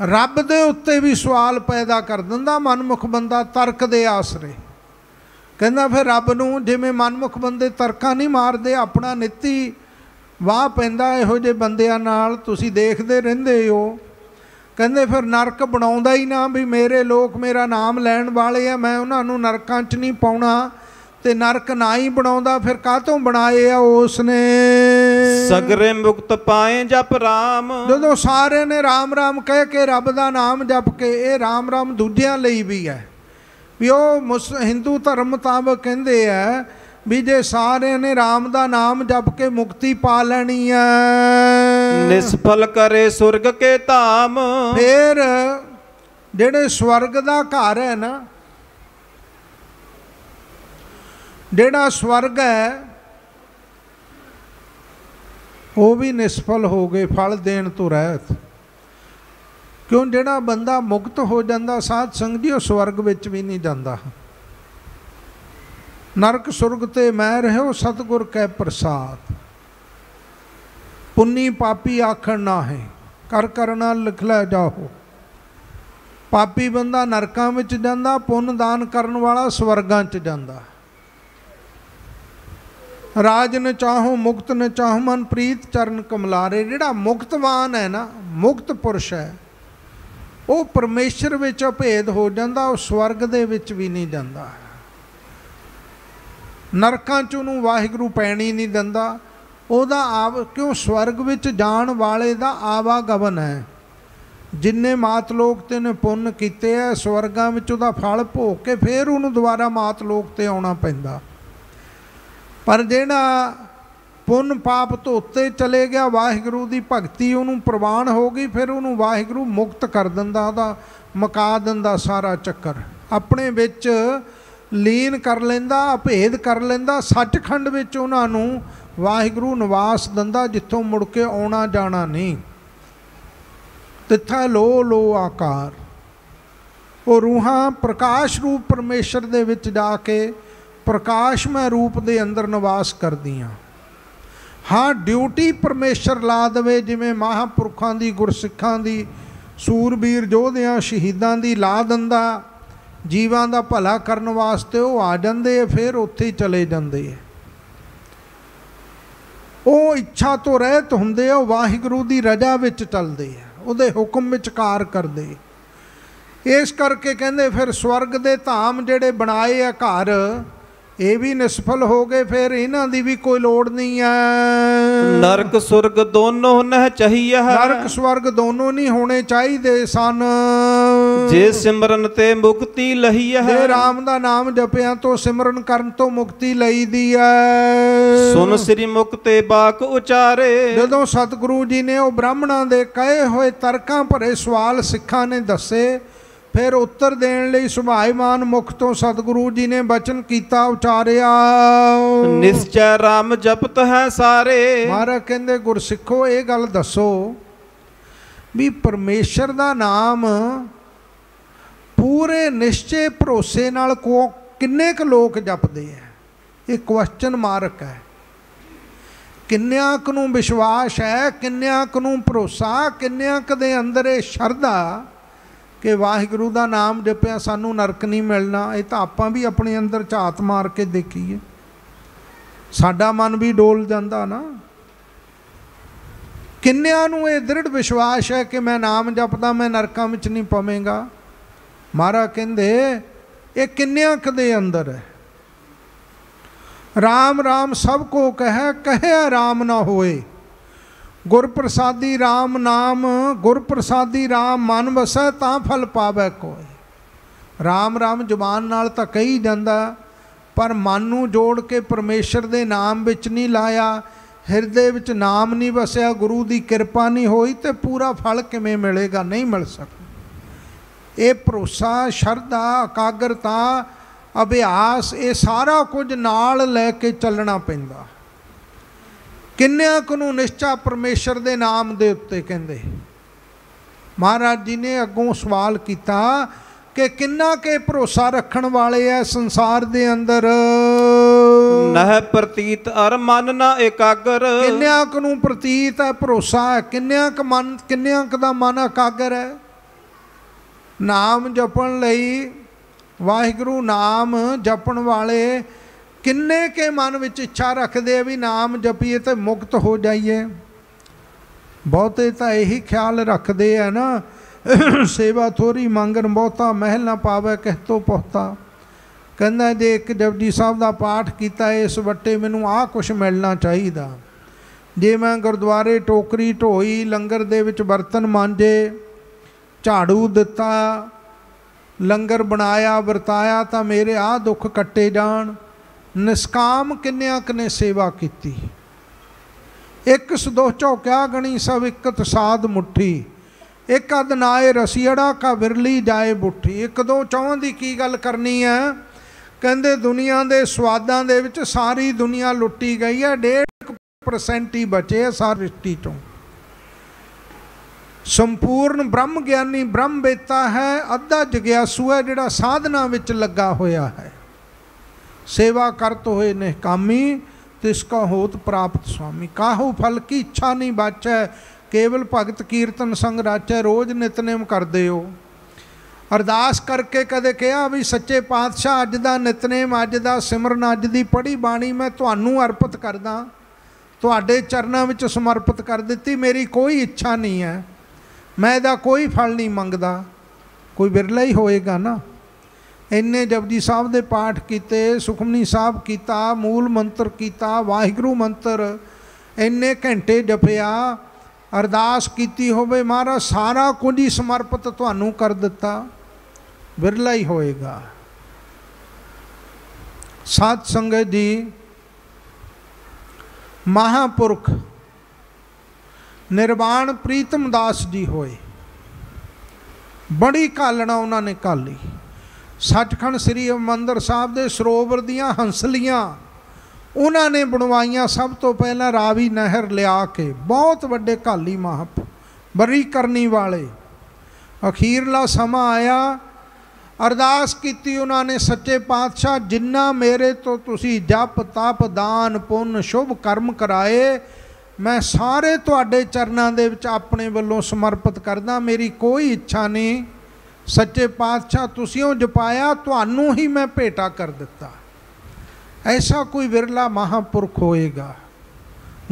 ਰੱਬ ਦੇ ਉੱਤੇ ਵੀ ਸਵਾਲ ਪੈਦਾ ਕਰ ਦਿੰਦਾ, ਮਨਮੁਖ ਬੰਦਾ ਤਰਕ ਦੇ ਆਸਰੇ। ਕਹਿੰਦਾ ਫਿਰ ਰੱਬ ਨੂੰ, ਜਿਵੇਂ ਮਨਮੁਖ ਬੰਦੇ ਤਰਕਾਂ ਨਹੀਂ ਮਾਰਦੇ, ਆਪਣਾ ਨਿੱਤੀ ਵਾਹ ਪੈਂਦਾ, ਇਹੋ ਜਿਹੇ ਬੰਦਿਆਂ ਨਾਲ ਤੁਸੀਂ ਦੇਖਦੇ ਰਹਿੰਦੇ ਹੋ। ਕਹਿੰਦੇ ਫਿਰ ਨਰਕ ਬਣਾਉਂਦਾ ਹੀ ਨਾ ਵੀ ਮੇਰੇ ਲੋਕ ਮੇਰਾ ਨਾਮ ਲੈਣ ਵਾਲੇ ਆ ਮੈਂ ਉਹਨਾਂ ਨੂੰ ਨਰਕਾਂ 'ਚ ਨਹੀਂ ਪਾਉਣਾ ਤੇ ਨਰਕ ਨਾ ਹੀ ਬਣਾਉਂਦਾ ਫਿਰ ਕਾਹਤੋਂ ਬਣਾਏ ਆ ਉਸ ਨੇ ਸਗਰੇ ਮੁਕਤ ਪਾਏ ਜਪ ਰਾਮ। ਜਦੋਂ ਸਾਰੇ ਨੇ ਰਾਮ ਰਾਮ ਕਹਿ ਕੇ ਰੱਬ ਦਾ ਨਾਮ ਜਪ ਕੇ ਇਹ ਰਾਮ ਰਾਮ ਦੂਜਿਆਂ ਲਈ ਵੀ ਹੈ। ਵੀ ਉਹ ਹਿੰਦੂ ਧਰਮ ਮੁਤਾਬਕ ਕਹਿੰਦੇ ਆ ਵੀ ਜੇ ਸਾਰਿਆਂ ਨੇ ਰਾਮ ਦਾ ਨਾਮ ਜਪ ਕੇ ਮੁਕਤੀ ਪਾ ਲੈਣੀ ਹੈ ਨਿਸਫਲ ਕਰੇ ਸੁਰਗ ਕੇ ਧਾਮ। ਫਿਰ ਜਿਹੜੇ ਸਵਰਗ ਦਾ ਘਰ ਹੈ ਨਾ ਜਿਹੜਾ ਸਵਰਗ ਹੈ ਉਹ ਵੀ ਨਿਸਫਲ ਹੋ ਗਏ ਫਲ ਦੇਣ ਤੋਂ ਰਹਿਤ। ਕਿਉਂ? ਜਿਹੜਾ ਬੰਦਾ ਮੁਕਤ ਹੋ ਜਾਂਦਾ ਸਾਧ ਸੰਗ ਜੀ ਉਹ ਸਵਰਗ ਵਿੱਚ ਵੀ ਨਹੀਂ ਜਾਂਦਾ। ਨਰਕ ਸੁਰਗ ਤੇ ਮੈਂ ਰਹਿਓ ਸਤਗੁਰ ਕੈ ਪ੍ਰਸਾਦ। ਪੁੰਨੀ ਪਾਪੀ ਆਖਣ ਨਾ ਹੈ, ਕਰ ਕਰਨਾ ਲਿਖ ਲੈ ਜਾਓ ਪਾਪੀ ਬੰਦਾ ਨਰਕਾਂ ਵਿੱਚ ਜਾਂਦਾ, ਪੁੰਨ ਦਾਨ ਕਰਨ ਵਾਲਾ ਸਵਰਗਾਂ 'ਚ ਜਾਂਦਾ। ਰਾਜ ਨ ਚਾਹੋ, ਮੁਕਤ ਨ ਚਾਹੋ ਮਨ ਪ੍ਰੀਤ ਚਰਨ ਕਮਲਾਰੇ। ਜਿਹੜਾ ਮੁਕਤਵਾਨ ਹੈ ਨਾ, ਮੁਕਤ ਪੁਰਸ਼ ਹੈ, ਉਹ ਪਰਮੇਸ਼ਰ ਵਿੱਚ ਅਭੇਦ ਹੋ ਜਾਂਦਾ, ਉਹ ਸਵਰਗ ਦੇ ਵਿੱਚ ਵੀ ਨਹੀਂ ਜਾਂਦਾ। ਨਰਕਾਂ ਚ ਉਹਨੂੰ ਵਾਹਿਗੁਰੂ ਪੈਣੀ ਨਹੀਂ ਦਿੰਦਾ। ਉਹਦਾ ਆਵ, ਕਿਉਂ? ਸਵਰਗ ਵਿੱਚ ਜਾਣ ਵਾਲੇ ਦਾ ਆਵਾਗਮਨ ਹੈ। ਜਿੰਨੇ ਮਾਤ ਲੋਕ ਤੇ ਨੇ ਪੁੰਨ ਕੀਤੇ ਐ, ਸਵਰਗਾਂ ਵਿੱਚ ਉਹਦਾ ਫਲ ਭੋਗ ਕੇ ਫਿਰ ਉਹਨੂੰ ਦੁਬਾਰਾ ਮਾਤ ਲੋਕ ਤੇ ਆਉਣਾ ਪੈਂਦਾ। ਪਰ ਜਿਹੜਾ ਪੁੰਨ ਪਾਪ ਧੋਤੇ ਚਲੇ ਗਿਆ, ਵਾਹਿਗੁਰੂ ਦੀ ਭਗਤੀ ਉਹਨੂੰ ਪ੍ਰਵਾਨ ਹੋ ਗਈ, ਫਿਰ ਉਹਨੂੰ ਵਾਹਿਗੁਰੂ ਮੁਕਤ ਕਰ ਦਿੰਦਾ, ਉਹਦਾ ਮਕਾ ਦਿੰਦਾ ਸਾਰਾ ਚੱਕਰ। ਆਪਣੇ ਵਿੱਚ ਲੀਨ ਕਰ ਲੈਂਦਾ, ਅਭੇਦ ਕਰ ਲੈਂਦਾ, ਸੱਚਖੰਡ ਵਿੱਚ ਉਹਨਾਂ ਨੂੰ ਵਾਹਿਗੁਰੂ ਨਿਵਾਸ ਦਿੰਦਾ ਜਿੱਥੋਂ ਮੁੜ ਕੇ ਆਉਣਾ ਜਾਣਾ ਨਹੀਂ। ਤਿੱਥਾ ਲੋ ਲੋ ਆਕਾਰ। ਉਹ ਰੂਹਾਂ ਪ੍ਰਕਾਸ਼ ਰੂਪ ਪਰਮੇਸ਼ਰ ਦੇ ਵਿੱਚ ਜਾ ਕੇ ਪ੍ਰਕਾਸ਼ਮय ਰੂਪ ਦੇ ਅੰਦਰ ਨਿਵਾਸ ਕਰਦੀਆਂ। ਹਾਂ, ਡਿਊਟੀ ਪਰਮੇਸ਼ਰ ਲਾ ਦੇਵੇ, ਜਿਵੇਂ ਮਹਾਪੁਰਖਾਂ ਦੀ, ਗੁਰਸਿੱਖਾਂ ਦੀ, ਸੂਰਬੀਰ ਯੋਧਿਆਂ, ਸ਼ਹੀਦਾਂ ਦੀ ਲਾ ਦਿੰਦਾ। ਜੀਵਾਂ ਦਾ ਭਲਾ ਕਰਨ ਵਾਸਤੇ ਉਹ ਆ ਜਾਂਦੇ ਆ, ਫਿਰ ਉੱਥੇ ਹੀ ਚਲੇ ਜਾਂਦੇ ਆ। ਉਹ ਇੱਛਾ ਤੋਂ ਰਹਿਤ ਹੁੰਦੇ ਆ, ਉਹ ਵਾਹਿਗੁਰੂ ਦੀ ਰਜਾ ਵਿੱਚ ਚੱਲਦੇ ਆ, ਉਹਦੇ ਹੁਕਮ ਵਿੱਚ ਕਾਰ ਕਰਦੇ ਇਸ ਕਰਕੇ ਕਹਿੰਦੇ ਫਿਰ ਸਵਰਗ ਦੇ ਧਾਮ ਜਿਹੜੇ ਬਣਾਏ ਆ ਘਰ ਇਹ ਵੀ ਨਿਸਫਲ ਹੋ ਗਏ ਫਿਰ ਇਹਨਾਂ ਦੀ ਵੀ ਕੋਈ ਲੋੜ ਨਹੀਂ ਐ। ਨਰਕ ਸੁਰਗ ਦੋਨੋਂ ਨਹਿ ਚਾਹੀਏ ਨਰਕ ਸਵਰਗ ਦੋਨੋਂ ਨਹੀਂ ਹੋਣੇ ਚਾਹੀਦੇ ਸਨ। ਜੇ ਸਿਮਰਨ ਤੇ ਮੁਕਤੀ ਲਹੀ ਜੇ ਹੈ ਰਾਮ ਦਾ ਨਾਮ ਜਪਿਆਂ ਤੋਂ ਸਿਮਰਨ ਕਰਨ ਤੋਂ ਮੁਕਤੀ ਲਈਦੀ ਐ। ਸੁਨ ਸ੍ਰੀ ਮੁਕਤੇ ਬਾਕ ਉਚਾਰੇ। ਜਦੋਂ ਸਤਿਗੁਰੂ ਜੀ ਨੇ ਉਹ ਬ੍ਰਾਹਮਣਾਂ ਦੇ ਕਹੇ ਹੋਏ ਤਰਕਾਂ ਭਰੇ ਸਵਾਲ ਸਿੱਖਾਂ ਨੇ ਦੱਸੇ ਫਿਰ ਉੱਤਰ ਦੇਣ ਲਈ ਸੁਭਾਈਮਾਨ ਮੁਖ ਤੋਂ ਸਤਿਗੁਰੂ ਜੀ ਨੇ ਬਚਨ ਕੀਤਾ ਉਚਾਰਿਆ। ਨਿਸ਼ਚੈ ਰਾਮ ਜਪਤ ਹੈ ਸਾਰੇ। ਮਹਾਰਾਜ ਕਹਿੰਦੇ ਗੁਰਸਿੱਖੋ ਇਹ ਗੱਲ ਦੱਸੋ ਵੀ ਪਰਮੇਸ਼ਰ ਦਾ ਨਾਮ ਪੂਰੇ ਨਿਸ਼ਚੇ ਭਰੋਸੇ ਨਾਲ ਕੋ ਕਿੰਨੇ ਕੁ ਲੋਕ ਜਪਦੇ ਆ ਇਹ ਕੁਐਸਚਨ ਮਾਰਕ ਹੈ ਕਿੰਨਿਆਂ ਕੁ ਨੂੰ ਵਿਸ਼ਵਾਸ ਹੈ ਕਿੰਨਿਆਂ ਕੁ ਨੂੰ ਭਰੋਸਾ ਕਿੰਨਿਆਂ ਕੁ ਦੇ ਅੰਦਰ ਇਹ ਸ਼ਰਧਾ ਕਿ ਵਾਹਿਗੁਰੂ ਦਾ ਨਾਮ ਜਪਿਆ, ਸਾਨੂੰ ਨਰਕ ਨਹੀਂ ਮਿਲਣਾ, ਇਹ ਤਾਂ ਆਪਾਂ ਵੀ ਆਪਣੇ ਅੰਦਰ ਝਾਤ ਮਾਰ ਕੇ ਦੇਖੀਏ। ਸਾਡਾ ਮਨ ਵੀ ਡੋਲ ਜਾਂਦਾ ਨਾ। ਕਿੰਨਿਆਂ ਨੂੰ ਇਹ ਦ੍ਰਿੜ ਵਿਸ਼ਵਾਸ ਹੈ ਕਿ ਮੈਂ ਨਾਮ ਜਪਦਾ, ਮੈਂ ਨਰਕਾਂ ਵਿੱਚ ਨਹੀਂ ਪਵੇਂਗਾ? ਮਹਾਰਾ ਕਹਿੰਦੇ, ਇਹ ਕਿੰਨਿਆਂ ਕੁ ਦੇ ਅੰਦਰ ਹੈ? ਰਾਮ ਰਾਮ ਸਭ ਕੋ ਕਹੈ ਕਹਿਆ RAM ਨਾ ਹੋਏ। ਗੁਰਪ੍ਰਸਾਦੀ RAM ਨਾਮ, ਗੁਰਪ੍ਰਸਾਦੀ RAM ਮਨ ਵਸੈ ਤਾਂ ਫਲ ਪਾਵੈ ਕੋਈ RAM RAM ਜ਼ੁਬਾਨ ਨਾਲ ਤਾਂ ਕਹੀ ਜਾਂਦਾ, ਪਰ ਮਨ ਨੂੰ ਜੋੜ ਕੇ ਪਰਮੇਸ਼ਰ ਦੇ ਨਾਮ ਵਿੱਚ ਨਹੀਂ ਲਾਇਆ, ਹਿਰਦੇ ਵਿੱਚ ਨਾਮ ਨਹੀਂ ਵਸਿਆ, ਗੁਰੂ ਦੀ ਕਿਰਪਾ ਨਹੀਂ ਹੋਈ ਤੇ ਪੂਰਾ ਫਲ ਕਿਵੇਂ ਮਿਲੇਗਾ? ਨਹੀਂ ਮਿਲ ਸਕਦਾ। ਇਹ ਭਰੋਸਾ, ਸ਼ਰਧਾ, ਇਕਾਗਰਤਾ, ਅਭਿਆਸ, ਇਹ ਸਾਰਾ ਕੁਝ ਨਾਲ ਲੈ ਕੇ ਚੱਲਣਾ ਪੈਂਦਾ। ਕਿੰਨਿਆਂ ਕੁ ਨੂੰ ਨਿਸ਼ਚਾ ਪਰਮੇਸ਼ਰ ਦੇ ਨਾਮ ਦੇ ਉੱਤੇ ਕਹਿੰਦੇ? ਮਹਾਰਾਜ ਜੀ ਨੇ ਅੱਗੋਂ ਸਵਾਲ ਕੀਤਾ ਕਿ ਕਿੰਨਾ ਕੇ ਭਰੋਸਾ ਰੱਖਣ ਵਾਲੇ ਐ ਸੰਸਾਰ ਦੇ ਅੰਦਰ? ਨਹਿ ਪ੍ਰਤੀਤ ਅਰ ਮਨ ਨਾ ਇਕਾਗਰ। ਕਿੰਨਿਆਂ ਕੁ ਨੂੰ ਪ੍ਰਤੀਤ ਹੈ ਭਰੋਸਾ ਹੈ ਕਿੰਨਿਆਂ ਕੁ ਮਨ ਕਿੰਨਿਆਂ ਕੁ ਦਾ ਮਨ ਇਕਾਗਰ ਹੈ ਨਾਮ ਜਪਣ ਲਈ ਵਾਹਿਗੁਰੂ ਨਾਮ ਜਪਣ ਵਾਲੇ ਕਿੰਨੇ ਕੇ ਮਨ ਵਿੱਚ ਇੱਛਾ ਰੱਖਦੇ ਆ ਵੀ ਨਾਮ ਜਪੀਏ ਤੇ ਮੁਕਤ ਹੋ ਜਾਈਏ? ਬਹੁਤੇ ਤਾਂ ਇਹੀ ਖਿਆਲ ਰੱਖਦੇ ਆ ਨਾ, ਸੇਵਾ ਥੋੜੀ ਮੰਗਣ, ਬਹੁਤਾ ਮਹਿਲ ਨਾ ਪਾਵੇ ਕਹਿ ਤੋ ਪਹੁਤਾ ਕਹਿੰਦਾ ਜੇ ਇੱਕ ਜਪਜੀ ਸਾਹਿਬ ਦਾ ਪਾਠ ਕੀਤਾ, ਇਸ ਵੱਟੇ ਮੈਨੂੰ ਆਹ ਕੁਛ ਮਿਲਣਾ ਚਾਹੀਦਾ। ਜੇ ਮੈਂ ਗੁਰਦੁਆਰੇ ਟੋਕਰੀ ਢੋਈ, ਲੰਗਰ ਦੇ ਵਿੱਚ ਬਰਤਨ ਮਾਂਜੇ, ਝਾੜੂ ਦਿੱਤਾ, ਲੰਗਰ ਬਣਾਇਆ, ਵਰਤਾਇਆ, ਤਾਂ ਮੇਰੇ ਆਹ ਦੁੱਖ ਕੱਟੇ ਜਾਣ। ਨਿਸਕਾਮ ਕਿੰਨਿਆਂ ਕੁ ਨੇ ਸੇਵਾ ਕੀਤੀ? ਇੱਕ ਸਦੋ ਚੌਕਿਆ ਗਣੀ, ਸਭ ਇਕਤ ਸਾਧ ਮੁੱਠੀ। ਇੱਕ ਅਦ ਨਾਏ ਰਸੀੜਾ ਕਾ ਵਿਰਲੀ ਜਾਏ ਬੁੱਠੀ। ਇੱਕ ਦੋ ਚੌਹਾਂ ਦੀ ਕੀ ਗੱਲ ਕਰਨੀ ਹੈ ਕਹਿੰਦੇ ਦੁਨੀਆ ਦੇ ਸਵਾਦਾਂ ਦੇ ਵਿੱਚ ਸਾਰੀ ਦੁਨੀਆ ਲੁੱਟੀ ਗਈ ਹੈ 1.5% ਹੀ ਬਚੇ ਆ ਸਾਰੀ ਸ੍ਰਿਸ਼ਟੀ ਤੋਂ ਸੰਪੂਰਨ ਬ੍ਰਹਮ ਗਿਆਨੀ ਬ੍ਰਹਮ ਬੇਤਾ ਹੈ, ਅੱਧਾ ਜਗਿਆਸੂ ਹੈ ਜਿਹੜਾ ਸਾਧਨਾ ਵਿੱਚ ਲੱਗਾ ਹੋਇਆ ਹੈ। ਸੇਵਾ ਕਰਤ ਹੋਏ ਨੇ ਕਾਮੀ, ਤਿਸ ਕਾ ਹੋਤ ਪ੍ਰਾਪਤ ਸੁਆਮੀ ਕਾਹੂ ਫਲ ਕੀ ਇੱਛਾ ਨਹੀਂ ਬਾਚੈ, ਕੇਵਲ ਭਗਤ ਕੀਰਤਨ ਸੰਗ ਰਾਚੈ, ਰੋਜ਼ ਨਿਤਨੇਮ ਕਰਦੇ ਹੋ ਅਰਦਾਸ ਕਰਕੇ ਕਦੇ ਕਿਹਾ ਵੀ, ਸੱਚੇ ਪਾਤਸ਼ਾਹ, ਅੱਜ ਦਾ ਨਿਤਨੇਮ ਅੱਜ ਦਾ ਸਿਮਰਨ, ਅੱਜ ਦੀ ਪੜ੍ਹੀ ਬਾਣੀ ਮੈਂ ਤੁਹਾਨੂੰ ਅਰਪਿਤ ਕਰਦਾ। ਤੁਹਾਡੇ ਚਰਨਾਂ ਵਿੱਚ ਸਮਰਪਿਤ ਕਰ ਦਿੱਤੀ, ਮੇਰੀ ਕੋਈ ਇੱਛਾ ਨਹੀਂ ਹੈ। ਮੈਂ ਇਹਦਾ ਕੋਈ ਫਲ ਨਹੀਂ ਮੰਗਦਾ। ਕੋਈ ਵਿਰਲਾ ਹੀ ਹੋਏਗਾ ਨਾ? ਇੰਨੇ ਜਪਜੀ ਸਾਹਿਬ ਦੇ ਪਾਠ ਕੀਤੇ, ਸੁਖਮਨੀ ਸਾਹਿਬ ਕੀਤਾ, ਮੂਲ ਮੰਤਰ ਕੀਤਾ, ਵਾਹਿਗੁਰੂ ਮੰਤਰ, ਇੰਨੇ ਘੰਟੇ ਜਪਿਆ, ਅਰਦਾਸ ਕੀਤੀ ਹੋਵੇ ਮਹਾਰਾਜ, ਸਾਰਾ ਕੁਝ ਹੀ ਸਮਰਪਿਤ ਤੁਹਾਨੂੰ ਕਰ ਦਿੱਤਾ। ਵਿਰਲਾ ਹੀ ਹੋਏਗਾ। ਸਾਧ ਸੰਗਤ ਜੀ, ਮਹਾਪੁਰਖ ਨਿਰਵਾਣ ਪ੍ਰੀਤਮ ਦਾਸ ਜੀ ਹੋਏ। ਬੜੀ ਕਾਲਣਾ ਉਹਨਾਂ ਨੇ ਕਾਲੀ ਸੱਚਖੰਡ ਸ੍ਰੀ ਹਰਿਮੰਦਰ ਸਾਹਿਬ ਦੇ ਸਰੋਵਰ ਦੀਆਂ ਹੰਸਲੀਆਂ, ਉਹਨਾਂ ਨੇ ਬਣਵਾਈਆਂ ਸਭ ਤੋਂ ਪਹਿਲਾਂ ਰਾਵੀ ਨਹਿਰ ਲਿਆ ਕੇ, ਬਹੁਤ ਵੱਡੇ ਕਾਲੀ ਮਹਾਪ, ਬਰੀ ਕਰਨੀ ਵਾਲੇ। ਅਖੀਰਲਾ ਸਮਾਂ ਆਇਆ, ਅਰਦਾਸ ਕੀਤੀ ਉਹਨਾਂ ਨੇ, ਸੱਚੇ ਪਾਤਸ਼ਾਹ, ਜਿੰਨਾ ਮੇਰੇ ਤੋਂ ਤੁਸੀਂ ਜਪ, ਤਪ, ਦਾਨ, ਪੁੰਨ, ਸ਼ੁਭ ਕਰਮ ਕਰਾਏ, ਮੈਂ ਸਾਰੇ ਤੁਹਾਡੇ ਚਰਨਾਂ ਦੇ ਵਿੱਚ ਆਪਣੇ ਵੱਲੋਂ ਸਮਰਪਿਤ ਕਰਦਾ, ਮੇਰੀ ਕੋਈ ਇੱਛਾ ਨਹੀਂ। ਸੱਚੇ ਪਾਤਸ਼ਾਹ ਤੁਸੀਂ ਉਹ ਜਪਾਇਆ, ਤੁਹਾਨੂੰ ਹੀ ਮੈਂ ਭੇਟਾ ਕਰ ਦਿੱਤਾ। ਐਸਾ ਕੋਈ ਵਿਰਲਾ ਮਹਾਪੁਰਖ ਹੋਏਗਾ।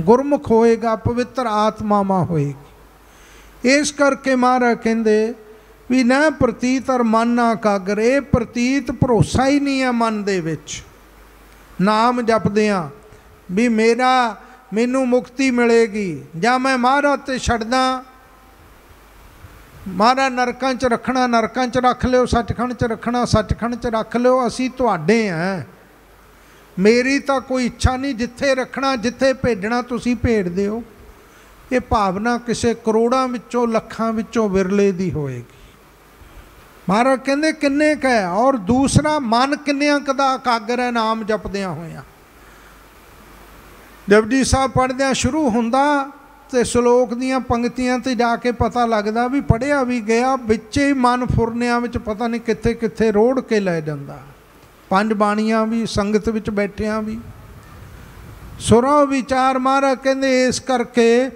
ਗੁਰਮੁਖ ਹੋਏਗਾ, ਪਵਿੱਤਰ ਆਤਮਾਵਾ ਹੋਏਗੀ। ਇਸ ਕਰਕੇ ਮਹਾਰਾਜ ਕਹਿੰਦੇ ਵੀ ਨਾ ਪ੍ਰਤੀਤ ਅਰ ਮਨ ਨਾ ਕਾਗਰ, ਇਹ ਪ੍ਰਤੀਤ ਭਰੋਸਾ ਹੀ ਨਹੀਂ ਹੈ ਮਨ ਦੇ ਵਿੱਚ। ਨਾਮ ਜਪਦਿਆਂ ਵੀ ਮੇਰਾ, ਮੈਨੂੰ ਮੁਕਤੀ ਮਿਲੇਗੀ, ਜਾਂ ਮੈਂ ਮਹਾਰਾਜ ਤੇ ਛੱਡਦਾ ਮਹਾਰਾਜ ਨਰਕਾਂ 'ਚ ਰੱਖਣਾ, ਨਰਕਾਂ 'ਚ ਰੱਖ ਲਿਓ, ਸੱਚਖੰਡ 'ਚ ਰੱਖਣਾ, ਸੱਚਖੰਡ 'ਚ ਰੱਖ ਲਿਓ, ਅਸੀਂ ਤੁਹਾਡੇ ਆ। ਮੇਰੀ ਤਾਂ ਕੋਈ ਇੱਛਾ ਨਹੀਂ ਜਿੱਥੇ ਰੱਖਣਾ, ਜਿੱਥੇ ਭੇਜਣਾ ਤੁਸੀਂ ਭੇਜ ਦਿਓ। ਇਹ ਭਾਵਨਾ ਕਿਸੇ ਕਰੋੜਾਂ ਵਿੱਚੋਂ, ਲੱਖਾਂ ਵਿੱਚੋਂ ਵਿਰਲੇ ਦੀ ਹੋਏਗੀ। ਮਹਾਰਾਜ ਕਹਿੰਦੇ, ਕਿੰਨੇ ਕ ਹੈ? ਔਰ ਦੂਸਰਾ, ਮਨ ਕਿੰਨਿਆਂ ਕਦਾ ਇਕਾਗਰ ਹੈ? ਨਾਮ ਜਪਦਿਆਂ ਹੋਇਆਂ। ਜਪਜੀ ਸਾਹਿਬ ਪੜ੍ਹਦਿਆਂ ਸ਼ੁਰੂ ਹੁੰਦਾ ਤੇ ਸ਼ਲੋਕ ਦੀਆਂ ਪੰਕਤੀਆਂ ਤੇ ਜਾ ਕੇ ਪਤਾ ਲੱਗਦਾ ਵੀ ਪੜਿਆ ਵੀ ਗਿਆ, ਵਿੱਚੇ ਹੀ ਮਨ ਫੁਰਨਿਆਂ ਵਿੱਚ ਪਤਾ ਨਹੀਂ ਕਿੱਥੇ ਕਿੱਥੇ ਰੋੜ ਕੇ ਲੈ ਜਾਂਦਾ। ਪੰਜ ਬਾਣੀਆਂ ਵੀ, ਸੰਗਤ ਵਿੱਚ ਬੈਠਿਆਂ ਵੀ। ਸੁਰਾ ਵਿਚਾਰ ਮਹਾਰਾਜ ਕਹਿੰਦੇ, ਇਸ ਕਰਕੇ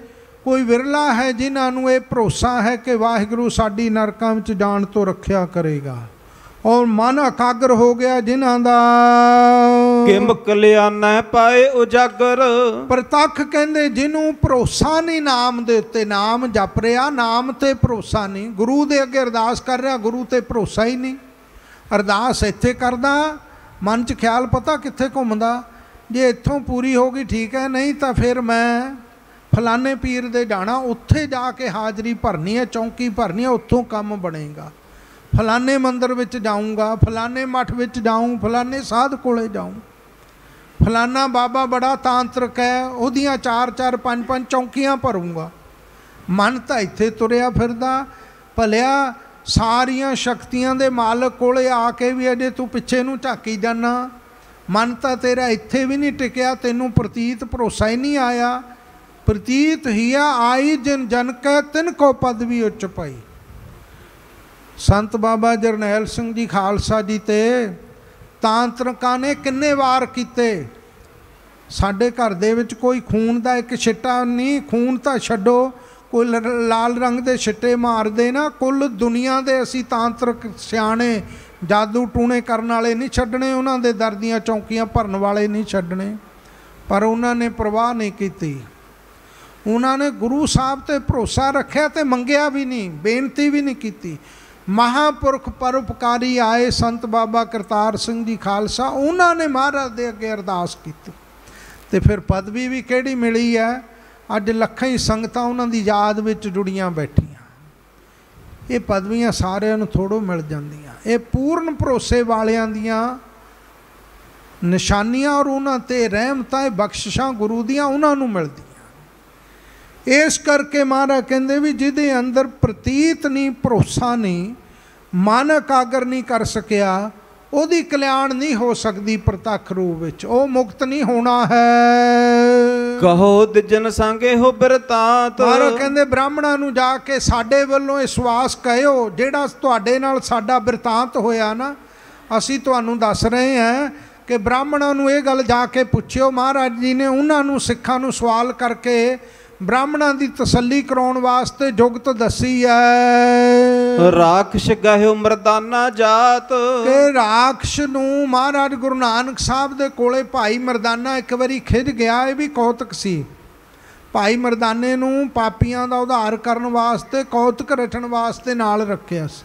ਕੋਈ ਵਿਰਲਾ ਹੈ ਜਿਨ੍ਹਾਂ ਨੂੰ ਇਹ ਭਰੋਸਾ ਹੈ ਕਿ ਵਾਹਿਗੁਰੂ ਸਾਡੀ ਨਰਕਾਂ ਵਿੱਚ ਜਾਣ ਤੋਂ ਰੱਖਿਆ ਕਰੇਗਾ। ਔਰ ਮਨ ਇਕਾਗਰ ਹੋ ਗਿਆ ਜਿਨ੍ਹਾਂ ਦਾ। ਕਿਮ ਕਲਿਆਣੈ ਪਾਏ ਉਜਾਗਰ? ਪ੍ਰਤੱਖ ਕਹਿੰਦੇ ਜਿਹਨੂੰ ਭਰੋਸਾ ਨਹੀਂ ਨਾਮ ਦੇ ਉੱਤੇ ਨਾਮ ਜਪ ਰਿਹਾ ਨਾਮ ਤੇ ਭਰੋਸਾ ਨਹੀਂ। ਗੁਰੂ ਦੇ ਅੱਗੇ ਅਰਦਾਸ ਕਰ ਰਿਹਾ ਗੁਰੂ ਤੇ ਭਰੋਸਾ ਹੀ ਨਹੀਂ। ਅਰਦਾਸ ਇੱਥੇ ਕਰਦਾ ਮਨ 'ਚ ਖਿਆਲ ਪਤਾ ਕਿੱਥੇ ਘੁੰਮਦਾ। ਜੇ ਇੱਥੋਂ ਪੂਰੀ ਹੋ ਗਈ ਠੀਕ ਹੈ ਨਹੀਂ ਤਾਂ ਫਿਰ ਮੈਂ ਫਲਾਣੇ ਪੀਰ ਦੇ ਜਾਣਾ ਉੱਥੇ ਜਾ ਕੇ ਹਾਜ਼ਰੀ ਭਰਨੀ ਹੈ ਚੌਂਕੀ ਭਰਨੀ ਹੈ ਉੱਥੋਂ ਕੰਮ ਬਣੇਗਾ। ਫਲਾਣੇ ਮੰਦਰ ਵਿੱਚ ਜਾਊਂਗਾ, ਫਲਾਣੇ ਮੱਠ ਵਿੱਚ ਜਾਊਂ, ਫਲਾਣੇ ਸਾਧ ਕੋਲੇ ਜਾਊਂ। ਫਲਾਣਾ ਬਾਬਾ ਬੜਾ ਤਾਂਤਰਿਕ ਹੈ, ਉਹਦੀਆਂ ਚਾਰ ਚਾਰ ਪੰਜ ਪੰਜ ਚੌਂਕੀਆਂ ਭਰੂੰਗਾ। ਮਨ ਤਾਂ ਇੱਥੇ ਤੁਰਿਆ ਫਿਰਦਾ, ਭਲਿਆ ਸਾਰੀਆਂ ਸ਼ਕਤੀਆਂ ਦੇ ਮਾਲਕ ਕੋਲੇ ਆ ਕੇ ਵੀ ਅਜੇ ਤੂੰ ਪਿੱਛੇ ਨੂੰ ਝਾਕੀ ਜਾਣਾ ਮਨ ਤਾਂ ਤੇਰਾ ਇੱਥੇ ਵੀ ਨਹੀਂ ਟਿਕਿਆ, ਤੈਨੂੰ ਪ੍ਰਤੀਤ ਭਰੋਸਾ ਹੀ ਨਹੀਂ ਆਇਆ। ਪ੍ਰਤੀਤ ਹੀਆ ਆਈ ਜਨ ਜਨ ਕੈ ਤਿਨ ਕੋ ਪਦ ਵੀ ਉੱਚ ਪਾਈ। ਸੰਤ ਬਾਬਾ ਜਰਨੈਲ ਸਿੰਘ ਜੀ ਖਾਲਸਾ ਜੀ ਤੇ ਤਾਂਤਰਿਕਾਂ ਨੇ ਕਿੰਨੇ ਵਾਰ ਕੀਤੇ? ਸਾਡੇ ਘਰ ਦੇ ਵਿੱਚ ਕੋਈ ਖੂਨ ਦਾ ਇੱਕ ਛਿੱਟਾ ਨਹੀਂ, ਖੂਨ ਤਾਂ ਛੱਡੋ। ਕੋਈ ਲ- ਲਾਲ ਰੰਗ ਦੇ ਛਿੱਟੇ ਮਾਰਦੇ ਨਾ, ਕੁੱਲ ਦੁਨੀਆ ਦੇ ਅਸੀਂ ਤਾਂਤਰਕ ਸਿਆਣੇ, ਜਾਦੂ ਟੂਣੇ ਕਰਨ ਵਾਲੇ ਨਹੀਂ ਛੱਡਣੇ, ਉਹਨਾਂ ਦੇ ਦਰ ਦੀਆਂ ਚੌਂਕੀਆਂ ਭਰਨ ਵਾਲੇ ਨਹੀਂ ਛੱਡਣੇ। ਪਰ ਉਹਨਾਂ ਨੇ ਪ੍ਰਵਾਹ ਨਹੀਂ ਕੀਤੀ। ਉਹਨਾਂ ਨੇ ਗੁਰੂ ਸਾਹਿਬ ਤੇ ਭਰੋਸਾ ਰੱਖਿਆ ਤੇ ਮੰਗਿਆ ਵੀ ਨਹੀਂ, ਬੇਨਤੀ ਵੀ ਨਹੀਂ ਕੀਤੀ। ਮਹਾਪੁਰਖ ਪਰਉਪਕਾਰੀ ਆਏ ਸੰਤ ਬਾਬਾ ਕਰਤਾਰ ਸਿੰਘ ਜੀ ਖਾਲਸਾ, ਉਹਨਾਂ ਨੇ ਮਹਾਰਾਜ ਦੇ ਅੱਗੇ ਅਰਦਾਸ ਕੀਤੀ। ਤੇ ਫਿਰ ਪਦਵੀ ਵੀ ਕਿਹੜੀ ਮਿਲੀ ਹੈ? ਅੱਜ ਲੱਖਾਂ ਹੀ ਸੰਗਤਾਂ ਉਹਨਾਂ ਦੀ ਯਾਦ ਵਿੱਚ ਜੁੜੀਆਂ ਬੈਠੀਆਂ। ਇਹ ਪਦਵੀਆਂ ਸਾਰਿਆਂ ਨੂੰ ਥੋੜੋ ਮਿਲ ਜਾਂਦੀਆਂ। ਇਹ ਪੂਰਨ ਭਰੋਸੇ ਵਾਲਿਆਂ ਦੀਆਂ ਨਿਸ਼ਾਨੀਆਂ ਔਰ ਉਹਨਾਂ ਤੇ ਰਹਿਮਤਾਂ, ਇਹ ਬਖਸ਼ਿਸ਼ਾਂ ਗੁਰੂ ਦੀਆਂ ਉਹਨਾਂ ਨੂੰ ਮਿਲਦੀਆਂ। ਇਸ ਕਰਕੇ ਮਹਾਰਾਜ ਕਹਿੰਦੇ ਵੀ ਜਿਹਦੇ ਅੰਦਰ ਪ੍ਰਤੀਤ ਨਹੀਂ ਭਰੋਸਾ ਨਹੀਂ ਮਨ ਇਕਾਗਰ ਨਹੀਂ ਕਰ ਸਕਿਆ ਉਹਦੀ ਕਲਿਆਣ ਨਹੀਂ ਹੋ ਸਕਦੀ ਪ੍ਰਤੱਖ ਰੂਪ ਵਿੱਚ ਉਹ ਮੁਕਤ ਨਹੀਂ ਹੋਣਾ ਹੈ। ਕਹੋ ਦਿਜਨ ਸੰਗੇ ਹੋ ਬਿਰਤਾਂਤ। ਮਹਾਰਾਜ ਕਹਿੰਦੇ ਬ੍ਰਾਹਮਣਾਂ ਨੂੰ ਜਾ ਕੇ ਸਾਡੇ ਵੱਲੋਂ ਇਹ ਸਵਾਸ ਕਹਿਓ ਜਿਹੜਾ ਤੁਹਾਡੇ ਨਾਲ ਸਾਡਾ ਬਿਰਤਾਂਤ ਹੋਇਆ ਨਾ ਅਸੀਂ ਤੁਹਾਨੂੰ ਦੱਸ ਰਹੇ ਹਾਂ ਕਿ ਬ੍ਰਾਹਮਣਾਂ ਨੂੰ ਇਹ ਗੱਲ ਜਾ ਕੇ ਪੁੱਛਿਓ ਮਹਾਰਾਜ ਜੀ ਨੇ ਉਹਨਾਂ ਨੂੰ ਸਿੱਖਾਂ ਨੂੰ ਸਵਾਲ ਕਰਕੇ ਬ੍ਰਾਹਮਣਾਂ ਦੀ ਤਸੱਲੀ ਕਰਾਉਣ ਵਾਸਤੇ ਜੁਗਤ ਦੱਸੀ ਹੈ ਰਾਖਸ਼ ਗਹਿਓ ਮਰਦਾਨਾ ਜਾਤ। ਕਿ ਰਾਖਸ਼ ਨੂੰ ਮਹਾਰਾਜ ਗੁਰੂ ਨਾਨਕ ਸਾਹਿਬ ਦੇ ਕੋਲੇ ਭਾਈ ਮਰਦਾਨਾ ਇੱਕ ਵਾਰੀ ਖਿੱਚ ਗਿਆ ਇਹ ਵੀ ਕੌਤਕ ਸੀ। ਭਾਈ ਮਰਦਾਨੇ ਨੂੰ ਪਾਪੀਆਂ ਦਾ ਉਧਾਰ ਕਰਨ ਵਾਸਤੇ ਕੌਤਕ ਰਚਣ ਵਾਸਤੇ ਨਾਲ ਰੱਖਿਆ ਸੀ।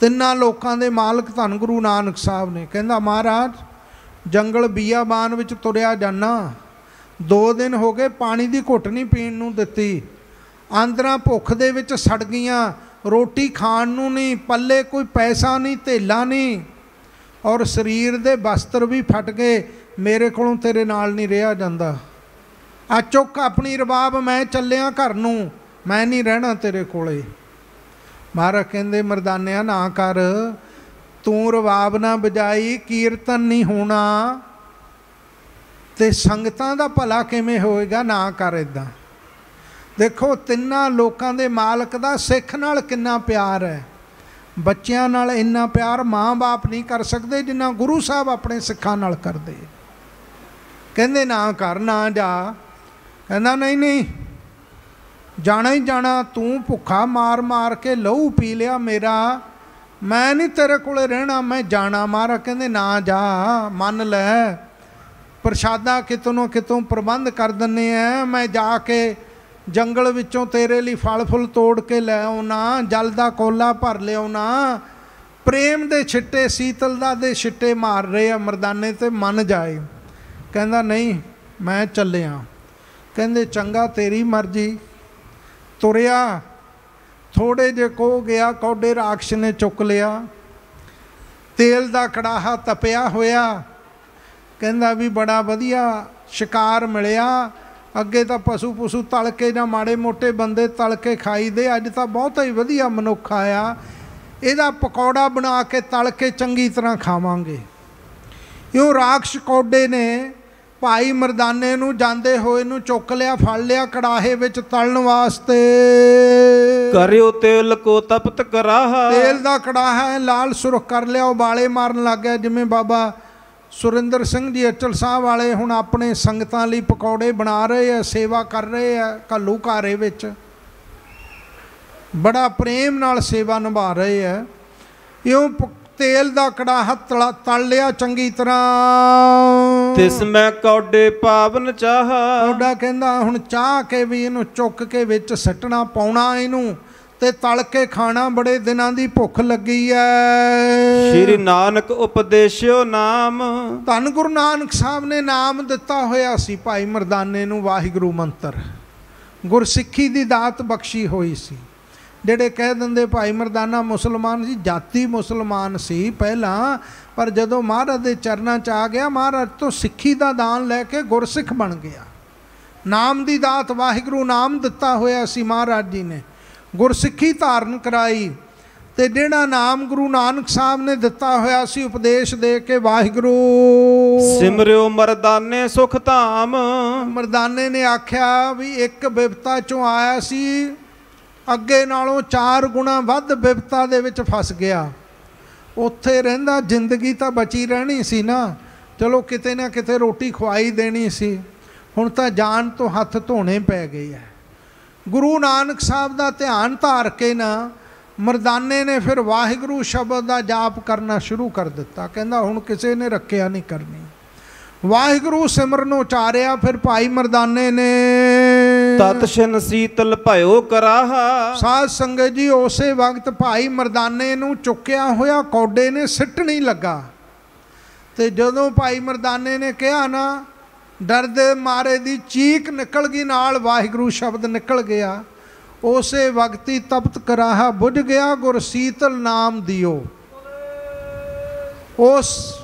ਤਿੰਨਾਂ ਲੋਕਾਂ ਦੇ ਮਾਲਕ ਧੰਨ ਗੁਰੂ ਨਾਨਕ ਸਾਹਿਬ ਨੇ। ਕਹਿੰਦਾ ਮਹਾਰਾਜ ਜੰਗਲ ਬੀਆਬਾਨ ਵਿੱਚ ਤੁਰਿਆ ਜਾਣਾ ਦੋ ਦਿਨ ਹੋ ਗਏ ਪਾਣੀ ਦੀ ਘੁੱਟ ਨਹੀਂ ਪੀਣ ਨੂੰ ਦਿੱਤੀ। ਆਂਦਰਾਂ ਭੁੱਖ ਦੇ ਵਿੱਚ ਸੜ ਗਈਆਂ। ਰੋਟੀ ਖਾਣ ਨੂੰ ਨਹੀਂ, ਪੱਲੇ ਕੋਈ ਪੈਸਾ ਨਹੀਂ, ਧੇਲਾ ਨਹੀਂ। ਔਰ ਸਰੀਰ ਦੇ ਵਸਤਰ ਵੀ ਫਟ ਗਏ। ਮੇਰੇ ਕੋਲੋਂ ਤੇਰੇ ਨਾਲ ਨਹੀਂ ਰਿਹਾ ਜਾਂਦਾ। ਆ ਚੁੱਕ ਆਪਣੀ ਰਬਾਬ, ਮੈਂ ਚੱਲਿਆ ਘਰ ਨੂੰ। ਮੈਂ ਨਹੀਂ ਰਹਿਣਾ ਤੇਰੇ ਕੋਲੇ। ਮਹਾਰਾਜ ਕਹਿੰਦੇ, ਮਰਦਾਨਿਆ ਨਾ ਕਰ। ਤੂੰ ਰਬਾਬ ਨਾ ਬਜਾਈ, ਕੀਰਤਨ ਨਹੀਂ ਹੋਣਾ। ਤੇ ਸੰਗਤਾਂ ਦਾ ਭਲਾ ਕਿਵੇਂ ਹੋਏਗਾ? ਨਾ ਕਰ ਇਦਾਂ ਦੇਖੋ, ਤਿੰਨਾਂ ਲੋਕਾਂ ਦੇ ਮਾਲਕ ਦਾ ਸਿੱਖ ਨਾਲ ਕਿੰਨਾ ਪਿਆਰ ਹੈ। ਬੱਚਿਆਂ ਨਾਲ ਇੰਨਾ ਪਿਆਰ ਮਾਂ-ਬਾਪ ਨਹੀਂ ਕਰ ਸਕਦੇ ਜਿੰਨਾ ਗੁਰੂ ਸਾਹਿਬ ਆਪਣੇ ਸਿੱਖਾਂ ਨਾਲ ਕਰਦੇ। ਕਹਿੰਦੇ, ਨਾ ਕਰ, ਨਾ ਜਾ। ਕਹਿੰਦਾ, ਨਹੀਂ ਨਹੀਂ। ਜਾਣਾ ਹੀ ਜਾਣਾ, ਤੂੰ ਭੁੱਖਾ ਮਾਰ ਮਾਰ ਕੇ ਲਹੂ ਪੀ ਲਿਆ ਮੇਰਾ। ਮੈਂ ਨਹੀਂ ਤੇਰੇ ਕੋਲੇ ਰਹਿਣਾ, ਮੈਂ ਜਾਣਾ ਮਾਰਾ। ਕਹਿੰਦੇ, ਨਾ ਜਾ, ਮੰਨ ਲੈ। ਪ੍ਰਸ਼ਾਦਾ ਕਿਤੋਂ ਨਾ ਕਿਤੋਂ ਪ੍ਰਬੰਧ ਕਰ ਦਿੰਨੇ ਆ। ਮੈਂ ਜਾ ਕੇ ਜੰਗਲ ਵਿੱਚੋਂ ਤੇਰੇ ਲਈ ਫਲ ਫੁੱਲ ਤੋੜ ਕੇ ਲੈ ਆਉਣਾ ਜਲ ਦਾ ਕੋਲਾ ਭਰ ਲਿਆਉਣਾ ਪ੍ਰੇਮ ਦੇ ਛਿੱਟੇ ਸੀਤਲਦਾ ਦੇ ਛਿੱਟੇ ਮਾਰ ਰਹੇ ਆ ਮਰਦਾਨੇ ਤੇ ਮੰਨ ਜਾਏ। ਕਹਿੰਦਾ, ਨਹੀਂ, ਮੈਂ ਚੱਲਿਆ। ਕਹਿੰਦੇ, ਚੰਗਾ, ਤੇਰੀ ਮਰਜ਼ੀ। ਤੁਰਿਆ, ਥੋੜੇ ਜੇ ਕੋ ਗਿਆ, ਕੌਡੇ ਰਾਖਸ਼ ਨੇ ਚੁੱਕ ਲਿਆ। ਤੇਲ ਦਾ ਕੜਾਹਾ ਤਪਿਆ ਹੋਇਆ। ਕਹਿੰਦਾ ਵੀ ਬੜਾ ਵਧੀਆ ਸ਼ਿਕਾਰ ਮਿਲਿਆ। ਅੱਗੇ ਤਾਂ ਪਸ਼ੂ ਪਸ਼ੂ ਤਲ ਕੇ ਜਾਂ ਮਾੜੇ ਮੋਟੇ ਬੰਦੇ ਤਲ ਕੇ ਖਾਈਦੇ ਅੱਜ ਤਾਂ ਬਹੁਤਾ ਹੀ ਵਧੀਆ ਮਨੁੱਖ ਆਇਆ। ਇਹਦਾ ਪਕੌੜਾ ਬਣਾ ਕੇ ਤਲ ਕੇ ਚੰਗੀ ਤਰ੍ਹਾਂ ਖਾਵਾਂਗੇ। ਇਉਂ ਰਾਖਸ਼ ਕੌਡੇ ਨੇ ਭਾਈ ਮਰਦਾਨੇ ਨੂੰ ਜਾਂਦੇ ਹੋਏ ਨੂੰ ਚੁੱਕ ਲਿਆ ਫੜ ਲਿਆ ਕੜਾਹੇ ਵਿੱਚ ਤਲਣ ਵਾਸਤੇ। ਕਰਿਓ ਤੇਲ ਕੋ ਤਪਤ ਕਰਾਹਾ। ਤੇਲ ਦਾ ਕੜਾਹਾ ਲਾਲ ਸੁਰਖ ਕਰ ਲਿਆ ਉਬਾਲੇ ਮਾਰਨ ਲੱਗ ਗਿਆ ਜਿਵੇਂ ਬਾਬਾ ਸੁਰਿੰਦਰ ਸਿੰਘ ਜੀ ਅਚਲ ਸਾਹਿਬ ਵਾਲੇ ਹੁਣ ਆਪਣੇ ਸੰਗਤਾਂ ਲਈ ਪਕੌੜੇ ਬਣਾ ਰਹੇ ਆ ਸੇਵਾ ਕਰ ਰਹੇ ਆ ਘੱਲੂ ਘਾਰੇ ਵਿੱਚ। ਬੜਾ ਪ੍ਰੇਮ ਨਾਲ ਸੇਵਾ ਨਿਭਾ ਰਹੇ ਆ। ਇਉਂ ਤੇਲ ਦਾ ਕੜਾਹਾ ਤਲਾ ਤਲ ਲਿਆ ਚੰਗੀ ਤਰ੍ਹਾਂ। ਤਿਸ ਮੈਂ ਕੌਡੇ ਪਾਵਨ ਚਾਹਾ। ਉਹਦਾ ਕਹਿੰਦਾ ਹੁਣ ਚਾਹ ਕੇ ਵੀ ਇਹਨੂੰ ਚੁੱਕ ਕੇ ਵਿੱਚ ਸੱਟਣਾ ਪਾਉਣਾ ਇਹਨੂੰ। ਤੇ ਤਲ ਕੇ ਖਾਣਾ ਬੜੇ ਦਿਨਾਂ ਦੀ ਭੁੱਖ ਲੱਗੀ ਐ। ਸ਼੍ਰੀ ਨਾਨਕ ਉਪਦੇਸ਼ਿਓ ਨਾਮ। ਧੰਨ ਗੁਰੂ ਨਾਨਕ ਸਾਹਿਬ ਨੇ ਨਾਮ ਦਿੱਤਾ ਹੋਇਆ ਸੀ ਭਾਈ ਮਰਦਾਨੇ ਨੂੰ ਵਾਹਿਗੁਰੂ ਮੰਤਰ। ਗੁਰਸਿੱਖੀ ਦੀ ਦਾਤ ਬਖਸ਼ੀ ਹੋਈ ਸੀ। ਜਿਹੜੇ ਕਹਿ ਦਿੰਦੇ ਭਾਈ ਮਰਦਾਨਾ ਮੁਸਲਮਾਨ ਸੀ ਜਾਤੀ ਮੁਸਲਮਾਨ ਸੀ ਪਹਿਲਾਂ ਪਰ ਜਦੋਂ ਮਹਾਰਾਜ ਦੇ ਚਰਨਾਂ 'ਚ ਆ ਗਿਆ ਮਹਾਰਾਜ ਤੋਂ ਸਿੱਖੀ ਦਾ ਦਾਨ ਲੈ ਕੇ ਗੁਰਸਿੱਖ ਬਣ ਗਿਆ। ਨਾਮ ਦੀ ਦਾਤ ਵਾਹਿਗੁਰੂ ਨਾਮ ਦਿੱਤਾ ਹੋਇਆ ਸੀ ਮਹਾਰਾਜ ਜੀ ਨੇ। ਗੁਰਸਿੱਖੀ ਧਾਰਨ ਕਰਾਈ ਤੇ ਜਿਹੜਾ ਨਾਮ ਗੁਰੂ ਨਾਨਕ ਸਾਹਿਬ ਨੇ ਦਿੱਤਾ ਹੋਇਆ ਸੀ ਉਪਦੇਸ਼ ਦੇ ਕੇ ਵਾਹਿਗੁਰੂ। ਸਿਮਰਿਓ ਮਰਦਾਨੇ ਸੁਖ ਧਾਮ। ਮਰਦਾਨੇ ਨੇ ਆਖਿਆ ਵੀ ਇੱਕ ਬਿਪਤਾ ਚੋਂ ਆਇਆ ਸੀ ਅੱਗੇ ਨਾਲੋਂ ਚਾਰ ਗੁਣਾ ਵੱਧ ਬਿਪਤਾ ਦੇ ਵਿੱਚ ਫਸ ਗਿਆ। ਉੱਥੇ ਰਹਿੰਦਾ ਜ਼ਿੰਦਗੀ ਤਾਂ ਬਚੀ ਰਹਿਣੀ ਸੀ ਨਾ। ਚਲੋ ਕਿਤੇ ਨਾ ਕਿਤੇ ਰੋਟੀ ਖਵਾਈ ਦੇਣੀ ਸੀ। ਹੁਣ ਤਾਂ ਜਾਨ ਤੋਂ ਹੱਥ ਧੋਣੇ ਪੈ ਗਏ ਆ। ਗੁਰੂ ਨਾਨਕ ਸਾਹਿਬ ਦਾ ਧਿਆਨ ਧਾਰ ਕੇ ਨਾ ਮਰਦਾਨੇ ਨੇ ਫਿਰ ਵਾਹਿਗੁਰੂ ਸ਼ਬਦ ਦਾ ਜਾਪ ਕਰਨਾ ਸ਼ੁਰੂ ਕਰ ਦਿੱਤਾ। ਕਹਿੰਦਾ ਹੁਣ ਕਿਸੇ ਨੇ ਰੱਖਿਆ ਨਹੀਂ ਕਰਨੀ। ਵਾਹਿਗੁਰੂ ਸਿਮਰਨ ਉਚਾਰਿਆ ਫਿਰ ਭਾਈ ਮਰਦਾਨੇ ਨੇ। ਤਤ ਛਨ ਸੀਤਲ ਭਇਓ ਕਰਾਹਾ। ਸਾਧ ਸੰਗਤ ਜੀ ਉਸੇ ਵਕਤ ਭਾਈ ਮਰਦਾਨੇ ਨੂੰ ਚੁੱਕਿਆ ਹੋਇਆ ਕੌਡੇ ਨੇ ਸਿੱਟ ਨਹੀਂ ਲੱਗਾ। ਤੇ ਜਦੋਂ ਭਾਈ ਮਰਦਾਨੇ ਨੇ ਕਿਹਾ ਨਾ ਡਰ ਮਾਰੇ ਦੀ ਚੀਕ ਨਿਕਲ ਗਈ, ਨਾਲ ਵਾਹਿਗੁਰੂ ਸ਼ਬਦ ਨਿਕਲ ਗਿਆ। ਉਸੇ ਵਕਤ ਹੀ ਤਪਤ ਕਰਾਹਾ, ਬੁੱਝ ਗਿਆ ਗੁਰ ਸੀਤਲ ਨਾਮ ਦਿਓ। ਉਸ,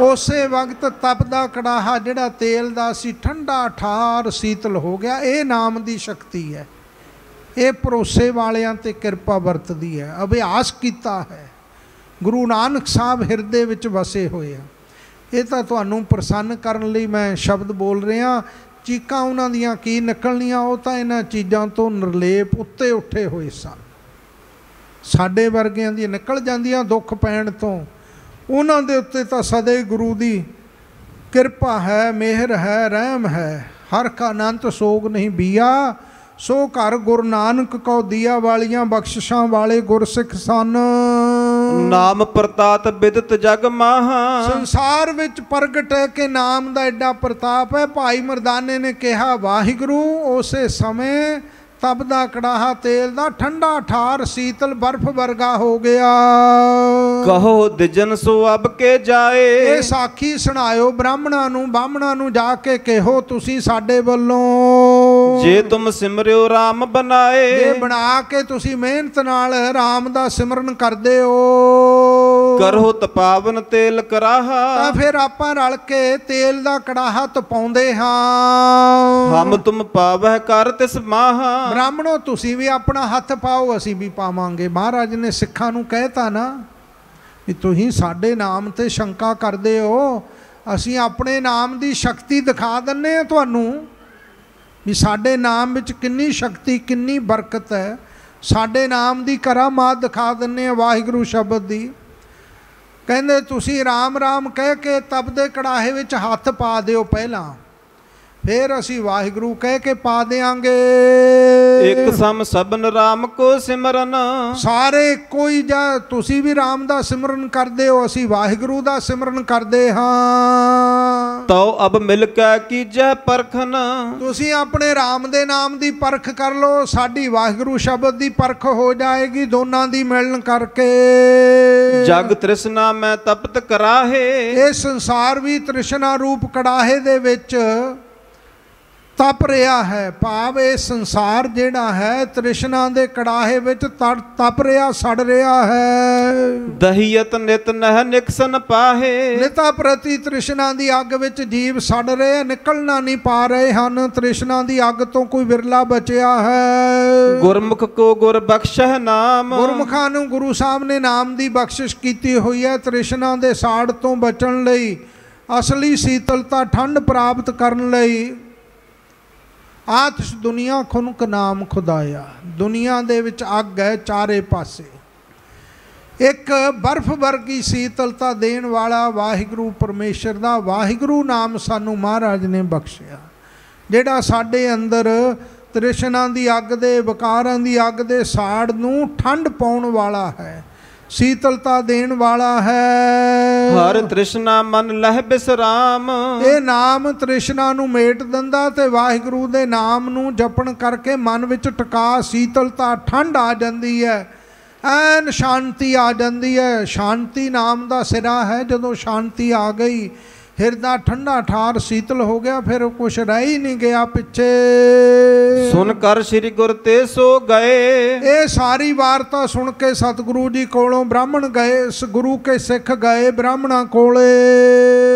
ਉਸੇ ਵਕਤ ਤਪਦਾ ਕੜਾਹਾ, ਜਿਹੜਾ ਤੇਲ ਦਾ ਸੀ, ਠੰਡਾ ਠਾਰ ਸੀਤਲ ਹੋ ਗਿਆ। ਇਹ ਨਾਮ ਦੀ ਸ਼ਕਤੀ ਹੈ। ਇਹ ਭਰੋਸੇ ਵਾਲਿਆਂ ਤੇ ਕਿਰਪਾ ਵਰਤਦੀ ਹੈ। ਅਭਿਆਸ ਕੀਤਾ ਹੈ। ਗੁਰੂ ਨਾਨਕ ਸਾਹਿਬ ਹਿਰਦੇ ਵਿੱਚ ਵਸੇ ਹੋਏ ਆ। ਇਹ ਤਾਂ ਤੁਹਾਨੂੰ ਪ੍ਰਸੰਨ ਕਰਨ ਲਈ ਮੈਂ ਸ਼ਬਦ ਬੋਲ ਰਿਹਾ। ਚੀਕਾਂ ਉਹਨਾਂ ਦੀਆਂ ਕੀ ਨਿਕਲਣੀਆਂ, ਉਹ ਤਾਂ ਇਹਨਾਂ ਚੀਜ਼ਾਂ ਤੋਂ ਨਿਰਲੇਪ ਉੱਤੇ ਉੱਠੇ ਹੋਏ ਸਨ। ਸਾਡੇ ਵਰਗਿਆਂ ਦੀ ਨਿਕਲ ਜਾਂਦੀਆਂ ਦੁੱਖ ਪੈਣ ਤੋਂ, ਉਹਨਾਂ ਦੇ ਉੱਤੇ ਤਾਂ ਸਦੇ ਗੁਰੂ ਦੀ ਕਿਰਪਾ ਹੈ, ਮਿਹਰ ਹੈ, ਰਹਿਮ ਹੈ। ਹਰ ਕਾ ਅਨੰਤ ਸੋਗ ਨਹੀਂ ਬੀਆ। ਸੋ ਘਰ ਗੁਰੂ ਨਾਨਕ ਕੋ ਦੀਆ ਵਾਲੀਆਂ ਬਖਸ਼ਿਸ਼ਾਂ ਵਾਲੇ ਗੁਰਸਿੱਖ ਸਨ। ਨਾਮ ਪ੍ਰਤਾਤ ਬਿਦਤ ਜਗ ਮਾਹਾ। ਸੰਸਾਰ ਵਿੱਚ ਪ੍ਰਗਟ ਹੈ ਕਿ ਨਾਮ ਦਾ ਐਡਾ ਪ੍ਰਤਾਪ ਹੈ। ਭਾਈ ਮਰਦਾਨੇ ਨੇ ਕਿਹਾ ਵਾਹਿਗੁਰੂ ਉਸੇ ਸਮੇਂ ਤਪਦਾ ਕੜਾਹਾ ਤੇਲ ਦਾ ਠੰਡਾ ਠਾਰ ਸੀਤਲ ਬਰਫ਼ ਵਰਗਾ ਹੋ ਗਿਆ। ਕਹੋ ਦਿਜਨ ਸੋ ਅਬ ਕੇ ਜਾਏ। ਇਹ ਸਾਖੀ ਸੁਣਾਇਓ ਬ੍ਰਾਹਮਣਾਂ ਨੂੰ ਬਾਹਮਣਾਂ ਨੂੰ ਜਾ ਕੇ ਕਿਹੋ ਤੁਸੀਂ ਸਾਡੇ ਵੱਲੋਂ। ਜੇ ਤੁਮ ਸਿਮਰਿਓ RAM ਇਹ ਬਨਾਏ ਬਣਾ ਕੇ ਤੁਸੀਂ ਮਿਹਨਤ ਨਾਲ ਰਾਮ ਦਾ ਸਿਮਰਨ ਕਰਦੇ ਹੋ। ਕਰੋ ਤਪਾਵਨ ਤੇਲ ਕਰਾਹਾ। ਤਾਂ ਫਿਰ ਆਪਾਂ ਰਲ ਕੇ ਤੇਲ ਦਾ ਕੜਾਹਾ ਤਪਾਉਂਦੇ ਹਾਂ। ਹਮ ਤੁਮ ਪਾਵਹਿ ਕਰ ਤਿਸ ਮਾਹਾ। ਬ੍ਰਾਹਮਣੋ, ਤੁਸੀਂ ਵੀ ਆਪਣਾ ਹੱਥ ਪਾਓ, ਅਸੀਂ ਵੀ ਪਾਵਾਂਗੇ। ਮਹਾਰਾਜ ਨੇ ਸਿੱਖਾਂ ਨੂੰ ਕਹਿਤਾ ਨਾ ਵੀ ਤੁਸੀਂ ਸਾਡੇ ਨਾਮ ਤੇ ਸ਼ੰਕਾ ਕਰਦੇ ਹੋ। ਅਸੀਂ ਆਪਣੇ ਨਾਮ ਦੀ ਸ਼ਕਤੀ ਦਿਖਾ ਦਿੰਨੇ ਆ ਤੁਹਾਨੂੰ ਵੀ ਸਾਡੇ ਨਾਮ ਵਿੱਚ ਕਿੰਨੀ ਸ਼ਕਤੀ, ਕਿੰਨੀ ਬਰਕਤ ਹੈ। ਸਾਡੇ ਨਾਮ ਦੀ ਕਰਾਮਾਤ ਦਿਖਾ ਦਿੰਨੇ ਆ ਵਾਹਿਗੁਰੂ ਸ਼ਬਦ ਦੀ। ਕਹਿੰਦੇ, ਤੁਸੀਂ ਰਾਮ ਰਾਮ ਕਹਿ ਕੇ ਤਬ ਦੇ ਕੜਾਹੇ ਵਿੱਚ ਹੱਥ ਪਾ ਦਿਓ ਪਹਿਲਾਂ। ਫਿਰ ਅਸੀਂ ਵਾਹਿਗੁਰੂ ਕਹਿ ਕੇ ਪਾ ਦੇਾਂਗੇ ਇਕ ਸਮ ਸਬਨ RAM ਕੋ ਸਿਮਰਨ। ਸਾਰੇ ਕੋਈ ਜਾਂ ਤੁਸੀਂ ਵੀ ਰਾਮ ਦਾ ਸਿਮਰਨ ਕਰਦੇ ਹੋ ਅਸੀਂ ਵਾਹਿਗੁਰੂ ਦਾ ਸਿਮਰਨ ਕਰਦੇ ਹਾਂ। ਤਉ ਅਬ ਮਿਲ ਕੇ ਕੀਜੈ ਪਰਖਨ। ਤੁਸੀਂ ਆਪਣੇ ਰਾਮ ਦੇ ਨਾਮ ਦੀ ਪਰਖ ਕਰ ਲਓ ਸਾਡੀ ਵਾਹਿਗੁਰੂ ਸ਼ਬਦ ਦੀ ਪਰਖ ਹੋ ਜਾਏਗੀ ਦੋਨਾਂ ਦੀ ਮਿਲਣ ਕਰਕੇ। ਜਗ ਤ੍ਰਿਸ਼ਨਾ ਮੈਂ ਤਪਤ ਕਰਾਹੇ। ਇਹ ਸੰਸਾਰ ਵੀ ਤ੍ਰਿਸ਼ਨਾ ਰੂਪ ਕੜਾਹੇ ਦੇ ਵਿੱਚ ਤਪ ਰਿਹਾ ਹੈ ਭਾਵ ਇਹ ਸੰਸਾਰ ਜਿਹੜਾ ਹੈ ਤ੍ਰਿਸ਼ਨਾ ਦੇ ਕੜਾਹੇ ਵਿੱਚ ਤਪ ਰਿਹਾ ਸੜ ਰਿਹਾ ਹੈ। ਦਹੀਅਤ ਨਿਤ ਨਹਿ ਨਿਕਸਨ ਪਾਹੇ। ਨਿਤਾ ਪ੍ਰਤੀ ਤ੍ਰਿਸ਼ਨਾ ਦੀ ਅੱਗ ਵਿੱਚ ਜੀਵ ਸੜ ਰਹੇ ਨਿਕਲਣਾ ਨਹੀਂ ਪਾ ਰਹੇ ਹਨ। ਤ੍ਰਿਸ਼ਨਾ ਦੀ ਅੱਗ ਤੋਂ ਕੋਈ ਵਿਰਲਾ ਬਚਿਆ ਹੈ। ਗੁਰਮੁਖ ਕੋ ਗੁਰ ਬਖਸ਼ਹਿ ਨਾਮ। ਗੁਰਮੁਖਾਂ ਨੂੰ ਗੁਰੂ ਸਾਹਿਬ ਨੇ ਨਾਮ ਦੀ ਬਖਸ਼ਿਸ਼ ਕੀਤੀ ਹੋਈ ਹੈ ਤ੍ਰਿਸ਼ਨਾ ਦੇ ਸਾੜ ਤੋਂ ਬਚਣ ਲਈ ਅਸਲੀ ਸੀਤਲਤਾ ਠੰਡ ਪ੍ਰਾਪਤ ਕਰਨ ਲਈ। ਆਤਿਸ਼ ਦੁਨੀਆ ਖੁਨਕ ਨਾਮ ਖੁਦਾਇਆ। ਦੁਨੀਆ ਦੇ ਵਿੱਚ ਅੱਗ ਹੈ ਚਾਰੇ ਪਾਸੇ। ਇੱਕ ਬਰਫ਼ ਵਰਗੀ ਸੀਤਲਤਾ ਦੇਣ ਵਾਲਾ ਵਾਹਿਗੁਰੂ ਪਰਮੇਸ਼ਰ ਦਾ ਵਾਹਿਗੁਰੂ ਨਾਮ ਸਾਨੂੰ ਮਹਾਰਾਜ ਨੇ ਬਖਸ਼ਿਆ। ਜਿਹੜਾ ਸਾਡੇ ਅੰਦਰ ਤ੍ਰਿਸ਼ਨਾ ਦੀ ਅੱਗ ਦੇ, ਵਿਕਾਰਾਂ ਦੀ ਅੱਗ ਦੇ ਸਾੜ ਨੂੰ ਠੰਡ ਪਾਉਣ ਵਾਲਾ ਹੈ। ਸੀਤਲਤਾ ਦੇਣ ਵਾਲਾ ਹੈ। ਹਰ ਤ੍ਰਿਸ਼ਨਾ ਮਨ ਲਹਿ ਬਿਸਰਾਮ। ਇਹ ਨਾਮ ਤ੍ਰਿਸ਼ਨਾ ਨੂੰ ਮੇਟ ਦਿੰਦਾ ਤੇ ਵਾਹਿਗੁਰੂ ਦੇ ਨਾਮ ਨੂੰ ਜਪਣ ਕਰਕੇ ਮਨ ਵਿੱਚ ਟਿਕਾ ਸੀਤਲਤਾ ਠੰਡ ਆ ਜਾਂਦੀ ਹੈ। ਐਨ ਸ਼ਾਂਤੀ ਆ ਜਾਂਦੀ ਹੈ। ਸ਼ਾਂਤੀ ਨਾਮ ਦਾ ਸਿਰਾ ਹੈ। ਜਦੋਂ ਸ਼ਾਂਤੀ ਆ ਗਈ ਹਿਰਦਾ ਠੰਡਾ ਠਾਰ ਸੀਤਲ ਹੋ ਗਿਆ ਫਿਰ ਕੁਛ ਰਹਿ ਹੀ ਨਹੀਂ ਗਿਆ ਪਿੱਛੇ। ਸੁਨ ਕਰ ਸ੍ਰੀ ਗੁਰ ਤੇ ਸੋ ਗਏ। ਇਹ ਸਾਰੀ ਵਾਰਤਾ ਸੁਣ ਕੇ ਸਤਿਗੁਰੂ ਜੀ ਕੋਲੋਂ ਬ੍ਰਾਹਮਣ ਗਏ ਇਸ ਗੁਰੂ ਕੇ ਸਿੱਖ ਗਏ ਬ੍ਰਾਹਮਣਾਂ ਕੋਲੇ।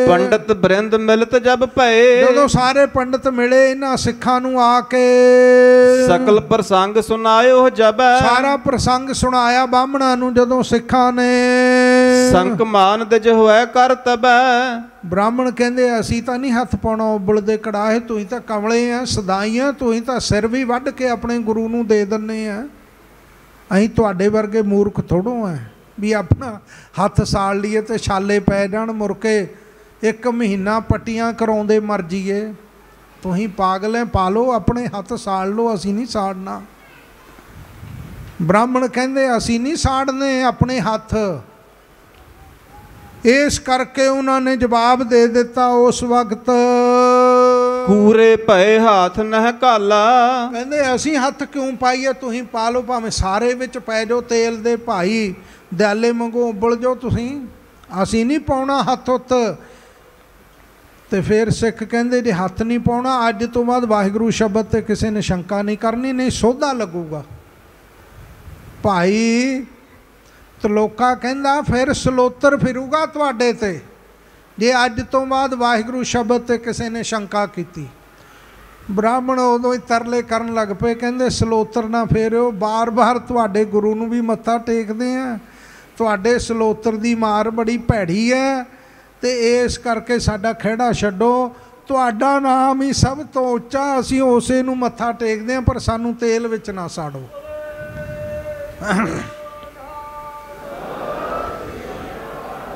ਪੰਡਤ ਬ੍ਰਿੰਦ ਮਿਲਤ ਜਬ ਭਏ। ਜਦੋਂ ਸਾਰੇ ਪੰਡਤ ਮਿਲੇ ਇਹਨਾਂ ਸਿੱਖਾਂ ਨੂੰ ਆ ਕੇ। ਸਕਲ ਪ੍ਰਸੰਗ ਸੁਨਾਇਓ ਜਬੈ। ਸਾਰਾ ਪ੍ਰਸੰਗ ਸੁਣਾਇਆ ਬਾਹਮਣਾਂ ਨੂੰ ਜਦੋਂ ਸਿੱਖਾਂ ਨੇ। ਸੰਕ ਮਾਨ ਦਜ ਹੋਇ ਕਰ ਤਬੈ। ਬ੍ਰਾਹਮਣ ਕਹਿੰਦੇ, ਅਸੀਂ ਤਾਂ ਨਹੀਂ ਹੱਥ ਪਾਉਣਾ ਉਬਲ ਕੜਾਹੇ ਤੂੰ ਤਾਂ ਕਮਲੇ ਆ, ਸਦਾਈਆਂ ਤੂੰ ਤਾਂ ਸਿਰ ਵੀ ਵੱਢ ਕੇ ਆਪਣੇ ਗੁਰੂ ਨੂੰ ਦੇ ਦਿੰਨੇ ਆ। ਅਸੀਂ ਤੁਹਾਡੇ ਵਰਗੇ ਮੂਰਖ ਥੋੜੋ ਆ ਵੀ ਆਪਣਾ ਹੱਥ ਸਾੜ ਲਈਏ ਤੇ ਛਾਲੇ ਪੈ ਜਾਣ ਮੁਰਕੇ ਇੱਕ ਮਹੀਨਾ ਪੱਟੀਆਂ ਕਰਾਉਂਦੇ ਮਰ ਜੀਏ ਤੁਸੀਂ ਪਾਗਲ ਐ, ਪਾ ਲਓ, ਆਪਣੇ ਹੱਥ ਸਾੜ ਲਓ, ਅਸੀਂ ਨਹੀਂ ਸਾੜਨਾ। ਬ੍ਰਾਹਮਣ ਕਹਿੰਦੇ, ਅਸੀਂ ਨਹੀਂ ਸਾੜਨੇ ਆਪਣੇ ਹੱਥ। ਇਸ ਕਰਕੇ ਉਹਨਾਂ ਨੇ ਜਵਾਬ ਦੇ ਦਿੱਤਾ ਉਸ ਵਕਤ। ਕੂਰੇ ਭਏ ਹਾਥ ਨਹਿ ਕਾਲਾ। ਕਹਿੰਦੇ ਅਸੀਂ ਹੱਥ ਕਿਉਂ ਪਾਈਏ? ਤੁਸੀਂ ਪਾ ਲਓ ਭਾਵੇਂ ਸਾਰੇ ਵਿੱਚ ਪੈ ਜਾਓ ਤੇਲ ਦੇ ਭਾਈ। ਦਿਆਲੇ ਵਾਂਗੂ ਉਬਲ ਜਾਓ ਤੁਸੀਂ। ਅਸੀਂ ਨਹੀਂ ਪਾਉਣਾ ਹੱਥ ਉੱਤ। ਤੇ ਫਿਰ ਸਿੱਖ ਕਹਿੰਦੇ ਜੇ ਹੱਥ ਨਹੀਂ ਪਾਉਣਾ ਅੱਜ ਤੋਂ ਬਾਅਦ ਵਾਹਿਗੁਰੂ ਸ਼ਬਦ ਤੇ ਕਿਸੇ ਨੇ ਸ਼ੰਕਾ ਨਹੀਂ ਕਰਨੀ ਨਹੀਂ ਸੋਧਾ ਲੱਗੂਗਾ। ਭਾਈ ਤਲੋਕਾ ਕਹਿੰਦਾ, ਫਿਰ ਸਲੋਤਰ ਫਿਰੂਗਾ ਤੁਹਾਡੇ ਤੇ। ਜੇ ਅੱਜ ਤੋਂ ਬਾਅਦ ਵਾਹਿਗੁਰੂ ਸ਼ਬਦ ਤੇ ਕਿਸੇ ਨੇ ਸ਼ੰਕਾ ਕੀਤੀ। ਬ੍ਰਾਹਮਣ ਉਦੋਂ ਹੀ ਤਰਲੇ ਕਰਨ ਲੱਗ ਪਏ, ਕਹਿੰਦੇ, ਸਲੋਤਰ ਨਾ ਫੇਰਿਓ, ਬਾਰ-ਬਾਰ ਤੁਹਾਡੇ ਗੁਰੂ ਨੂੰ ਵੀ ਮੱਥਾ ਟੇਕਦੇ ਆ। ਤੁਹਾਡੇ ਸਲੋਤਰ ਦੀ ਮਾਰ ਬੜੀ ਭੈੜੀ ਹੈ ਤੇ ਇਸ ਕਰਕੇ ਸਾਡਾ ਖਿਹੜਾ ਛੱਡੋ। ਤੁਹਾਡਾ ਨਾਮ ਹੀ ਸਭ ਤੋਂ ਉੱਚਾ, ਅਸੀਂ ਉਸੇ ਨੂੰ ਮੱਥਾ ਟੇਕਦੇ ਆ, ਪਰ ਸਾਨੂੰ ਤੇਲ ਵਿੱਚ ਨਾ ਸਾੜੋ।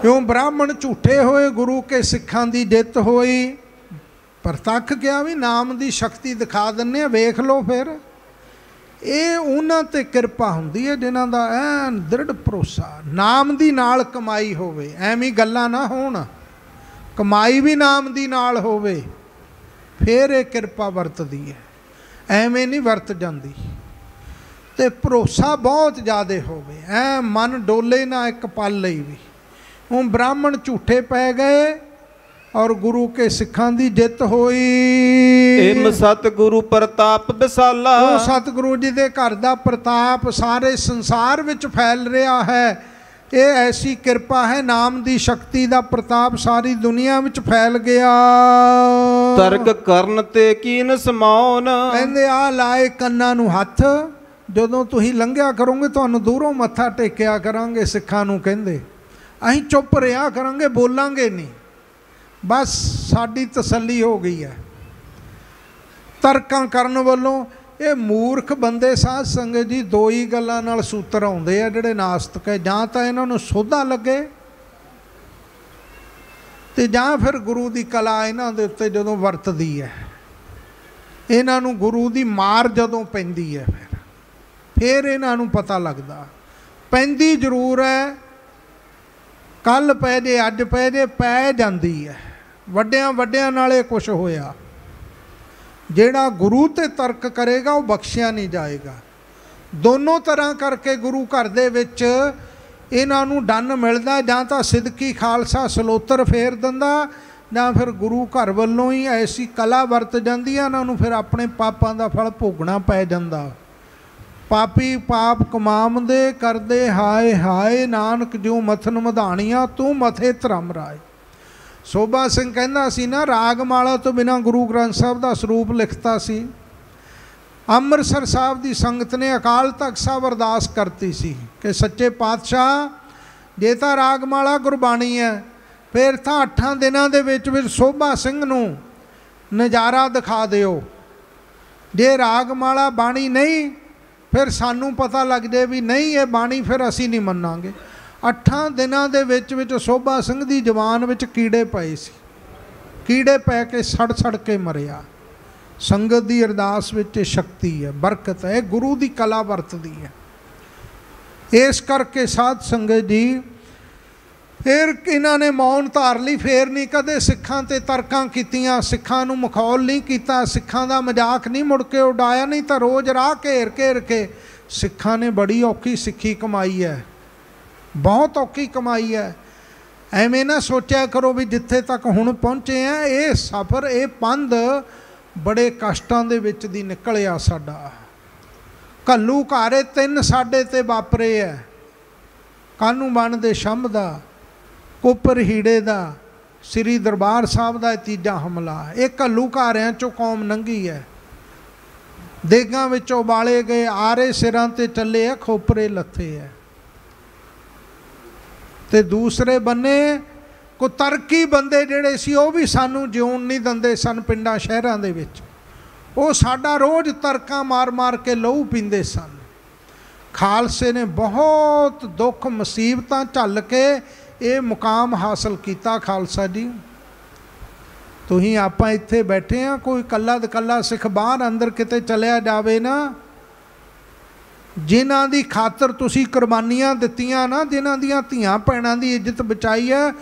ਕਿਉਂ ਬ੍ਰਾਹਮਣ ਝੂਠੇ ਹੋਏ, ਗੁਰੂ ਕੇ ਸਿੱਖਾਂ ਦੀ ਜਿੱਤ ਹੋਈ? ਪਰ ਤੱਕ ਵੀ ਨਾਮ ਦੀ ਸ਼ਕਤੀ ਦਿਖਾ ਦਿੰਨੇ ਆ, ਵੇਖ ਲਓ ਫਿਰ। ਇਹ ਉਹਨਾਂ ਤੇ ਕਿਰਪਾ ਹੁੰਦੀ ਹੈ ਜਿਨ੍ਹਾਂ ਦਾ ਐਨ ਦ੍ਰਿੜ ਭਰੋਸਾ, ਨਾਮ ਦੀ ਨਾਲ ਕਮਾਈ ਹੋਵੇ, ਐਵੇਂ ਗੱਲਾਂ ਨਾ ਹੋਣ। ਕਮਾਈ ਵੀ ਨਾਮ ਦੀ ਨਾਲ ਹੋਵੇ, ਫਿਰ ਇਹ ਕਿਰਪਾ ਵਰਤਦੀ ਹੈ ਐਵੇਂ ਨਹੀਂ ਵਰਤ ਜਾਂਦੀ। ਤੇ ਭਰੋਸਾ ਬਹੁਤ ਜ਼ਿਆਦਾ ਹੋਵੇ, ਐ ਮਨ ਡੋਲੇ ਨਾ ਇੱਕ ਪਲ ਲਈ ਵੀ। ਉਹ ਬ੍ਰਾਹਮਣ ਝੂਠੇ ਪੈ ਗਏ ਔਰ ਗੁਰੂ ਕੇ ਸਿੱਖਾਂ ਦੀ ਜਿੱਤ ਹੋਈ। ਏਮ ਸਤਿਗੁਰੂ ਪ੍ਰਤਾਪ ਵਿਸਾਲਾ। ਉਹ ਸਤਿਗੁਰੂ ਜੀ ਦੇ ਘਰ ਦਾ ਪ੍ਰਤਾਪ ਸਾਰੇ ਸੰਸਾਰ ਵਿੱਚ ਫੈਲ ਰਿਹਾ ਹੈ। ਇਹ ਐਸੀ ਕਿਰਪਾ ਹੈ ਨਾਮ ਦੀ ਸ਼ਕਤੀ ਦਾ ਪ੍ਰਤਾਪ ਸਾਰੀ ਦੁਨੀਆ ਵਿੱਚ ਫੈਲ ਗਿਆ। ਤਰਕ ਕਰਨ ਤੇ ਕੀਨ ਸਮਾਉਨ। ਕਹਿੰਦੇ ਆ ਲਾਏ ਕੰਨਾਂ ਨੂੰ ਹੱਥ ਜਦੋਂ ਤੁਸੀਂ ਲੰਘਿਆ ਕਰੋਗੇ ਤੁਹਾਨੂੰ ਦੂਰੋਂ ਮੱਥਾ ਟੇਕਿਆ ਕਰਾਂਗੇ ਸਿੱਖਾਂ ਨੂੰ ਕਹਿੰਦੇ। ਅਸੀਂ ਚੁੱਪ ਰਿਹਾ ਕਰਾਂਗੇ, ਬੋਲਾਂਗੇ ਨਹੀਂ। ਬਸ ਸਾਡੀ ਤਸੱਲੀ ਹੋ ਗਈ ਹੈ। ਤਰਕਾਂ ਕਰਨ ਵੱਲੋਂ ਇਹ ਮੂਰਖ ਬੰਦੇ ਸਾਧ ਸੰਗਤ ਜੀ ਦੋ ਹੀ ਗੱਲਾਂ ਨਾਲ ਸੂਤਰ ਆਉਂਦੇ ਆ ਜਿਹੜੇ ਨਾਸਤਕ ਹੈ। ਜਾਂ ਤਾਂ ਇਹਨਾਂ ਨੂੰ ਸੋਧਾ ਲੱਗੇ ਤੇ ਜਾਂ ਫਿਰ ਗੁਰੂ ਦੀ ਕਲਾ ਇਹਨਾਂ ਦੇ ਉੱਤੇ ਜਦੋਂ ਵਰਤਦੀ ਹੈ। ਇਹਨਾਂ ਨੂੰ ਗੁਰੂ ਦੀ ਮਾਰ ਜਦੋਂ ਪੈਂਦੀ ਹੈ ਫਿਰ। ਫਿਰ ਇਹਨਾਂ ਨੂੰ ਪਤਾ ਲੱਗਦਾ। ਪੈਂਦੀ ਜ਼ਰੂਰ ਹੈ ਕੱਲ ਪੈ ਜੇ, ਅੱਜ ਪੈ ਜੇ, ਪੈ ਜਾਂਦੀ ਹੈ। ਵੱਡਿਆਂ ਵੱਡਿਆਂ ਨਾਲੇ ਕੁਝ ਹੋਇਆ। ਜਿਹੜਾ ਗੁਰੂ ਤੇ ਤਰਕ ਕਰੇਗਾ, ਉਹ ਬਖਸ਼ਿਆ ਨਹੀਂ ਜਾਏਗਾ। ਦੋਨੋਂ ਤਰ੍ਹਾਂ ਕਰਕੇ ਗੁਰੂ ਘਰ ਦੇ ਵਿੱਚ ਇਹਨਾਂ ਨੂੰ ਡੰਨ ਮਿਲਦਾ, ਜਾਂ ਤਾਂ ਸਿੱਧਕੀ ਖਾਲਸਾ ਸਲੋਤਰ ਫੇਰ ਦਿੰਦਾ, ਜਾਂ ਫਿਰ ਗੁਰੂ ਘਰ ਵੱਲੋਂ ਹੀ ਐਸੀ ਕਲਾ ਵਰਤ ਜਾਂਦੀ ਹੈ ਇਹਨਾਂ ਨੂੰ ਫਿਰ ਆਪਣੇ ਪਾਪਾਂ ਦਾ ਫਲ ਭੋਗਣਾ ਪੈ ਜਾਂਦਾ। ਪਾਪੀ ਪਾਪ ਕਮਾਮਦੇ ਕਰਦੇ ਹਾਏ ਹਾਏ, ਨਾਨਕ ਜੋ ਮਥਨ ਮਧਾਣੀਆਂ, ਤੂੰ ਮਥੇ ਧਰਮ ਰਾਏ। ਸੋਭਾ ਸਿੰਘ ਕਹਿੰਦਾ ਸੀ ਨਾ, ਰਾਗਮਾਲਾ ਤੋਂ ਬਿਨਾ ਗੁਰੂ ਗ੍ਰੰਥ ਸਾਹਿਬ ਦਾ ਸਰੂਪ ਲਿਖਤਾ ਸੀ। ਅੰਮ੍ਰਿਤਸਰ ਸਾਹਿਬ ਦੀ ਸੰਗਤ ਨੇ ਅਕਾਲ ਤਖਤ ਸਾਹਿਬ ਅਰਦਾਸ ਕਰਤੀ ਸੀ ਕਿ ਸੱਚੇ ਪਾਤਸ਼ਾਹ, ਜੇ ਤਾਂ ਰਾਗਮਾਲਾ ਗੁਰਬਾਣੀ ਹੈ, ਫਿਰ ਤਾਂ ਅੱਠਾਂ ਦਿਨਾਂ ਦੇ ਵਿੱਚ ਵਿੱਚ ਸੋਭਾ ਸਿੰਘ ਨੂੰ ਨਜ਼ਾਰਾ ਦਿਖਾ ਦਿਓ। ਜੇ ਰਾਗਮਾਲਾ ਬਾਣੀ ਨਹੀਂ ਫਿਰ ਸਾਨੂੰ ਪਤਾ ਲੱਗ ਜੇ ਵੀ ਨਹੀਂ, ਇਹ ਬਾਣੀ ਫਿਰ ਅਸੀਂ ਨਹੀਂ ਮੰਨਾਂਗੇ। ਅੱਠਾਂ ਦਿਨਾਂ ਦੇ ਵਿੱਚ ਵਿੱਚ ਸੋਭਾ ਸਿੰਘ ਦੀ ਜਵਾਨ ਵਿੱਚ ਕੀੜੇ ਪਏ ਸੀ। ਕੀੜੇ ਪੈ ਕੇ ਸੜ ਸੜ ਕੇ ਮਰਿਆ। ਸੰਗਤ ਦੀ ਅਰਦਾਸ ਵਿੱਚ ਇਹ ਸ਼ਕਤੀ ਹੈ, ਬਰਕਤ ਹੈ, ਇਹ ਗੁਰੂ ਦੀ ਕਲਾ ਵਰਤਦੀ ਹੈ। ਇਸ ਕਰਕੇ ਸਾਧ ਸੰਗਤ ਜੀ ਫਿਰ ਇਹਨਾਂ ਨੇ ਮੌਨ ਧਾਰ ਲਈ, ਫੇਰ ਨਹੀਂ ਕਦੇ ਸਿੱਖਾਂ ਤੇ ਤਰਕਾਂ ਕੀਤੀਆਂ, ਸਿੱਖਾਂ ਨੂੰ ਮਖੌਲ ਨਹੀਂ ਕੀਤਾ, ਸਿੱਖਾਂ ਦਾ ਮਜ਼ਾਕ ਨਹੀਂ ਮੁੜ ਕੇ ਉਡਾਇਆ, ਨਹੀਂ ਤਾਂ ਰੋਜ਼ ਰਾਹ ਘੇਰ ਘੇਰ ਕੇ ਸਿੱਖਾਂ ਨੇ ਬੜੀ ਔਖੀ ਸਿੱਖੀ ਕਮਾਈ ਹੈ, ਬਹੁਤ ਔਖੀ ਕਮਾਈ ਹੈ। ਐਵੇਂ ਨਾ ਸੋਚਿਆ ਕਰੋ ਵੀ ਜਿੱਥੇ ਤੱਕ ਹੁਣ ਪਹੁੰਚੇ ਆ, ਇਹ ਸਫ਼ਰ, ਇਹ ਪੰਧ ਬੜੇ ਕਸ਼ਟਾਂ ਦੇ ਵਿੱਚ ਦੀ ਨਿਕਲਿਆ ਸਾਡਾ। ਕੱਲੂ ਘਾਰੇ ਤਿੰਨ ਸਾਡੇ ਤੇ ਵਾਪਰੇ ਐ ਕਾਨੂੰ ਬਣ ਦੇ ਸ਼ੰਭ ਦਾ? ਕੋਪਰ ਹੀੜੇ ਦਾ, ਸ੍ਰੀ ਦਰਬਾਰ ਸਾਹਿਬ ਦਾ ਇਹ ਤੀਜਾ ਹਮਲਾ। ਇਹ ਕੱਲੂ ਘਾਰਿਆਂ ਚੋਂ ਕੌਮ ਨੰਗੀ ਹੈ ਦੇਗਾਂ ਵਿੱਚੋਂ ਬਾਲੇ ਗਏ, ਆਰੇ ਸਿਰਾਂ ਤੇ ਚੱਲੇ ਆ ਖੋਪਰੇ ਲੱਥੇ ਐ। ਤੇ ਦੂਸਰੇ ਬੰਨੇ ਕੋ ਤਰਕੀ ਬੰਦੇ ਜਿਹੜੇ ਸੀ, ਉਹ ਵੀ ਸਾਨੂੰ ਜਿਉਣ ਨਹੀਂ ਦਿੰਦੇ ਸਨ ਪਿੰਡਾਂ ਸ਼ਹਿਰਾਂ ਦੇ ਵਿੱਚ। ਉਹ ਸਾਡਾ ਰੋਜ਼ ਤਰਕਾਂ ਮਾਰ-ਮਾਰ ਕੇ ਲਹੂ ਪੀਂਦੇ ਸਨ। ਖਾਲਸੇ ਨੇ ਬਹੁਤ ਦੁੱਖ ਮੁਸੀਬਤਾਂ ਝੱਲ ਕੇ ਇਹ ਮੁਕਾਮ ਹਾਸਲ ਕੀਤਾ ਖਾਲਸਾ ਜੀ। ਤੁਸੀਂ ਆਪਾਂ ਇੱਥੇ ਬੈਠੇ ਆ ਕੋਈ ਕੱਲਾ ਦੇ ਕੱਲਾ ਸਿੱਖ ਬਾਹਰ ਅੰਦਰ ਕਿਤੇ ਚਲਿਆ ਜਾਵੇ ਨਾ, ਜਿਨ੍ਹਾਂ ਦੀ ਖਾਤਰ ਤੁਸੀਂ ਕੁਰਬਾਨੀਆਂ ਦਿੱਤੀਆਂ ਨਾ, ਜਿਨ੍ਹਾਂ ਦੀਆਂ ਧੀਆਂ ਭੈਣਾਂ ਦੀ ਇੱਜ਼ਤ ਬਚਾਈ ਹੈ,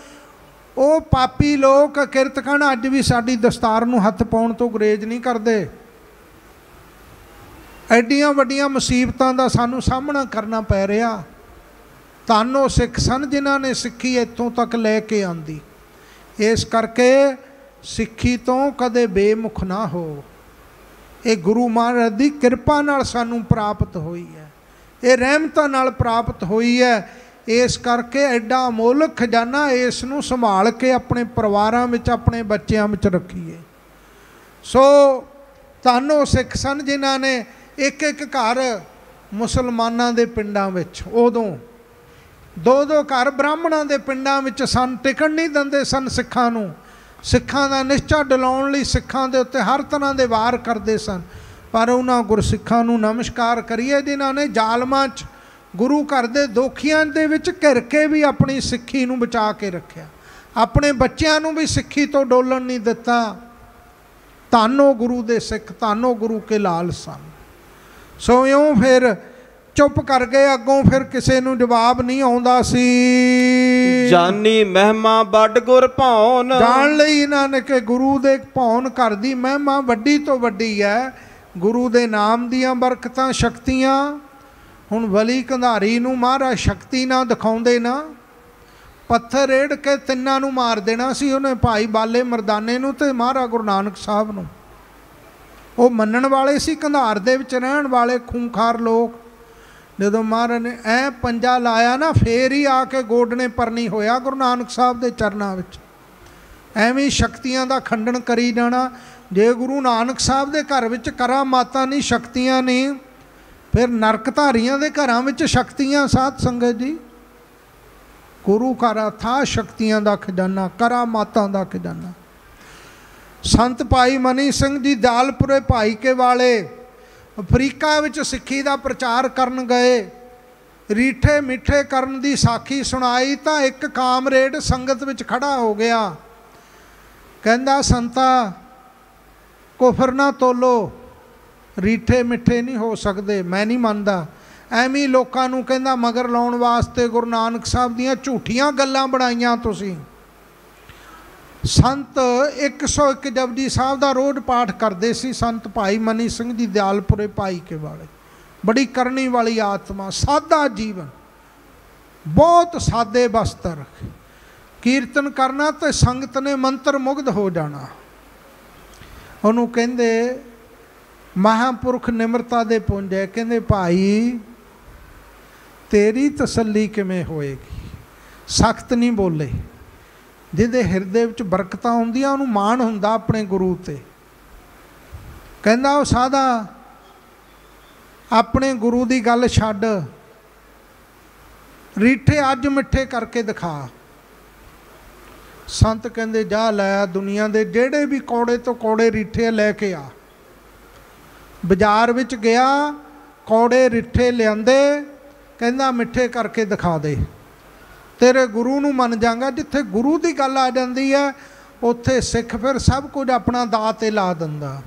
ਉਹ ਪਾਪੀ ਲੋਕ ਕਿਰਤਕਣ ਅੱਜ ਵੀ ਸਾਡੀ ਦਸਤਾਰ ਨੂੰ ਹੱਥ ਪਾਉਣ ਤੋਂ ਗੁਰੇਜ਼ ਨਹੀਂ ਕਰਦੇ। ਐਡੀਆਂ ਵੱਡੀਆਂ ਮੁਸੀਬਤਾਂ ਦਾ ਸਾਨੂੰ ਸਾਹਮਣਾ ਕਰਨਾ ਪੈ ਰਿਹਾ। ਤਾਨੋ ਸਿੱਖ ਸਨ ਜਿਨ੍ਹਾਂ ਨੇ ਸਿੱਖੀ ਇੱਥੋਂ ਤੱਕ ਲੈ ਕੇ ਆਂਦੀ। ਇਸ ਕਰਕੇ ਸਿੱਖੀ ਤੋਂ ਕਦੇ ਬੇਮੁਖ ਨਾ ਹੋ। ਇਹ ਗੁਰੂ ਮਹਾਰਾਜ ਦੀ ਕਿਰਪਾ ਨਾਲ ਸਾਨੂੰ ਪ੍ਰਾਪਤ ਹੋਈ ਹੈ। ਇਹ ਰਹਿਮਤਾਂ ਨਾਲ ਪ੍ਰਾਪਤ ਹੋਈ ਹੈ। ਇਸ ਕਰਕੇ ਐਡਾ ਅਮੋਲਕ ਖਜ਼ਾਨਾ ਇਸ ਨੂੰ ਸੰਭਾਲ ਕੇ ਆਪਣੇ ਪਰਿਵਾਰਾਂ ਵਿੱਚ, ਆਪਣੇ ਬੱਚਿਆਂ ਵਿੱਚ ਰੱਖੀਏ। ਸੋ ਤਾਨੋ ਸਿੱਖ ਸਨ ਜਿਨ੍ਹਾਂ ਨੇ ਇੱਕ ਇੱਕ ਘਰ ਮੁਸਲਮਾਨਾਂ ਦੇ ਪਿੰਡਾਂ ਵਿੱਚ, ਉਦੋਂ ਦੋ ਦੋ ਘਰ ਬ੍ਰਾਹਮਣਾਂ ਦੇ ਪਿੰਡਾਂ ਵਿੱਚ ਸਨ, ਟਿਕਣ ਨਹੀਂ ਦਿੰਦੇ ਸਨ ਸਿੱਖਾਂ ਨੂੰ। ਸਿੱਖਾਂ ਦਾ ਨਿਸ਼ਚਾ ਡਲਾਉਣ ਲਈ ਸਿੱਖਾਂ ਦੇ ਉੱਤੇ ਹਰ ਤਰ੍ਹਾਂ ਦੇ ਵਾਰ ਕਰਦੇ ਸਨ। ਪਰ ਉਹਨਾਂ ਗੁਰਸਿੱਖਾਂ ਨੂੰ ਨਮਸਕਾਰ ਕਰੀਏ ਜਿਨ੍ਹਾਂ ਨੇ ਜ਼ਾਲਮਾਂ 'ਚ ਗੁਰੂ ਘਰ ਦੇ ਦੋਖੀਆਂ ਦੇ ਵਿੱਚ ਘਿਰ ਕੇ ਵੀ ਆਪਣੀ ਸਿੱਖੀ ਨੂੰ ਬਚਾ ਕੇ ਰੱਖਿਆ। ਆਪਣੇ ਬੱਚਿਆਂ ਨੂੰ ਵੀ ਸਿੱਖੀ ਤੋਂ ਡੋਲਣ ਨਹੀਂ ਦਿੱਤਾ। ਤਾਨੋ ਗੁਰੂ ਦੇ ਸਿੱਖ ਤਾਨੋ ਗੁਰੂ ਕੇ ਲਾਲ ਸਨ। ਸੋ ਇਉਂ ਫਿਰ ਚੁੱਪ ਕਰ ਗਏ ਅੱਗੋਂ ਫਿਰ ਕਿਸੇ ਨੂੰ ਜਵਾਬ ਨਹੀਂ ਆਉਂਦਾ ਸੀ। ਜਾਨੀ ਮਹਿਮਾ ਵੱਡ ਗੁਰ ਭਾਉਨ। ਜਾਣ ਲਈ ਇਹਨਾਂ ਨੇ ਕਿ ਗੁਰੂ ਦੇ ਭੌਣ ਘਰ ਦੀ ਮਹਿਮਾ ਵੱਡੀ ਤੋਂ ਵੱਡੀ ਹੈ ਗੁਰੂ ਦੇ ਨਾਮ ਦੀਆਂ ਬਰਕਤਾਂ ਸ਼ਕਤੀਆਂ। ਹੁਣ ਵਲੀ ਕੰਧਾਰੀ ਨੂੰ ਮਹਾਰਾਜ ਸ਼ਕਤੀ ਨਾ ਦਿਖਾਉਂਦੇ ਨਾ। ਪੱਥਰ ਰੇੜ ਕੇ ਤਿੰਨਾਂ ਨੂੰ ਮਾਰ ਦੇਣਾ ਸੀ ਉਹਨੇ ਭਾਈ ਬਾਲੇ ਮਰਦਾਨੇ ਨੂੰ ਤੇ ਮਹਾਰਾਜ ਗੁਰੂ ਨਾਨਕ ਸਾਹਿਬ ਨੂੰ। ਉਹ ਮੰਨਣ ਵਾਲੇ ਸੀ ਕੰਧਾਰ ਦੇ ਵਿੱਚ ਰਹਿਣ ਵਾਲੇ ਖੂੰਖਾਰ ਲੋਕ। ਜਦੋਂ ਮਹਾਰਾਜ ਨੇ ਐ ਪੰਜਾ ਲਾਇਆ ਨਾ, ਫੇਰ ਹੀ ਆ ਕੇ ਗੋਡਨੇ ਪਰਨੀ ਹੋਇਆ ਗੁਰੂ ਨਾਨਕ ਸਾਹਿਬ ਦੇ ਚਰਨਾਂ ਵਿੱਚ। ਐਵੇਂ ਸ਼ਕਤੀਆਂ ਦਾ ਖੰਡਨ ਕਰੀ ਜਾਣਾ। ਜੇ ਗੁਰੂ ਨਾਨਕ ਸਾਹਿਬ ਦੇ ਘਰ ਵਿੱਚ ਕਰਾਮਾਤਾਂ ਨਹੀਂ, ਸ਼ਕਤੀਆਂ ਨਹੀਂ, ਫਿਰ ਨਰਕਧਾਰੀਆਂ ਦੇ ਘਰਾਂ ਵਿੱਚ ਸ਼ਕਤੀਆਂ ਸਾਧ ਸੰਗਤ ਜੀ। ਗੁਰੂ ਘਰ ਥਾ ਸ਼ਕਤੀਆਂ ਦਾ ਖਜ਼ਾਨਾ ਕਰਾਮਾਤਾਂ ਦਾ ਖਜ਼ਾਨਾ। ਸੰਤ ਭਾਈ ਮਨੀ ਸਿੰਘ ਜੀ ਦਾਲਪੁਰੇ ਭਾਈ ਕੇ ਵਾਲੇ ਅਫਰੀਕਾ ਵਿੱਚ ਸਿੱਖੀ ਦਾ ਪ੍ਰਚਾਰ ਕਰਨ ਗਏ, ਰੀਠੇ ਮਿੱਠੇ ਕਰਨ ਦੀ ਸਾਖੀ ਸੁਣਾਈ ਤਾਂ ਇੱਕ ਕਾਮਰੇਡ ਸੰਗਤ ਵਿੱਚ ਖੜਾ ਹੋ ਗਿਆ। ਕਹਿੰਦਾ, ਸੰਤਾ, ਕੁਫਰ ਨਾ ਤੋਲੋ, ਰੀਠੇ ਮਿੱਠੇ ਨਹੀਂ ਹੋ ਸਕਦੇ, ਮੈਂ ਨਹੀਂ ਮੰਨਦਾ। ਐਵੇਂ ਲੋਕਾਂ ਨੂੰ ਕਹਿੰਦਾ, ਮਗਰ ਲਾਉਣ ਵਾਸਤੇ ਗੁਰੂ ਨਾਨਕ ਸਾਹਿਬ ਦੀਆਂ ਝੂਠੀਆਂ ਗੱਲਾਂ ਬਣਾਈਆਂ ਤੁਸੀਂ। ਸੰਤ 101 ਜਪਜੀ ਸਾਹਿਬ ਦਾ ਰੋਜ਼ ਪਾਠ ਕਰਦੇ ਸੀ, ਸੰਤ ਭਾਈ ਮਨੀ ਸਿੰਘ ਜੀ ਦਿਆਲਪੁਰੇ ਭਾਈ ਕੇ ਵਾਲੇ। ਬੜੀ ਕਰਨੀ ਵਾਲੀ ਆਤਮਾ, ਸਾਦਾ ਜੀਵਨ। ਬਹੁਤ ਸਾਦੇ ਬਸਤਰ। ਕੀਰਤਨ ਕਰਨਾ ਤੇ ਸੰਗਤ ਨੇ ਮੰਤਰ ਮੁਗਧ ਹੋ ਜਾਣਾ। ਉਹਨੂੰ ਕਹਿੰਦੇ, ਮਹਾਪੁਰਖ ਨਿਮਰਤਾ ਦੇ ਪੁੰਜ। ਹੈ ਕਹਿੰਦੇ, ਭਾਈ, ਤੇਰੀ ਤਸੱਲੀ ਕਿਵੇਂ ਹੋਏਗੀ? ਸਖਤ ਨਹੀਂ ਬੋਲੇ। ਜਿਹਦੇ ਹਿਰਦੇ ਵਿੱਚ ਬਰਕਤਾਂ ਹੁੰਦੀਆਂ, ਉਹਨੂੰ ਮਾਣ ਹੁੰਦਾ ਆਪਣੇ ਗੁਰੂ ਤੇ। ਕਹਿੰਦਾ, ਉਹ ਸਾਦਾ ਆਪਣੇ ਗੁਰੂ ਦੀ ਗੱਲ ਛੱਡ। ਰੀਠੇ ਅੱਜ ਮਿੱਠੇ ਕਰਕੇ ਦਿਖਾ। ਸੰਤ ਕਹਿੰਦੇ, ਜਾ ਲੈ ਦੁਨੀਆ ਦੇ ਜਿਹੜੇ ਵੀ ਕੌੜੇ ਤੋਂ ਕੌੜੇ ਰੀਠੇ ਲੈ ਕੇ ਆ। ਬਾਜ਼ਾਰ ਵਿੱਚ ਗਿਆ, ਕੌੜੇ ਰਿੱਠੇ ਲਿਆਂਦੇ, ਕਹਿੰਦਾ, ਮਿੱਠੇ ਕਰਕੇ ਦਿਖਾ ਦੇ। ਤੇਰੇ ਗੁਰੂ ਨੂੰ ਮੰਨ ਜਾਗਾ, ਜਿੱਥੇ ਗੁਰੂ ਦੀ ਗੱਲ ਆ ਜਾਂਦੀ ਹੈ, ਉੱਥੇ ਸਿੱਖ ਫਿਰ ਸਭ ਕੁਝ ਆਪਣਾ ਦਾਅ ਤੇ ਲਾ ਦਿੰਦਾ।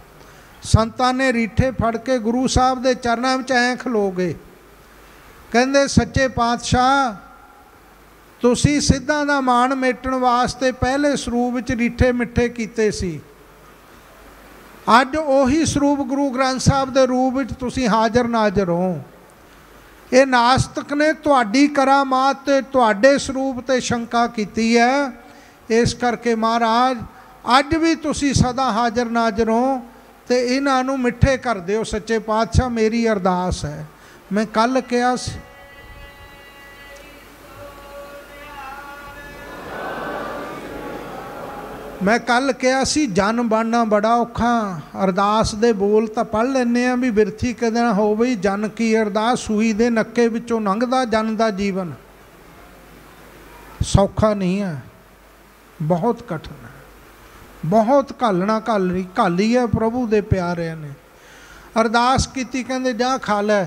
ਸੰਤਾਂ ਨੇ ਰੀਠੇ ਫੜ ਕੇ ਗੁਰੂ ਸਾਹਿਬ ਦੇ ਚਰਨਾਂ ਵਿੱਚ ਐਂ ਖਲੋ ਗਏ। ਕਹਿੰਦੇ, ਸੱਚੇ ਪਾਤਸ਼ਾਹ, ਤੁਸੀਂ ਸਿੱਧਾਂ ਦਾ ਮਾਣ ਮੇਟਣ ਵਾਸਤੇ ਪਹਿਲੇ ਸਰੂਪ ਵਿੱਚ ਰੀਠੇ ਮਿੱਠੇ ਕੀਤੇ ਸੀ। ਅੱਜ ਉਹੀ ਸਰੂਪ ਗੁਰੂ ਗ੍ਰੰਥ ਸਾਹਿਬ ਦੇ ਰੂਪ ਵਿੱਚ ਤੁਸੀਂ ਹਾਜ਼ਰ ਨਾਜ਼ਰ ਹੋ। ਇਹ ਨਾਸਤਕ ਨੇ ਤੁਹਾਡੀ ਕਰਾਮਾਤ ਤੇ ਤੁਹਾਡੇ ਸਰੂਪ ਤੇ ਸ਼ੰਕਾ ਕੀਤੀ ਹੈ। ਇਸ ਕਰਕੇ ਮਹਾਰਾਜ, ਅੱਜ ਵੀ ਤੁਸੀਂ ਸਦਾ ਹਾਜ਼ਰ ਨਾਜ਼ਰ ਹੋ ਤੇ ਇਹਨਾਂ ਨੂੰ ਮਿੱਠੇ ਕਰ ਦਿਓ। ਸੱਚੇ ਪਾਤਸ਼ਾਹ, ਮੇਰੀ ਅਰਦਾਸ ਹੈ। ਮੈਂ ਕੱਲ ਕਿਹਾ ਸੀ ਮੈਂ ਕੱਲ ਕਿਹਾ ਸੀ, ਜਨ ਬਣਨਾ ਬੜਾ ਔਖਾ। ਅਰਦਾਸ ਦੇ ਬੋਲ ਤਾਂ ਪੜ ਲੈਨੇ ਆ ਵੀ ਬਿਰਥੀ ਕਦੇ ਨਾ ਹੋਵੇ ਜਨ ਕੀ ਅਰਦਾਸ ਸੂਈ ਦੇ ਨੱਕੇ ਵਿੱਚੋਂ ਲੰਘਦਾ ਜਨ ਦਾ ਜੀਵਨ। ਸੌਖਾ ਨਹੀਂ ਹੈ, ਬਹੁਤ ਕਠਿਨ ਹੈ। ਬਹੁਤ ਘਾਲਣਾ ਘਾਲਣੀ ਘਾਲੀ ਹੈ ਪ੍ਰਭੂ ਦੇ ਪਿਆਰਿਆਂ ਨੇ। ਅਰਦਾਸ ਕੀਤੀ, ਕਹਿੰਦੇ ਜਾ ਖਾ ਲੈ।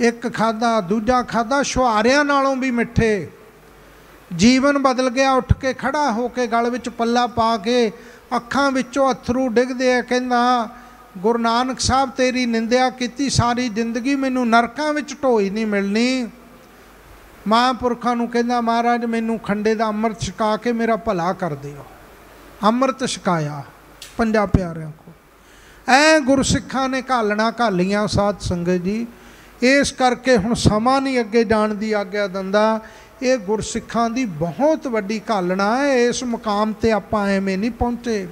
ਇੱਕ ਖਾਦਾ ਦੂਜਾ ਖਾਦਾ ਸ਼ੁਹਾਰਿਆਂ ਨਾਲੋਂ ਵੀ ਮਿੱਠੇ। ਜੀਵਨ ਬਦਲ ਗਿਆ, ਉੱਠ ਕੇ ਖੜਾ ਹੋ ਕੇ ਗਲ ਵਿੱਚ ਪੱਲਾ ਪਾ ਕੇ ਅੱਖਾਂ ਵਿੱਚੋਂ ਅਥਰੂ ਡਿੱਗਦੇ ਆ, ਕਹਿੰਦਾ, ਗੁਰੂ ਨਾਨਕ ਸਾਹਿਬ, ਤੇਰੀ ਨਿੰਦਿਆ ਕੀਤੀ, ਸਾਰੀ ਜ਼ਿੰਦਗੀ ਮੈਨੂੰ ਨਰਕਾਂ ਵਿੱਚ ਢੋਈ ਨਹੀਂ ਮਿਲਣੀ। ਮਹਾਂਪੁਰਖਾਂ ਨੂੰ ਕਹਿੰਦਾ, ਮਹਾਰਾਜ, ਮੈਨੂੰ ਖੰਡੇ ਦਾ ਅੰਮ੍ਰਿਤ ਛਕਾ ਕੇ ਮੇਰਾ ਭਲਾ ਕਰ ਦਿਓ। ਅੰਮ੍ਰਿਤ ਛਕਾਇਆ ਪੰਜਾ ਪਿਆਰਿਆਂ ਕੋ ਐ ਗੁਰਸਿੱਖਾਂ ਨੇ ਘਾਲਣਾ ਘਾਲੀਆਂ ਸਾਧ ਸੰਗਤ ਜੀ। ਇਸ ਕਰਕੇ ਹੁਣ ਸਮਾਂ ਨਹੀਂ ਅੱਗੇ ਜਾਣ ਦੀ ਆਗਿਆ ਦਿੰਦਾ। ਇਹ ਗੁਰਸਿੱਖਾਂ ਦੀ ਬਹੁਤ ਵੱਡੀ ਘਾਲਣਾ ਹੈ, ਇਸ ਮੁਕਾਮ ਤੇ ਆਪਾਂ ਐਵੇਂ ਨਹੀਂ ਪਹੁੰਚੇ।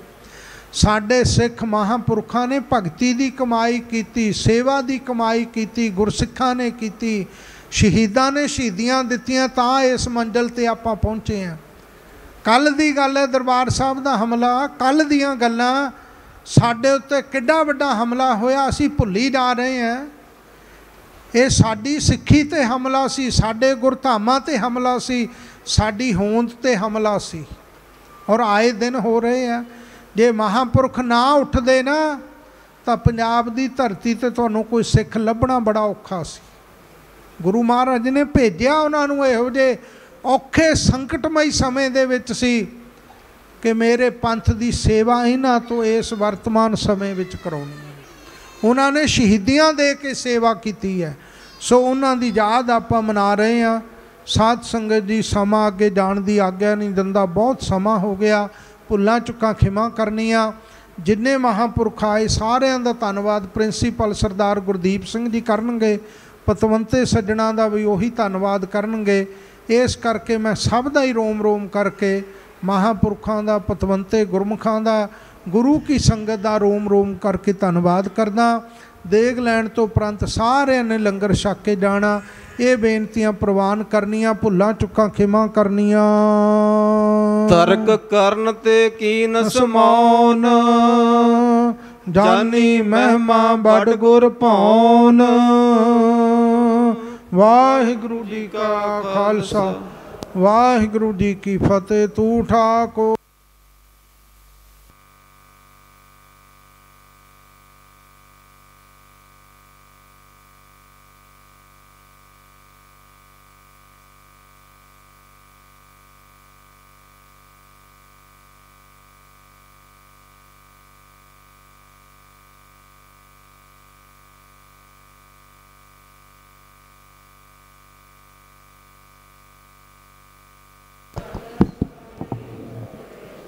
ਸਾਡੇ ਸਿੱਖ ਮਹਾਂਪੁਰਖਾਂ ਨੇ ਭਗਤੀ ਦੀ ਕਮਾਈ ਕੀਤੀ, ਸੇਵਾ ਦੀ ਕਮਾਈ ਕੀਤੀ, ਗੁਰਸਿੱਖਾਂ ਨੇ ਕੀਤੀ, ਸ਼ਹੀਦਾਂ ਨੇ ਸ਼ਹੀਦੀਆਂ ਦਿੱਤੀਆਂ, ਤਾਂ ਇਸ ਮੰਜ਼ਲ ਤੇ ਆਪਾਂ ਪਹੁੰਚੇ ਹਾਂ। ਕੱਲ ਦੀ ਗੱਲ ਹੈ ਦਰਬਾਰ ਸਾਹਿਬ ਦਾ ਹਮਲਾ ਕੱਲ ਦੀਆਂ ਗੱਲਾਂ, ਸਾਡੇ ਉੱਤੇ ਕਿੱਡਾ ਵੱਡਾ ਹਮਲਾ ਹੋਇਆ, ਅਸੀਂ ਭੁੱਲੀ ਜਾ ਰਹੇ ਹਾਂ। ਇਹ ਸਾਡੀ ਸਿੱਖੀ ਤੇ ਹਮਲਾ ਸੀ, ਸਾਡੇ ਗੁਰਧਾਮਾਂ ਤੇ ਹਮਲਾ ਸੀ, ਸਾਡੀ ਹੋਂਦ ਤੇ ਹਮਲਾ ਸੀ। ਔਰ ਆਏ ਦਿਨ ਹੋ ਰਹੇ ਆ, ਜੇ ਮਹਾਪੁਰਖ ਨਾ ਉੱਠਦੇ ਨਾ, ਤਾਂ ਪੰਜਾਬ ਦੀ ਧਰਤੀ ਤੇ ਤੁਹਾਨੂੰ ਕੋਈ ਸਿੱਖ ਲੱਭਣਾ ਬੜਾ ਔਖਾ ਸੀ। ਗੁਰੂ ਮਹਾਰਾਜ ਨੇ ਭੇਜਿਆ ਉਹਨਾਂ ਨੂੰ ਇਹੋ ਜਿਹੇ ਔਖੇ ਸੰਕਟਮਈ ਸਮੇਂ ਦੇ ਵਿੱਚ ਸੀ ਕਿ ਮੇਰੇ ਪੰਥ ਦੀ ਸੇਵਾ ਇਹਨਾਂ ਤੋਂ ਇਸ ਵਰਤਮਾਨ ਸਮੇਂ ਵਿੱਚ ਕਰਾਉਣੀ ਹੈ। ਉਹਨਾਂ ਨੇ ਸ਼ਹੀਦੀਆਂ ਦੇ ਕੇ ਸੇਵਾ ਕੀਤੀ ਹੈ। ਸੋ ਉਹਨਾਂ ਦੀ ਯਾਦ ਆਪਾਂ ਮਨਾ ਰਹੇ ਹਾਂ। ਸਾਧ ਸੰਗਤ ਜੀ ਸਮਾਂ ਅੱਗੇ ਜਾਣ ਦੀ ਆਗਿਆ ਨਹੀਂ ਦਿੰਦਾ। ਬਹੁਤ ਸਮਾਂ ਹੋ ਗਿਆ। ਭੁੱਲਾਂ ਚੁੱਕਾਂ ਖਿਮਾ ਕਰਨੀਆਂ। ਜਿੰਨੇ ਮਹਾਂਪੁਰਖ ਆਏ, ਸਾਰਿਆਂ ਦਾ ਧੰਨਵਾਦ ਪ੍ਰਿੰਸੀਪਲ ਸਰਦਾਰ ਗੁਰਦੀਪ ਸਿੰਘ ਜੀ ਕਰਨਗੇ। ਪਤਵੰਤੇ ਸੱਜਣਾ ਦਾ ਵੀ ਉਹੀ ਧੰਨਵਾਦ ਕਰਨਗੇ। ਇਸ ਕਰਕੇ ਮੈਂ ਸਭ ਦਾ ਹੀ ਰੋਮ ਰੋਮ ਕਰਕੇ ਮਹਾਪੁਰਖਾਂ ਦਾ, ਪਤਵੰਤੇ ਗੁਰਮੁਖਾਂ ਦਾ, ਗੁਰੂ ਕੀ ਸੰਗਤ ਦਾ ਰੋਮ ਰੋਮ ਕਰਕੇ ਧੰਨਵਾਦ ਕਰਦਾ। ਦੇਗ ਲੈਣ ਤੋਂ ਉਪਰੰਤ ਸਾਰਿਆਂ ਨੇ ਲੰਗਰ ਛਕ ਕੇ ਜਾਣਾ। ਇਹ ਬੇਨਤੀਆਂ ਪ੍ਰਵਾਨ ਕਰਨੀਆਂ ਭੁੱਲਾਂ ਚੁੱਕਾਂ ਖਿਮਾ ਕਰਨੀਆਂ। ਤਰਕ ਕਰਨ ਤੇ ਕੀਨ ਸਮਾਉਨ? ਜਾਨੀ ਮਹਿਮਾ ਬੜ ਗੁਰ ਭਾਉਨ। ਵਾਹਿਗੁਰੂ ਜੀ ਕਾ ਖਾਲਸਾ। ਵਾਹਿਗੁਰੂ ਜੀ ਕੀ ਫਤਿਹ। ਤੂੰ ਠਾਕੋ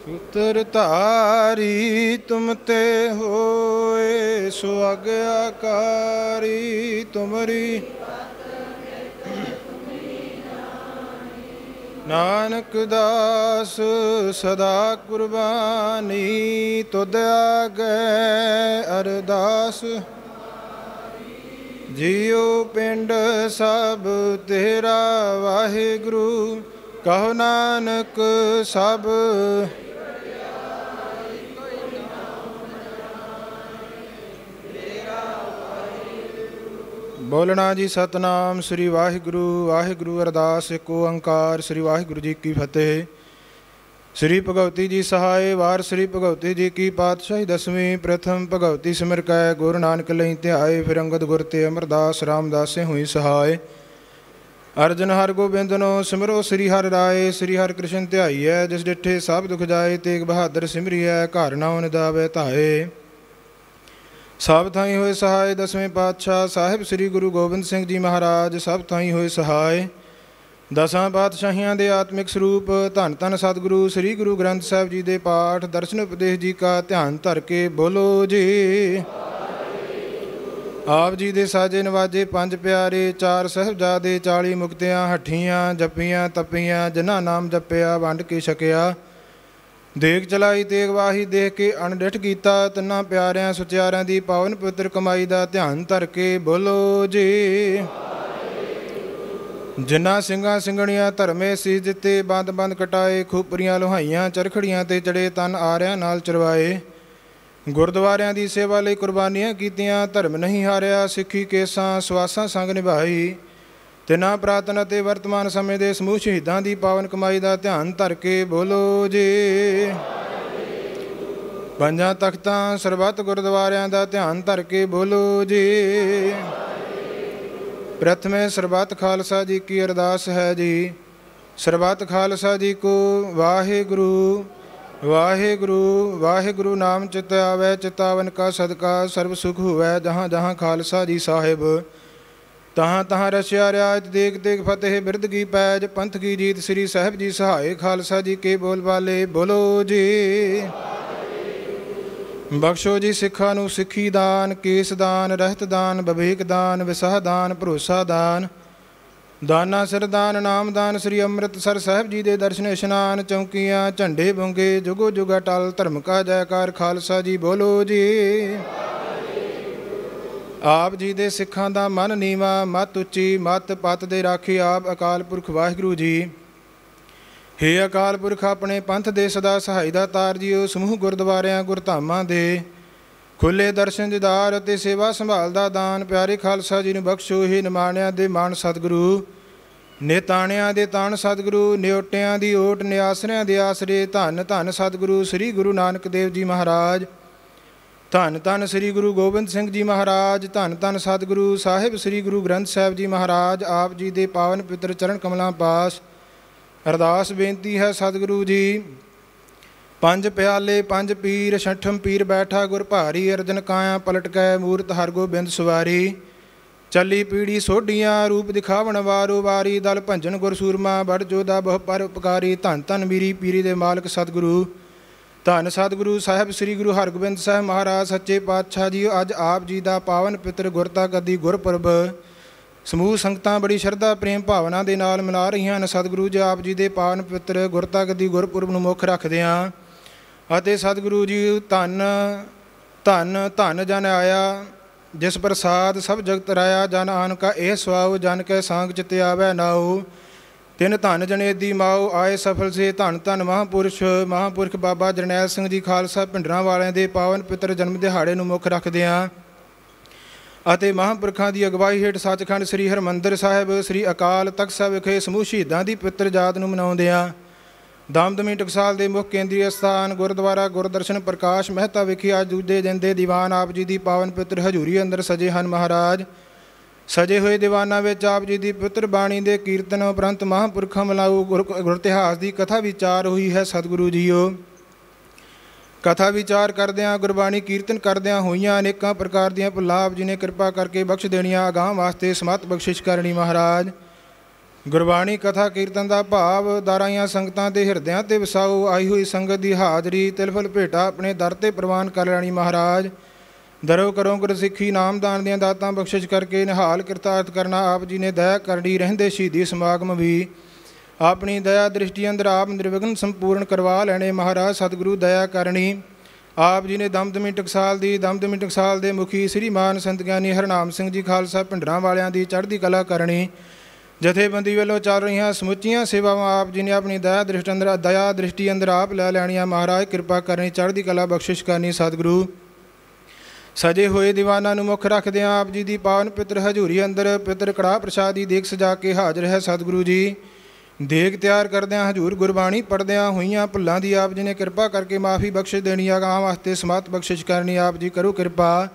ਸੂਤਰ ਧਾਰੀ, ਤੁਮ ਤੇ ਹੋਏ ਸੋ ਆਗਿਆਕਾਰੀ ਤੁਮਰੀ ਨਾਨਕ ਦਾਸ ਸਦਾ ਕੁਰਬਾਨੀ, ਤੁਧ ਆਗੇ ਅਰਦਾਸ। ਜੀਉ ਪਿੰਡ ਸਭ ਤੇਰਾ ਵਾਹਿਗੁਰੂ, ਕਹੋ ਨਾਨਕ ਸਭ ਬੋਲਣਾ ਜੀ ਸਤਨਾਮ ਸ੍ਰੀ ਵਾਹਿਗੁਰੂ ਵਾਹਿਗੁਰੂ ਅਰਦਾਸ ਏਕ ਓੰਕਾਰ, ਸ੍ਰੀ ਵਾਹਿਗੁਰੂ ਜੀ ਕੀ ਫਤਿਹ। ਸ੍ਰੀ ਭਗਵਤੀ ਜੀ ਸਹਾਏ ਵਾਰ, ਸ੍ਰੀ ਭਗਵਤੀ ਜੀ ਕੀ ਪਾਤਸ਼ਾਹੀ ਦਸਵੀਂ, ਪ੍ਰਥਮ ਭਗਵਤੀ ਸਿਮਰ ਕੈ, ਗੁਰੂ ਨਾਨਕ ਲਈ ਧਿਆਏ, ਫਿਰ ਅੰਗਦ ਗੁਰ ਤੇ ਅਮਰਦਾਸ, ਰਾਮਦਾਸੇ ਹੋਈ ਸਹਾਏ। ਅਰਜਨ ਹਰ ਨੂੰ ਸਿਮਰੋ, ਸ੍ਰੀ ਹਰਿ ਰਾਏ, ਸ੍ਰੀ ਹਰਿ ਕ੍ਰਿਸ਼ਨ ਧਿਆਈਐ, ਜਿਸ ਡਿਠੇ ਸਭ ਦੁਖ ਜਾਏ, ਤੇਗ ਬਹਾਦਰ ਸਿਮਰਿਐ, ਘਰ ਨਾਉ ਨਿਦਾਵੇ ਧਾਏ। ਸਭ ਥਾਈ ਹੋਏ ਸਹਾਇ ਦਸਵੇਂ ਪਾਤਸ਼ਾਹ ਸਾਹਿਬ ਸ੍ਰੀ ਗੁਰੂ ਗੋਬਿੰਦ ਸਿੰਘ ਜੀ ਮਹਾਰਾਜ ਸਭ ਥਾਈ ਹੋਏ ਸਹਾਇ ਦਸਾਂ ਪਾਤਸ਼ਾਹੀਆਂ ਦੇ ਆਤਮਿਕ ਸਰੂਪ, ਧੰਨ ਧੰਨ ਸਤਿਗੁਰੂ ਸ੍ਰੀ ਗੁਰੂ ਗ੍ਰੰਥ ਸਾਹਿਬ ਜੀ ਦੇ ਪਾਠ, ਦਰਸ਼ਨ ਉਪਦੇਸ਼ ਜੀ ਕਾ ਧਿਆਨ ਧਰ ਕੇ ਬੋਲੋ ਜੀ। ਆਪ ਜੀ ਦੇ ਸਾਜੇ ਨਵਾਜੇ ਪੰਜ ਪਿਆਰੇ, ਚਾਰ ਸਹਿਬਜ਼ਾਦੇ 40 ਮੁਕਤਿਆਂ, ਹੱਠੀਆਂ ਜੱਪੀਆਂ ਤੱਪੀਆਂ, ਜਿਨ੍ਹਾਂ ਨਾਮ ਜਪਿਆ, ਵੰਡ ਕੇ ਛਕਿਆ। ਦੇਖ ਚਲਾਈ ਤੇਗ ਵਾਹੀ ਦੇਖ ਕੇ ਅਣਡਿਠ ਕੀਤਾ, ਤਿੰਨਾਂ ਪਿਆਰਿਆਂ ਸੁਚਿਆਰਿਆਂ ਦੀ ਪਾਵਨ ਪਵਿੱਤਰ ਕਮਾਈ ਦਾ ਧਿਆਨ ਧਰ ਕੇ ਬੋਲੋ ਜੀ। ਜਿਨ੍ਹਾਂ ਸਿੰਘਾਂ ਸਿੰਘਣੀਆਂ ਧਰਮੇ ਸੀ ਦਿੱਤੇ, ਬੰਦ ਬੰਦ ਕਟਾਏ, ਖੂਪਰੀਆਂ ਲੋਹਾਈਆਂ, ਚਰਖੜੀਆਂ ਤੇ ਚੜੇ ਤਨ ਆਰਿਆਂ ਨਾਲ ਚਰਵਾਏ। ਗੁਰਦੁਆਰਿਆਂ ਦੀ ਸੇਵਾ ਲਈ ਕੁਰਬਾਨੀਆਂ ਕੀਤੀਆਂ, ਧਰਮ ਨਹੀਂ ਹਾਰਿਆ, ਸਿੱਖੀ ਕੇਸਾਂ ਸਵਾਸਾਂ ਸੰਗ ਨਿਭਾਈ। ਤਿਨਾਂ ਪ੍ਰਾਤਨ ਅਤੇ ਵਰਤਮਾਨ ਸਮੇਂ ਦੇ ਸਮੂਹ ਸ਼ਹੀਦਾਂ ਦੀ ਪਾਵਨ ਕਮਾਈ ਦਾ ਧਿਆਨ ਧਰ ਕੇ ਬੋਲੋ ਜੀ। ਪੰਜਾਂ ਤਖਤਾਂ ਸਰਬੱਤ ਗੁਰਦੁਆਰਿਆਂ ਦਾ ਧਿਆਨ ਧਰ ਕੇ ਬੋਲੋ ਜੀ। ਪ੍ਰਥਮੇ ਸਰਬੱਤ ਖਾਲਸਾ ਜੀ ਕੀ ਅਰਦਾਸ ਹੈ ਜੀ। ਸਰਬੱਤ ਖਾਲਸਾ ਜੀ ਕੋ ਵਾਹਿਗੁਰੂ ਵਾਹਿਗੁਰੂ ਵਾਹਿਗੁਰੂ ਨਾਮ ਚਿਤ ਆਵੈ, ਚਿਤਾਵਨ ਕਾ ਸਦਕਾ, ਸਰਬ ਸੁਖ ਹੋਵੈ, ਜਹਾਂ ਜਹਾਂ ਖਾਲਸਾ ਜੀ ਸਾਹਿਬ। ਤਹਾਂ ਤਹਾਂ ਰਸਿਆ ਰਿਆਇਤ ਦੇਖ ਦੇਖ ਫਤਿਹ ਬਿਰਦ ਕੀ ਪੈਜ, ਪੰਥ ਕੀ ਜੀਤ, ਸ੍ਰੀ ਸਾਹਿਬ ਜੀ ਸਹਾਏ ਖਾਲਸਾ ਜੀ ਕੇ ਬੋਲ ਵਾਲੇ, ਬੋਲੋ ਜੀ। ਬਖਸ਼ੋ ਜੀ ਸਿੱਖਾਂ ਨੂੰ ਸਿੱਖੀ ਦਾਨ, ਕੇਸ ਦਾਨ, ਰਹਿਤ ਦਾਨ, ਵਿਵੇਕ ਦਾਨ, ਵਿਸਾਹ ਦਾਨ, ਭਰੋਸਾ ਦਾਨ। ਦਾਨਾ ਸਰਦਾਨ ਨਾਮਦਾਨ ਸ੍ਰੀ ਅੰਮ੍ਰਿਤਸਰ ਸਾਹਿਬ ਜੀ ਦੇ ਦਰਸ਼ਨ ਇਸ਼ਨਾਨ, ਚੌਂਕੀਆਂ, ਝੰਡੇ ਬੁੰਗੇ, ਜੁਗੋ ਜੁਗਾ ਟਲ, ਧਰਮ ਕਾ ਜੈਕਾਰ, ਖਾਲਸਾ ਜੀ ਬੋਲੋ ਜੀ। ਆਪ ਜੀ ਦੇ ਸਿੱਖਾਂ ਦਾ ਮਨ ਨੀਵਾ, ਮਤ ਉੱਚੀ, ਮਤ ਪਤ ਦੇ ਰਾਖੀ ਆਪ ਅਕਾਲ ਪੁਰਖ ਵਾਹਿਗੁਰੂ ਜੀ। ਹੇ ਅਕਾਲ ਪੁਰਖ, ਆਪਣੇ ਪੰਥ ਦੇ ਸਦਾ ਸਹਾਈ ਦਾ ਤਾਰ ਜੀਓ, ਸਮੂਹ ਗੁਰਦੁਆਰਿਆਂ, ਗੁਰਧਾਮਾਂ ਦੇ। ਖੁੱਲੇ ਦਰਸ਼ਨ ਦਿਦਾਰ ਅਤੇ ਸੇਵਾ ਸੰਭਾਲ ਦਾ ਦਾਨ, ਪਿਆਰੇ ਖਾਲਸਾ ਜੀ ਨੂੰ ਬਖਸ਼ੋ, ਹੀ ਨਿਮਾਣਿਆਂ ਦੇ ਮਾਨ ਸਤਿਗੁਰੂ। ਨੇਤਾਣਿਆਂ ਦੇ ਤਾਣ ਸਤਿਗੁਰੂ ਨਿਓਟਿਆਂ ਦੀ ਓਟ, ਨਿਆਸਰਿਆਂ ਦੇ ਆਸਰੇ ਧੰਨ ਧੰਨ ਸਤਿਗੁਰੂ, ਸ੍ਰੀ ਗੁਰੂ ਨਾਨਕ ਦੇਵ ਜੀ ਮਹਾਰਾਜ। ਧੰਨ ਧੰਨ ਸ੍ਰੀ ਗੁਰੂ ਗੋਬਿੰਦ ਸਿੰਘ ਜੀ ਮਹਾਰਾਜ, ਧੰਨ ਧੰਨ ਸਤਿਗੁਰੂ ਸਾਹਿਬ ਸ੍ਰੀ ਗੁਰੂ ਗ੍ਰੰਥ ਸਾਹਿਬ ਜੀ ਮਹਾਰਾਜ, ਆਪ ਜੀ ਦੇ ਪਾਵਨ ਪਿੱਤਰ ਚਰਨ ਕਮਲਾਂ ਪਾਸ। ਅਰਦਾਸ ਬੇਨਤੀ ਹੈ ਸਤਿਗੁਰੂ ਜੀ। ਪੰਜ ਪਿਆਲੇ, ਪੰਜ ਪੀਰ, ਛਠਮ ਪੀਰ ਬੈਠਾ ਗੁਰ ਭਾਰੀ, ਅਰਜਨ ਕਾਇਆ ਪਲਟ ਕੈ ਮੂਰਤ ਹਰਗੋਬਿੰਦ ਸਵਾਰੀ। ਚੱਲੀ ਪੀੜੀ ਸੋਢੀਆਂ, ਰੂਪ ਦਿਖਾਵਣ ਵਾਰੋ ਵਾਰੀ, ਦਲ ਭੰਜਨ ਗੁਰ ਸੂਰਮਾ ਬੜ ਜੋਦਾ ਬਹੁ ਪਰ ਉਪਕਾਰੀ। ਧੰਨ ਧੰਨ ਮੀਰੀ ਪੀਰੀ ਦੇ ਮਾਲਕ ਸਤਿਗੁਰੂ। ਧੰਨ ਸਤਿਗੁਰੂ ਸਾਹਿਬ, ਸ੍ਰੀ ਗੁਰੂ ਹਰਗੋਬਿੰਦ ਸਾਹਿਬ ਮਹਾਰਾਜ, ਸੱਚੇ ਪਾਤਸ਼ਾਹ ਜੀ ਅੱਜ ਆਪ ਜੀ ਦਾ ਪਾਵਨ ਪਿੱਤਰ ਗੁਰਤਾ ਗੱਦੀ ਗੁਰਪੁਰਬ। ਸਮੂਹ ਸੰਗਤਾਂ ਬੜੀ ਸ਼ਰਧਾ, ਪ੍ਰੇਮ ਭਾਵਨਾ ਦੇ ਨਾਲ ਮਨਾ ਰਹੀਆਂ ਹਨ। ਸਤਿਗੁਰੂ ਜੀ, ਆਪ ਜੀ ਦੇ ਪਾਵਨ ਪਿੱਤਰ ਗੁਰਤਾ ਗੱਦੀ ਗੁਰਪੁਰਬ ਨੂੰ ਮੁੱਖ ਰੱਖਦੇ ਰੱਖਦਿਆਂ ਅਤੇ ਸਤਿਗੁਰੂ ਜੀ, ਧੰਨ ਧੰਨ ਧੰਨ ਜਨ ਆਇਆ। ਜਿਸ ਪ੍ਰਸਾਦ ਸਭ ਜਗਤ ਰਾਇਆ, ਜਨ ਆਨ ਕਾ ਇਹ ਸਵਾਉ ਜਨ ਕੈ ਸੰਗ ਚਿਤ ਆਵੈ ਨਾਉ। ਤਿੰਨ ਧਨ ਜਣੇ ਦੀ ਮਾਉ ਆਏ ਸਫਲ ਸੇ ਧੰਨ ਧੰਨ ਮਹਾਪੁਰਸ਼, ਮਹਾਪੁਰਖ ਬਾਬਾ ਜਰਨੈਲ ਸਿੰਘ ਜੀ ਖਾਲਸਾ ਪਿੰਡਰਾਂ ਵਾਲਿਆਂ ਦੇ ਪਾਵਨ ਪਿੱਤਰ ਜਨਮ ਦਿਹਾੜੇ ਨੂੰ ਮੁੱਖ ਰੱਖਦਿਆਂ ਅਤੇ ਮਹਾਂਪੁਰਖਾਂ ਦੀ ਅਗਵਾਈ ਹੇਠ ਸੱਚਖੰਡ ਸ੍ਰੀ ਹਰਮੰਦਰ ਸਾਹਿਬ, ਸ੍ਰੀ ਅਕਾਲ ਤਖਤ ਸਾਹਿਬ ਵਿਖੇ ਸਮੂਹ ਸ਼ਹੀਦਾਂ ਦੀ ਪਿੱਤਰ ਯਾਦ ਨੂੰ ਮਨਾਉਂਦਿਆਂ ਦਮਦਮੀ ਟਕਸਾਲ ਦੇ ਮੁੱਖ ਕੇਂਦਰੀ ਸਥਾਨ ਗੁਰਦੁਆਰਾ ਗੁਰਦਰਸ਼ਨ ਪ੍ਰਕਾਸ਼ ਮਹਿਤਾ ਵਿਖੇ ਅੱਜ ਦੂਜੇ ਦਿਨ ਦੇ ਦੀਵਾਨ ਆਪ ਜੀ ਦੀ ਪਾਵਨ ਪਿੱਤਰ ਹਜ਼ੂਰੀ ਅੰਦਰ ਸਜੇ ਹਨ ਮਹਾਰਾਜ। ਸਜੇ ਹੋਏ ਦੀਵਾਨਾਂ ਵਿੱਚ ਆਪ ਜੀ ਦੀ ਪਵਿੱਤਰ ਬਾਣੀ ਦੇ ਕੀਰਤਨ ਉਪਰੰਤ ਮਹਾਂਪੁਰਖਾਂ ਮਲਾਉ ਗੁਰ ਗੁਰ ਦੀ ਕਥਾ ਵਿਚਾਰ ਹੋਈ ਹੈ ਸਤਿਗੁਰੂ ਜੀਓ। ਕਥਾ ਵਿਚਾਰ ਕਰਦਿਆਂ, ਗੁਰਬਾਣੀ ਕੀਰਤਨ ਕਰਦਿਆਂ ਹੋਈਆਂ ਅਨੇਕਾਂ ਪ੍ਰਕਾਰ ਦੀਆਂ ਭੁੱਲਾਂ ਆਪ ਜੀ ਨੇ ਕਿਰਪਾ ਕਰਕੇ ਬਖਸ਼ ਦੇਣੀਆਂ, ਅਗਾਹ ਵਾਸਤੇ ਸਮਤ ਬਖਸ਼ਿਸ਼ ਕਰਨੀ ਮਹਾਰਾਜ। ਗੁਰਬਾਣੀ ਕਥਾ ਕੀਰਤਨ ਦਾ ਭਾਵ ਦਾਰਾਈਆਂ ਸੰਗਤਾਂ ਦੇ ਹਿਰਦਿਆਂ ਤੇ ਵਸਾਓ, ਆਈ ਹੋਈ ਸੰਗਤ ਦੀ ਹਾਜ਼ਰੀ, ਤਿਲਫਲ ਭੇਟਾ ਆਪਣੇ ਦਰ ਤੇ ਪ੍ਰਵਾਨ ਕਰ ਲੈਣੀ ਮਹਾਰਾਜ। ਦਰੋ ਕਰੋ ਗੁਰਸਿੱਖੀ ਨਾਮਦਾਨ ਦੀਆਂ ਦਾਤਾਂ ਬਖਸ਼ਿਸ਼ ਕਰਕੇ ਨਿਹਾਲ ਕਿਰਤਾਰਥ ਕਰਨਾ ਆਪ ਜੀ ਨੇ ਦਇਆ ਕਰਨੀ ਰਹਿੰਦੇ ਸ਼ਹੀਦੀ ਸਮਾਗਮ ਵੀ। ਆਪਣੀ ਦਇਆ ਦ੍ਰਿਸ਼ਟੀ ਅੰਦਰ ਆਪ ਨਿਰਵਿਘਨ ਸੰਪੂਰਨ ਕਰਵਾ ਲੈਣੇ ਮਹਾਰਾਜ ਸਤਿਗੁਰੂ ਦਇਆ ਕਰਨੀ। ਆਪ ਜੀ ਨੇ ਦਮਦਮੀ ਟਕਸਾਲ ਦੀ, ਦਮਦਮੀ ਟਕਸਾਲ ਦੇ ਮੁਖੀ ਸ੍ਰੀ ਮਾਨ ਸੰਤ ਗਿਆਨੀ ਹਰਨਾਮ ਸਿੰਘ ਜੀ ਖਾਲਸਾ ਪਿੰਡਰਾਂ ਵਾਲਿਆਂ ਦੀ ਚੜ੍ਹਦੀ ਕਲਾ ਕਰਨੀ। ਜਥੇਬੰਦੀ ਵੱਲੋਂ ਚੱਲ ਰਹੀਆਂ ਸਮੁੱਚੀਆਂ ਸੇਵਾਵਾਂ ਆਪ ਜੀ ਨੇ ਆਪਣੀ ਦਇਆ ਦ੍ਰਿਸ਼ਟੀ ਅੰਦਰ, ਦਇਆ ਦ੍ਰਿਸ਼ਟੀ ਅੰਦਰ ਆਪ ਲੈ ਲੈਣੀਆਂ। ਮਹਾਰਾਜ ਕਿਰਪਾ ਕਰਨੀ, ਚੜ੍ਹਦੀ ਕਲਾ ਬਖਸ਼ਿਸ਼ ਕਰਨੀ ਸਤਿਗੁਰੂ। ਸਜੇ ਹੋਏ ਦੀਵਾਨਾਂ ਨੂੰ ਮੁੱਖ ਰੱਖਦਿਆਂ ਆਪ ਜੀ ਦੀ ਪਾਵਨ ਪਿੱਤਰ ਹਜ਼ੂਰੀ ਅੰਦਰ, ਪਿੱਤਰ ਕੜਾ ਦੀ ਦੇਖ ਸਜਾ ਕੇ ਹਾਜ਼ਰ ਹੈ ਸਤਿਗੁਰੂ ਜੀ। ਦੇਖ ਤਿਆਰ ਕਰਦਿਆਂ ਹਜੂਰ ਗੁਰਬਾਣੀ ਪੜਦਿਆਂ ਹੋਈਆਂ ਭੁੱਲਾਂ ਦੀ ਆਪ ਜੀ ਨੇ ਕਿਰਪਾ ਕਰਕੇ ਮਾਫੀ ਬਖਸ਼ ਦੇਣੀ ਆ ਗਾਂ ਵਾਸਤੇ ਸਮਤ ਬਖਸ਼ਿਸ਼ ਕਰਨੀ ਆਪ ਜੀ ਕਰੋ ਕਿਰਪਾ।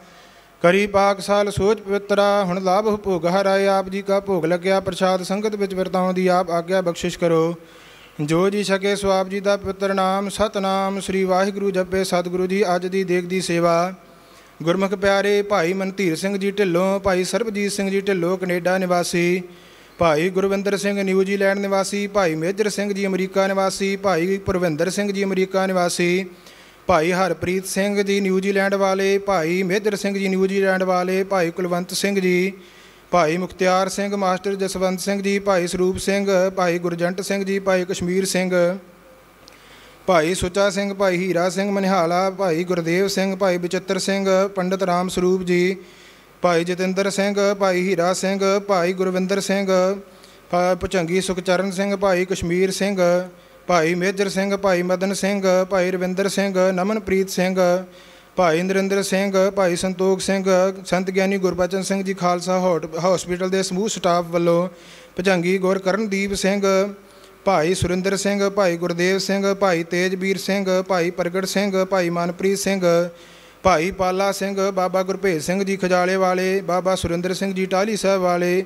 ਕਰੀ ਪਾਕ ਸਾਲ ਸੋਚ ਪਵਿੱਤਰਾ, ਹੁਣ ਲਾਭ ਭੋਗ ਹਰਾਏ, ਆਪ ਜੀ ਕਾ ਭੋਗ ਲੱਗਿਆ, ਪ੍ਰਸ਼ਾਦ ਸੰਗਤ ਵਿੱਚ ਵਰਤਾਉਣ ਦੀ ਆਪ ਆਗਿਆ ਬਖਸ਼ਿਸ਼ ਕਰੋ। ਜੋ ਜੀ ਸਕੇ ਸੋ ਆਪ ਜੀ ਦਾ ਪਵਿੱਤਰ ਨਾਮ, ਸਤਨਾਮ ਸ੍ਰੀ ਵਾਹਿਗੁਰੂ ਜਪੇ ਸਤਿਗੁਰੂ ਜੀ, ਅੱਜ ਦੀ ਦੇਖ ਦੀ ਸੇਵਾ। ਗੁਰਮੁਖ ਪਿਆਰੇ ਭਾਈ ਮਨਧੀਰ ਸਿੰਘ ਜੀ ਢਿੱਲੋਂ, ਭਾਈ ਸਰਬਜੀਤ ਸਿੰਘ ਜੀ ਢਿੱਲੋਂ, ਕੈਨੇਡਾ ਨਿਵਾਸੀ, ਭਾਈ ਗੁਰਵਿੰਦਰ ਸਿੰਘ ਨਿਊਜ਼ੀਲੈਂਡ ਨਿਵਾਸੀ, ਭਾਈ ਮੇਜਰ ਸਿੰਘ ਜੀ ਅਮਰੀਕਾ ਨਿਵਾਸੀ, ਭਾਈ ਪ੍ਰਵਿੰਦਰ ਸਿੰਘ ਜੀ ਅਮਰੀਕਾ ਨਿਵਾਸੀ, ਭਾਈ ਹਰਪ੍ਰੀਤ ਸਿੰਘ ਜੀ ਨਿਊਜ਼ੀਲੈਂਡ ਵਾਲੇ, ਭਾਈ ਮੇਜਰ ਸਿੰਘ ਜੀ ਨਿਊਜ਼ੀਲੈਂਡ ਵਾਲੇ, ਭਾਈ ਕੁਲਵੰਤ ਸਿੰਘ ਜੀ, ਭਾਈ ਮੁਖਤਿਆਰ ਸਿੰਘ, ਮਾਸਟਰ ਜਸਵੰਤ ਸਿੰਘ ਜੀ, ਭਾਈ ਸਰੂਪ ਸਿੰਘ, ਭਾਈ ਗੁਰਜੰਟ ਸਿੰਘ ਜੀ, ਭਾਈ ਕਸ਼ਮੀਰ ਸਿੰਘ। ਭਾਈ ਸੁੱਚਾ ਸਿੰਘ ਭਾਈ ਹੀਰਾ ਸਿੰਘ ਮਨਿਹਾਲਾ ਭਾਈ ਗੁਰਦੇਵ ਸਿੰਘ ਭਾਈ ਬਚਿੱਤਰ ਸਿੰਘ ਪੰਡਿਤ ਰਾਮ ਸਰੂਪ ਜੀ ਭਾਈ ਜਤਿੰਦਰ ਸਿੰਘ ਭਾਈ ਹੀਰਾ ਸਿੰਘ ਭਾਈ ਗੁਰਵਿੰਦਰ ਸਿੰਘ ਭਾ- ਭੁਚੰਗੀ ਸੁਖਚਰਨ ਸਿੰਘ ਭਾਈ ਕਸ਼ਮੀਰ ਸਿੰਘ ਭਾਈ ਮੇਜਰ ਸਿੰਘ ਭਾਈ ਮਦਨ ਸਿੰਘ ਭਾਈ ਰਵਿੰਦਰ ਸਿੰਘ ਨਮਨਪ੍ਰੀਤ ਸਿੰਘ ਭਾਈ ਨਰਿੰਦਰ ਸਿੰਘ ਭਾਈ ਸੰਤੋਖ ਸਿੰਘ ਸੰਤ ਗਿਆਨੀ ਗੁਰਬਚਨ ਸਿੰਘ ਜੀ ਖਾਲਸਾ ਹੌਟ- ਹਸਪੀਟਲ ਦੇ ਸਮੂਹ ਸਟਾਫ ਵੱਲੋਂ ਭੁਜੰਗੀ ਗੁਰਕਰਨਦੀਪ ਸਿੰਘ ਭਾਈ ਸੁਰਿੰਦਰ ਸਿੰਘ, ਭਾਈ ਗੁਰਦੇਵ ਸਿੰਘ, ਭਾਈ ਤੇਜਵੀਰ ਸਿੰਘ, ਭਾਈ ਪ੍ਰਗਟ ਸਿੰਘ, ਭਾਈ ਮਨਪ੍ਰੀਤ ਸਿੰਘ, ਭਾਈ ਪਾਲਾ ਸਿੰਘ, ਬਾਬਾ ਗੁਰਭੇਜ ਸਿੰਘ ਜੀ ਖਜਾਲੇ ਵਾਲੇ, ਬਾਬਾ ਸੁਰਿੰਦਰ ਸਿੰਘ ਜੀ ਟਾਹਲੀ ਸਾਹਿਬ ਵਾਲੇ,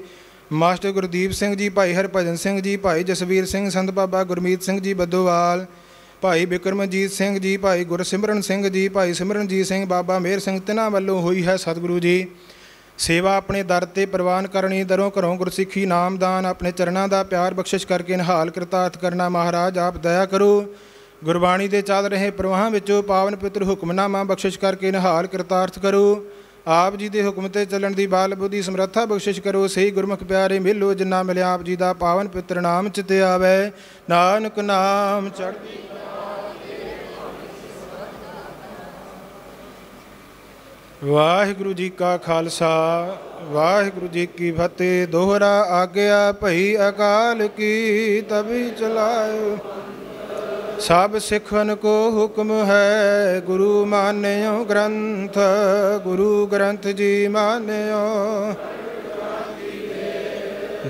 ਮਾਸਟਰ ਗੁਰਦੀਪ ਸਿੰਘ ਜੀ, ਭਾਈ ਹਰਭਜਨ ਸਿੰਘ ਜੀ, ਭਾਈ ਜਸਵੀਰ ਸਿੰਘ, ਸੰਤ ਬਾਬਾ ਗੁਰਮੀਤ ਸਿੰਘ ਜੀ ਬੱਦੋਵਾਲ ਭਾਈ ਬਿਕਰਮਜੀਤ ਸਿੰਘ ਜੀ, ਭਾਈ ਗੁਰਸਿਮਰਨ ਸਿੰਘ ਜੀ, ਭਾਈ ਸਿਮਰਨਜੀਤ ਸਿੰਘ, ਬਾਬਾ ਮੇਹਰ ਸਿੰਘ ਤਿਨਾਂ ਵੱਲੋਂ ਹੋਈ ਹੈ ਸਤਿਗੁਰੂ ਜੀ। ਸੇਵਾ ਆਪਣੇ ਦਰ ਤੇ ਪ੍ਰਵਾਨ ਕਰਨੀ ਦਰੋਂ ਘਰੋਂ ਗੁਰਸਿੱਖੀ ਨਾਮਦਾਨ ਆਪਣੇ ਚਰਨਾਂ ਦਾ ਪਿਆਰ ਬਖਸ਼ਿਸ਼ ਕਰਕੇ ਨਿਹਾਲ ਕਿਰਤਾਰਥ ਕਰਨਾ ਮਹਾਰਾਜ, ਆਪ ਦਇਆ ਕਰੋ। ਗੁਰਬਾਣੀ ਦੇ ਚੱਲ ਰਹੇ ਪ੍ਰਵਾਹਾਂ ਵਿੱਚੋਂ ਪਾਵਨ ਪਿੱਤਰ ਹੁਕਮਨਾਮਾ ਬਖਸ਼ਿਸ਼ ਕਰਕੇ ਨਿਹਾਲ ਕਿਰਤਾਰਥ ਕਰੋ। ਆਪ ਜੀ ਦੇ ਹੁਕਮ ਤੇ ਚੱਲਣ ਦੀ ਬਾਲ ਬੁੱਧੀ ਸਮਰੱਥਾ ਬਖਸ਼ਿਸ਼ ਕਰੋ। ਸਹੀ ਗੁਰਮੁਖ ਪਿਆਰੇ ਮਿਲੋ, ਜਿੰਨਾ ਮਿਲਿਆ ਆਪ ਜੀ ਦਾ ਪਾਵਨ ਪਿੱਤਰ ਨਾਮ ਚਿਤੇ ਆਵੇ। ਨਾਨਕ ਨਾਮ ਚੜ੍ਹਦੀ ਵਾਹਿਗੁਰੂ ਜੀ ਕਾ ਖਾਲਸਾ, ਵਾਹਿਗੁਰੂ ਜੀ ਕੀ ਫਤਿਹ। ਦੋਹਰਾ ਆਗਿਆ ਭਈ ਅਕਾਲ ਕੀ, ਤਬੀ ਚਲਾਇਓ। ਸਭ ਸਿੱਖਨ ਕੋ ਹੁਕਮ ਹੈ, ਗੁਰੂ ਮਾਨਿਓ ਗ੍ਰੰਥ, ਗੁਰੂ ਗ੍ਰੰਥ ਜੀ ਮਾਨਿਓ।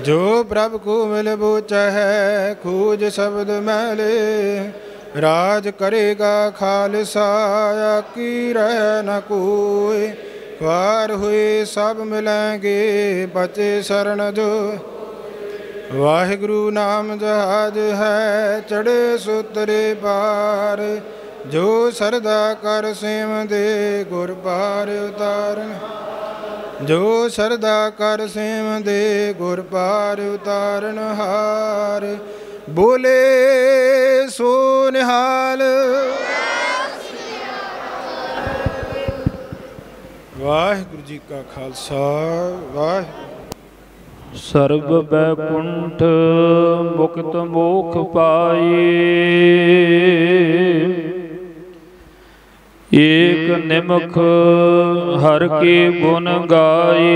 ਜੋ ਪ੍ਰਭ ਕੋ ਮਿਲ ਬੋਚਹਿ, ਖੂਜ ਸ਼ਬਦ ਮੈਲੇ। ਰਾਜ ਕਰੇਗਾ ਖਾਲਸਾ ਆਕੀ ਰਹਿ ਨ ਕੋਇ ਵਾਰ ਹੋਏ ਸਭ ਮਿਲਾਂਗੇ, ਬਚੇ ਸ਼ਰਨ ਜੋ। ਵਾਹਿਗੁਰੂ ਨਾਮ ਜਹਾਜ ਹੈ ਚੜੇ ਸੁਤਰੇ ਪਾਰ। ਜੋ ਸਰਦਾ ਕਰ ਸੇਵ ਗੁਰ ਪਾਰ ਉਤਾਰਨ। ਜੋ ਸਰਦਾ ਕਰ ਸੇਵ ਦੇ ਗੁਰ ਪਾਰ ਉਤਾਰਨ ਹਾਰ। ਬੋਲੇ ਸੋ ਨਿਹਾਲ। ਵਾਹਿਗੁਰੂ ਜੀ ਕਾ ਖਾਲਸਾ, ਵਾਹਿਗੁਰੂ। ਸਰਬ ਬੈਕੁੰਠ ਮੁਕਤ ਮੋਖ ਪਾਈ। ਏਕ ਨਿਮਖ ਹਰ ਕੇ ਗੁਣ ਗਾਈ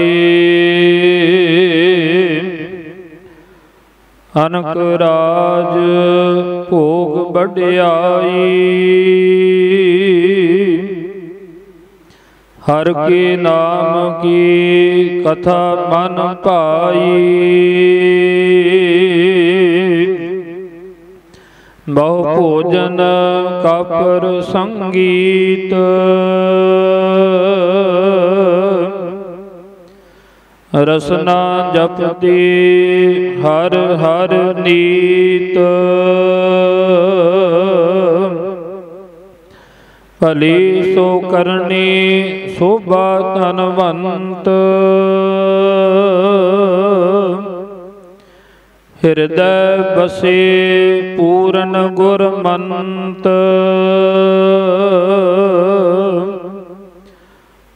ਅਨਕ ਰਾਜ ਭੋਗ ਵਡਿਆਈ ਹਰ ਕੇ ਨਾਮ ਕੀ ਕਥਾ ਮਨ ਪਾਈ ਬਹੁ ਭੋਜਨ ਕਪਰ ਸੰਗੀਤ। ਰਸਨਾ ਜਪਦੀ ਹਰ ਹਰ ਨੀਤ। ਭਲੀ ਸੋ ਕਰਨੀ ਸੋਭਾ ਧਨਵੰਤ। ਹਿਰਦੈ ਬਸੇ ਪੂਰਨ ਗੁਰਮੰਤ।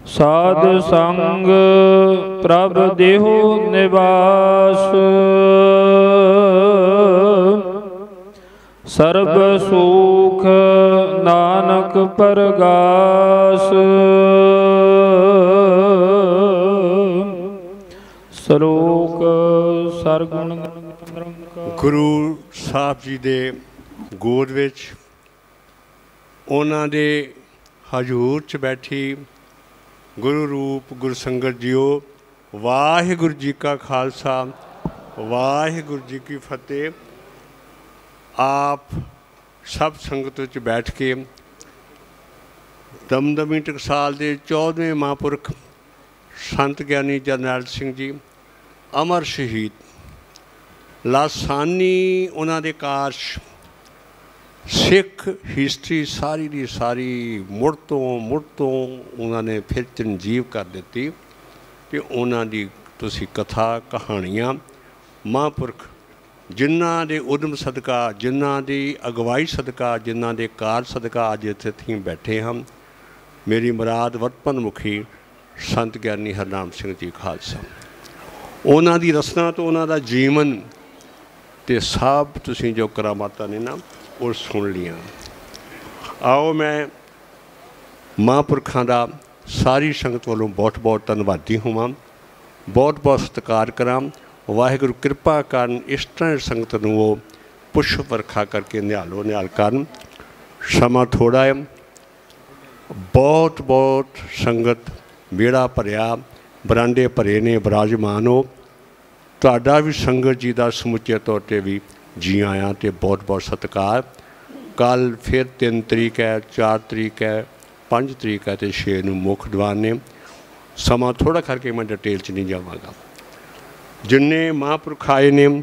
ਸਾਧ ਸੰਗ ਪ੍ਰਭ ਦੇਹੋ ਨਿਵਾਸ। ਸਰਬ ਸੁਖ ਨਾਨਕ ਪਰਗਾਸ। ਸ਼ਲੋਕ ਸਰਗੁਣ ਗੁਰੂ ਸਾਹਿਬ ਜੀ ਦੇ ਗੋਦ ਵਿੱਚ ਉਹਨਾਂ ਦੇ ਹਜੂਰ 'ਚ ਬੈਠੀ ਗੁਰੂ ਰੂਪ ਗੁਰਸੰਗਤ ਜੀਓ, ਵਾਹਿਗੁਰੂ ਜੀ ਕਾ ਖਾਲਸਾ, ਵਾਹਿਗੁਰੂ ਜੀ ਕੀ ਫਤਿਹ। ਆਪ ਸਭ ਸੰਗਤ ਵਿੱਚ ਬੈਠ ਕੇ ਦਮਦਮੀ ਟਕਸਾਲ ਦੇ 14ਵੇਂ ਮਹਾਂਪੁਰਖ ਸੰਤ ਗਿਆਨੀ ਜਰਨੈਲ ਸਿੰਘ ਜੀ, ਅਮਰ ਸ਼ਹੀਦ ਲਾਸਾਨੀ ਉਹਨਾਂ ਦੇ ਕਾਰਜ, ਸਿੱਖ ਹਿਸਟਰੀ ਸਾਰੀ ਦੀ ਸਾਰੀ ਮੁੜ ਤੋਂ ਮੁੜ ਤੋਂ ਉਹਨਾਂ ਨੇ ਫਿਰ ਚੰਜੀਵ ਕਰ ਦਿੱਤੀ ਕਿ ਉਹਨਾਂ ਦੀ ਤੁਸੀਂ ਕਥਾ, ਕਹਾਣੀਆਂ, ਮਹਾਂਪੁਰਖ ਜਿਨ੍ਹਾਂ ਦੇ ਉਦਮ ਸਦਕਾ, ਜਿਨ੍ਹਾਂ ਦੀ ਅਗਵਾਈ ਸਦਕਾ, ਜਿਨ੍ਹਾਂ ਦੇ ਕਾਰ ਸਦਕਾ ਅੱਜ ਇੱਥੇ ਅਸੀਂ ਬੈਠੇ ਹਾਂ, ਮੇਰੀ ਮੁਰਾਦ ਵਰਤਪਨ ਮੁਖੀ ਸੰਤ ਗਿਆਨੀ ਹਰਨਾਮ ਸਿੰਘ ਜੀ ਖਾਲਸਾ। ਉਹਨਾਂ ਦੀ ਰਸਨਾ ਤੋਂ ਉਹਨਾਂ ਦਾ ਜੀਵਨ ਤੇ ਸਭ ਤੁਸੀਂ ਜੋ ਕਰਾਮਾਤਾਂ ਨੇ ਨਾ, ਉਹ ਸੁਣ ਲੀਆਂ ਆਓ ਮੈਂ ਮਹਾਂਪੁਰਖਾਂ ਦਾ ਸਾਰੀ ਸੰਗਤ ਵੱਲੋਂ ਬਹੁਤ ਬਹੁਤ ਧੰਨਵਾਦੀ ਹੋਵਾਂ। ਬਹੁਤ ਬਹੁਤ ਸਤਿਕਾਰ ਕਰਾਂ। ਵਾਹਿਗੁਰੂ ਕਿਰਪਾ ਕਰਨ ਇਸ ਤਰ੍ਹਾਂ ਸੰਗਤ ਨੂੰ ਉਹ ਪੁਸ਼ਪ ਵਰਖਾ ਕਰਕੇ ਨਿਹਾਲੋ, ਨਿਹਾਲ ਕਰਨ। ਸਮਾਂ ਥੋੜਾ ਹੈ। ਬਹੁਤ ਬਹੁਤ ਸੰਗਤ ਬੇੜਾ ਭਰਿਆ, ਬਰਾਂਡੇ ਭਰੇ ਨੇ, ਬਰਾਜਮਾਨ ਹੋ। ਤੁਹਾਡਾ ਵੀ ਸੰਗਤ ਜੀ ਦਾ ਸਮੁੱਚੇ ਤੌਰ ਤੇ ਵੀ ਜੀ ਆਇਆਂ ਤੇ ਬਹੁਤ ਬਹੁਤ ਸਤਿਕਾਰ। ਕੱਲ ਫਿਰ 3 ਤਰੀਕ ਹੈ 4 ਤਰੀਕ ਹੈ 5 ਤਰੀਕ ਹੈ ਤੇ 6 ਨੂੰ ਮੁੱਖ ਦੀਵਾਨ ਨੇ। ਸਮਾਂ ਥੋੜਾ ਕਰਕੇ ਮੈਂ ਡਿਟੇਲ ਚ ਨਹੀਂ ਜਾਵਾਂਗਾ। ਜਿੰਨੇ ਮਹਾਂਪੁਰਖ ਆਏ ਨੇ,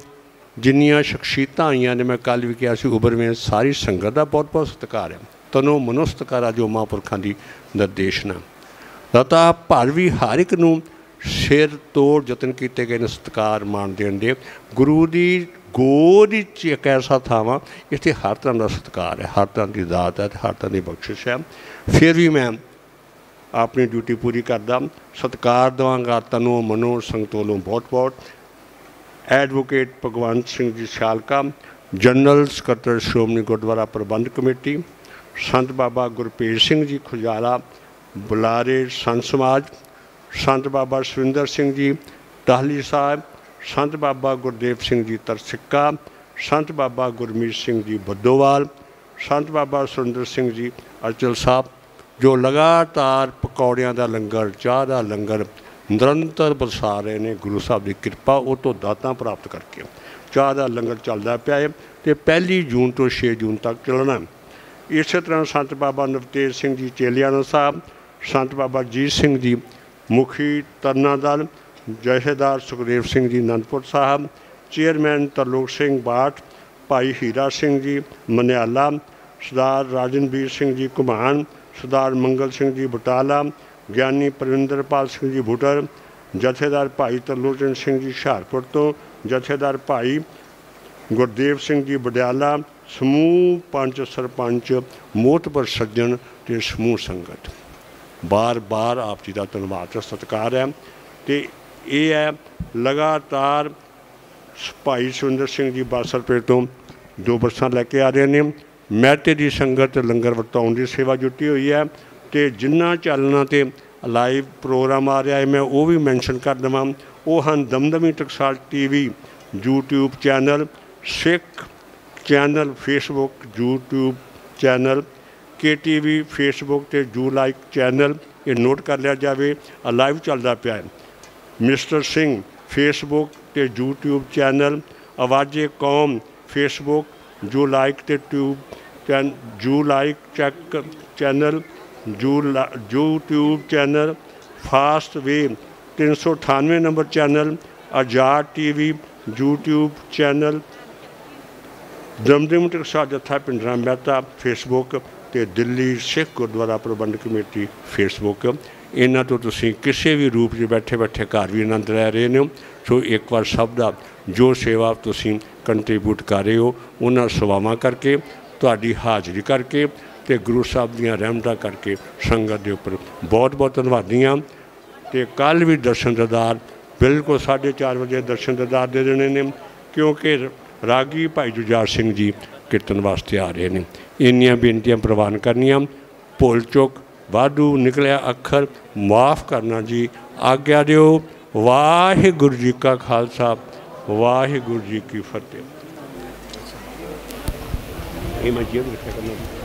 ਜਿੰਨੀਆਂ ਸ਼ਖਸੀਅਤਾਂ ਆਈਆਂ ਨੇ, ਮੈਂ ਕੱਲ ਵੀ ਕਿਹਾ ਸੀ ਉਬਰਵੇਂ ਸਾਰੀ ਸੰਗਤ ਦਾ ਬਹੁਤ ਬਹੁਤ ਸਤਿਕਾਰ ਹੈ। ਤਨੋ ਮਨੋ ਜੋ ਮਹਾਂਪੁਰਖਾਂ ਦੀ ਨਿਰਦੇਸ਼ਨਾ। ਰਤਾ ਭਰ ਵੀ ਹਰ ਇੱਕ ਨੂੰ ਸਿਰ ਤੋੜ ਯਤਨ ਕੀਤੇ ਗਏ ਨੇ, ਸਤਿਕਾਰ ਮਾਣ ਦੇਣ ਦੇ। ਗੁਰੂ ਦੀ ਗੋਦ ਵਿੱਚ ਇੱਕ ਐਸਾ ਥਾਵਾਂ ਇੱਥੇ ਹਰ ਤਰ੍ਹਾਂ ਦਾ ਸਤਿਕਾਰ ਹੈ, ਹਰ ਤਰ੍ਹਾਂ ਦੀ ਦਾਤ ਹੈ ਤੇ ਹਰ ਤਰ੍ਹਾਂ ਦੀ ਬਖਸ਼ਿਸ਼ ਹੈ। ਫਿਰ ਵੀ ਮੈਂ ਆਪਣੀ ਡਿਊਟੀ ਪੂਰੀ ਕਰਦਾ, ਸਤਿਕਾਰ ਦਵਾਂਗਾ ਤਨੋ ਮਨੋ, ਸੰਗਤ ਵੱਲੋਂ ਬਹੁਤ ਬਹੁਤ ਐਡਵੋਕੇਟ ਭਗਵੰਤ ਸਿੰਘ ਜੀ ਸ਼ਾਲਕਾ ਜਨਰਲ ਸਕੱਤਰ ਸ਼੍ਰੋਮਣੀ ਗੁਰਦੁਆਰਾ ਪ੍ਰਬੰਧ ਕਮੇਟੀ, ਸੰਤ ਬਾਬਾ ਗੁਰਪ੍ਰੀਤ ਸਿੰਘ ਜੀ ਖੁਜਾਲਾ, ਬੁਲਾਰੇ ਸੰਤ ਸਮਾਜ ਸੰਤ ਬਾਬਾ ਸੁਰਿੰਦਰ ਸਿੰਘ ਜੀ ਟਾਹਲੀ ਸਾਹਿਬ, ਸੰਤ ਬਾਬਾ ਗੁਰਦੇਵ ਸਿੰਘ ਜੀ ਤਰਸਿੱਕਾ, ਸੰਤ ਬਾਬਾ ਗੁਰਮੀਤ ਸਿੰਘ ਜੀ ਬੱਦੋਵਾਲ, ਸੰਤ ਬਾਬਾ ਸੁਰਿੰਦਰ ਸਿੰਘ ਜੀ ਅਚਲ ਸਾਹਿਬ, ਜੋ ਲਗਾਤਾਰ ਪਕੌੜਿਆਂ ਦਾ ਲੰਗਰ, ਚਾਹ ਦਾ ਲੰਗਰ ਨਿਰੰਤਰ ਬਰਸਾ ਰਹੇ ਨੇ, ਗੁਰੂ ਸਾਹਿਬ ਦੀ ਕਿਰਪਾ ਉਹ ਤੋਂ ਦਾਤਾਂ ਪ੍ਰਾਪਤ ਕਰਕੇ। ਚਾਹ ਦਾ ਲੰਗਰ ਚੱਲਦਾ ਪਿਆ ਹੈ ਤੇ ਪਹਿਲੀ ਜੂਨ ਤੋਂ 6 ਜੂਨ ਤੱਕ ਚੱਲਣਾ ਇਸੇ ਤਰ੍ਹਾਂ ਸੰਤ ਬਾਬਾ ਨਵਤੇਜ ਸਿੰਘ ਜੀ ਚੇਲਿਆਣਾ ਸਾਹਿਬ, ਸੰਤ ਬਾਬਾ ਜੀਤ ਸਿੰਘ ਜੀ ਮੁਖੀ ਤਰਨਾ ਦਲ ਜਥੇਦਾਰ ਸੁਖਦੇਵ ਸਿੰਘ ਜੀ ਅਨੰਦਪੁਰ ਸਾਹਿਬ, ਚੇਅਰਮੈਨ ਤਰਲੋਕ ਸਿੰਘ ਬਾਠ, ਭਾਈ ਹੀਰਾ ਸਿੰਘ ਜੀ ਮਨਿਆਲਾ, ਸਰਦਾਰ ਰਾਜਨਵੀਰ ਸਿੰਘ ਜੀ ਘੁਮਾਣ, ਸਰਦਾਰ ਮੰਗਲ ਸਿੰਘ ਜੀ ਬਟਾਲਾ, ਗਿਆਨੀ ਪ੍ਰਵਿੰਦਰਪਾਲ ਸਿੰਘ ਜੀ ਭੁਟਰ, ਜਥੇਦਾਰ ਭਾਈ ਤਰਲੋਚਨ ਸਿੰਘ ਜੀ ਹੁਸ਼ਿਆਰਪੁਰ ਤੋਂ, ਜਥੇਦਾਰ ਭਾਈ ਗੁਰਦੇਵ ਸਿੰਘ ਜੀ ਬਡਿਆਲਾ ਸਮੂਹ ਪੰਜ ਸਰਪੰਚ, ਮੋਤਬਰ ਸੱਜਣ ਤੇ ਸਮੂਹ ਸੰਗਤ ਬਾਰ-ਬਾਰ ਆਪ ਜੀ ਦਾ ਧੰਨਵਾਦ ਤੇ ਸਤਿਕਾਰ ਹੈ। ਤੇ ਇਹ ਹੈ, ਲਗਾਤਾਰ ਭਾਈ ਸੁੰਦਰ ਸਿੰਘ ਜੀ ਬਾਸਲਪੁਰ ਤੋਂ ਦੋ ਬੱਸਾਂ ਲੈ ਕੇ ਆ ਰਹੇ ਨੇ। ਮਹਿਤੇ ਦੀ ਸੰਗਤ ਲੰਗਰ ਵਰਤਾਉਣ ਦੀ ਸੇਵਾ ਜੁਟੀ ਹੋਈ ਹੈ ਤੇ ਜਿੰਨਾ ਚੈਨਲਾਂ ਤੇ ਲਾਈਵ ਪ੍ਰੋਗਰਾਮ ਆ ਰਿਹਾ ਹੈ, ਮੈਂ ਉਹ ਵੀ ਮੈਂਸ਼ਨ ਕਰ ਦਵਾਂ। ਉਹ ਹਨ Damdami Taksal TV YouTube channel, Sikh channel Facebook YouTube channel KTV Facebook ਤੇ ਜੂ ਲਾਈਕ ਚੈਨਲ ਇਹ ਨੋਟ ਕਰ ਲਿਆ ਜਾਵੇ। ਲਾਈਵ ਚੱਲਦਾ ਪਿਆ ਹੈ। ਮਿਸਟਰ ਸਿੰਘ ਫੇਸਬੁੱਕ ਤੇ YouTube channel, Awaze Qaum Facebook ਜੋ ਲਾਈਕ ਤੇ ਟਿਊਬ ਚੈਨ ਜੋ ਲਾਈਕ ਚੈੱਕ ਚੈਨਲ ਜੋ ਲਾ- YouTube channel fast way 398 number channel, Azad TV YouTube channel, Damdam Taksal ਜੱਥਾ ਪਿੰਡਰਾ ਮਹਿਤਾ ਫੇਸਬੁੱਕ ਤੇ ਦਿੱਲੀ ਸਿੱਖ ਗੁਰਦੁਆਰਾ ਪ੍ਰਬੰਧਕ ਕਮੇਟੀ ਫੇਸਬੁੱਕ ਇਹਨਾਂ ਤੋਂ ਤੁਸੀਂ ਕਿਸੇ ਵੀ ਰੂਪ 'ਚ ਬੈਠੇ ਬੈਠੇ ਘਰ ਵੀ ਆਨੰਦ ਲੈ ਰਹੇ ਨੇ। ਸੋ ਇੱਕ ਵਾਰ ਸਭ ਦਾ ਜੋ ਸੇਵਾ ਤੁਸੀਂ ਕੰਟਰੀਬਿਊਟ ਕਰ ਰਹੇ ਹੋ, ਉਹਨਾਂ ਸੇਵਾਵਾਂ ਕਰਕੇ, ਤੁਹਾਡੀ ਹਾਜ਼ਰੀ ਕਰਕੇ ਤੇ ਗੁਰੂ ਸਾਹਿਬ ਦੀਆਂ ਰਹਿਮਤਾਂ ਕਰਕੇ ਸੰਗਤ ਦੇ ਉੱਪਰ ਬਹੁਤ ਬਹੁਤ ਧੰਨਵਾਦੀ ਹਾਂ ਤੇ ਕੱਲ ਵੀ ਦਰਸ਼ਨ ਦਦਾਰ ਬਿਲਕੁਲ 4:30 ਵਜੇ ਦਰਸ਼ਨ ਦਦਾਰ ਦੇ ਦੇਣੇ ਨੇ, ਕਿਉਂਕਿ ਰਾਗੀ ਭਾਈ ਜੁਝਾਰ ਸਿੰਘ ਜੀ ਕੀਰਤਨ ਵਾਸਤੇ ਆ ਰਹੇ ਨੇ। ਇੰਨੀਆਂ ਬੇਨਤੀਆਂ ਪ੍ਰਵਾਨ ਕਰਨੀਆਂ। ਭੁੱਲ ਚੁੱਕ, ਵਾਧੂ ਨਿਕਲਿਆ ਅੱਖਰ, ਮਾਫ ਕਰਨਾ ਜੀ। ਆਗਿਆ ਦਿਓ। ਵਾਹਿਗੁਰੂ ਜੀ ਕਾ ਖਾਲਸਾ, ਵਾਹਿਗੁਰੂ ਜੀ ਕੀ ਫਤਿਹ। ਇਹ ਮੈਂ ਜੇਬ ਰੱਖਿਆ ਕਰਨਾ।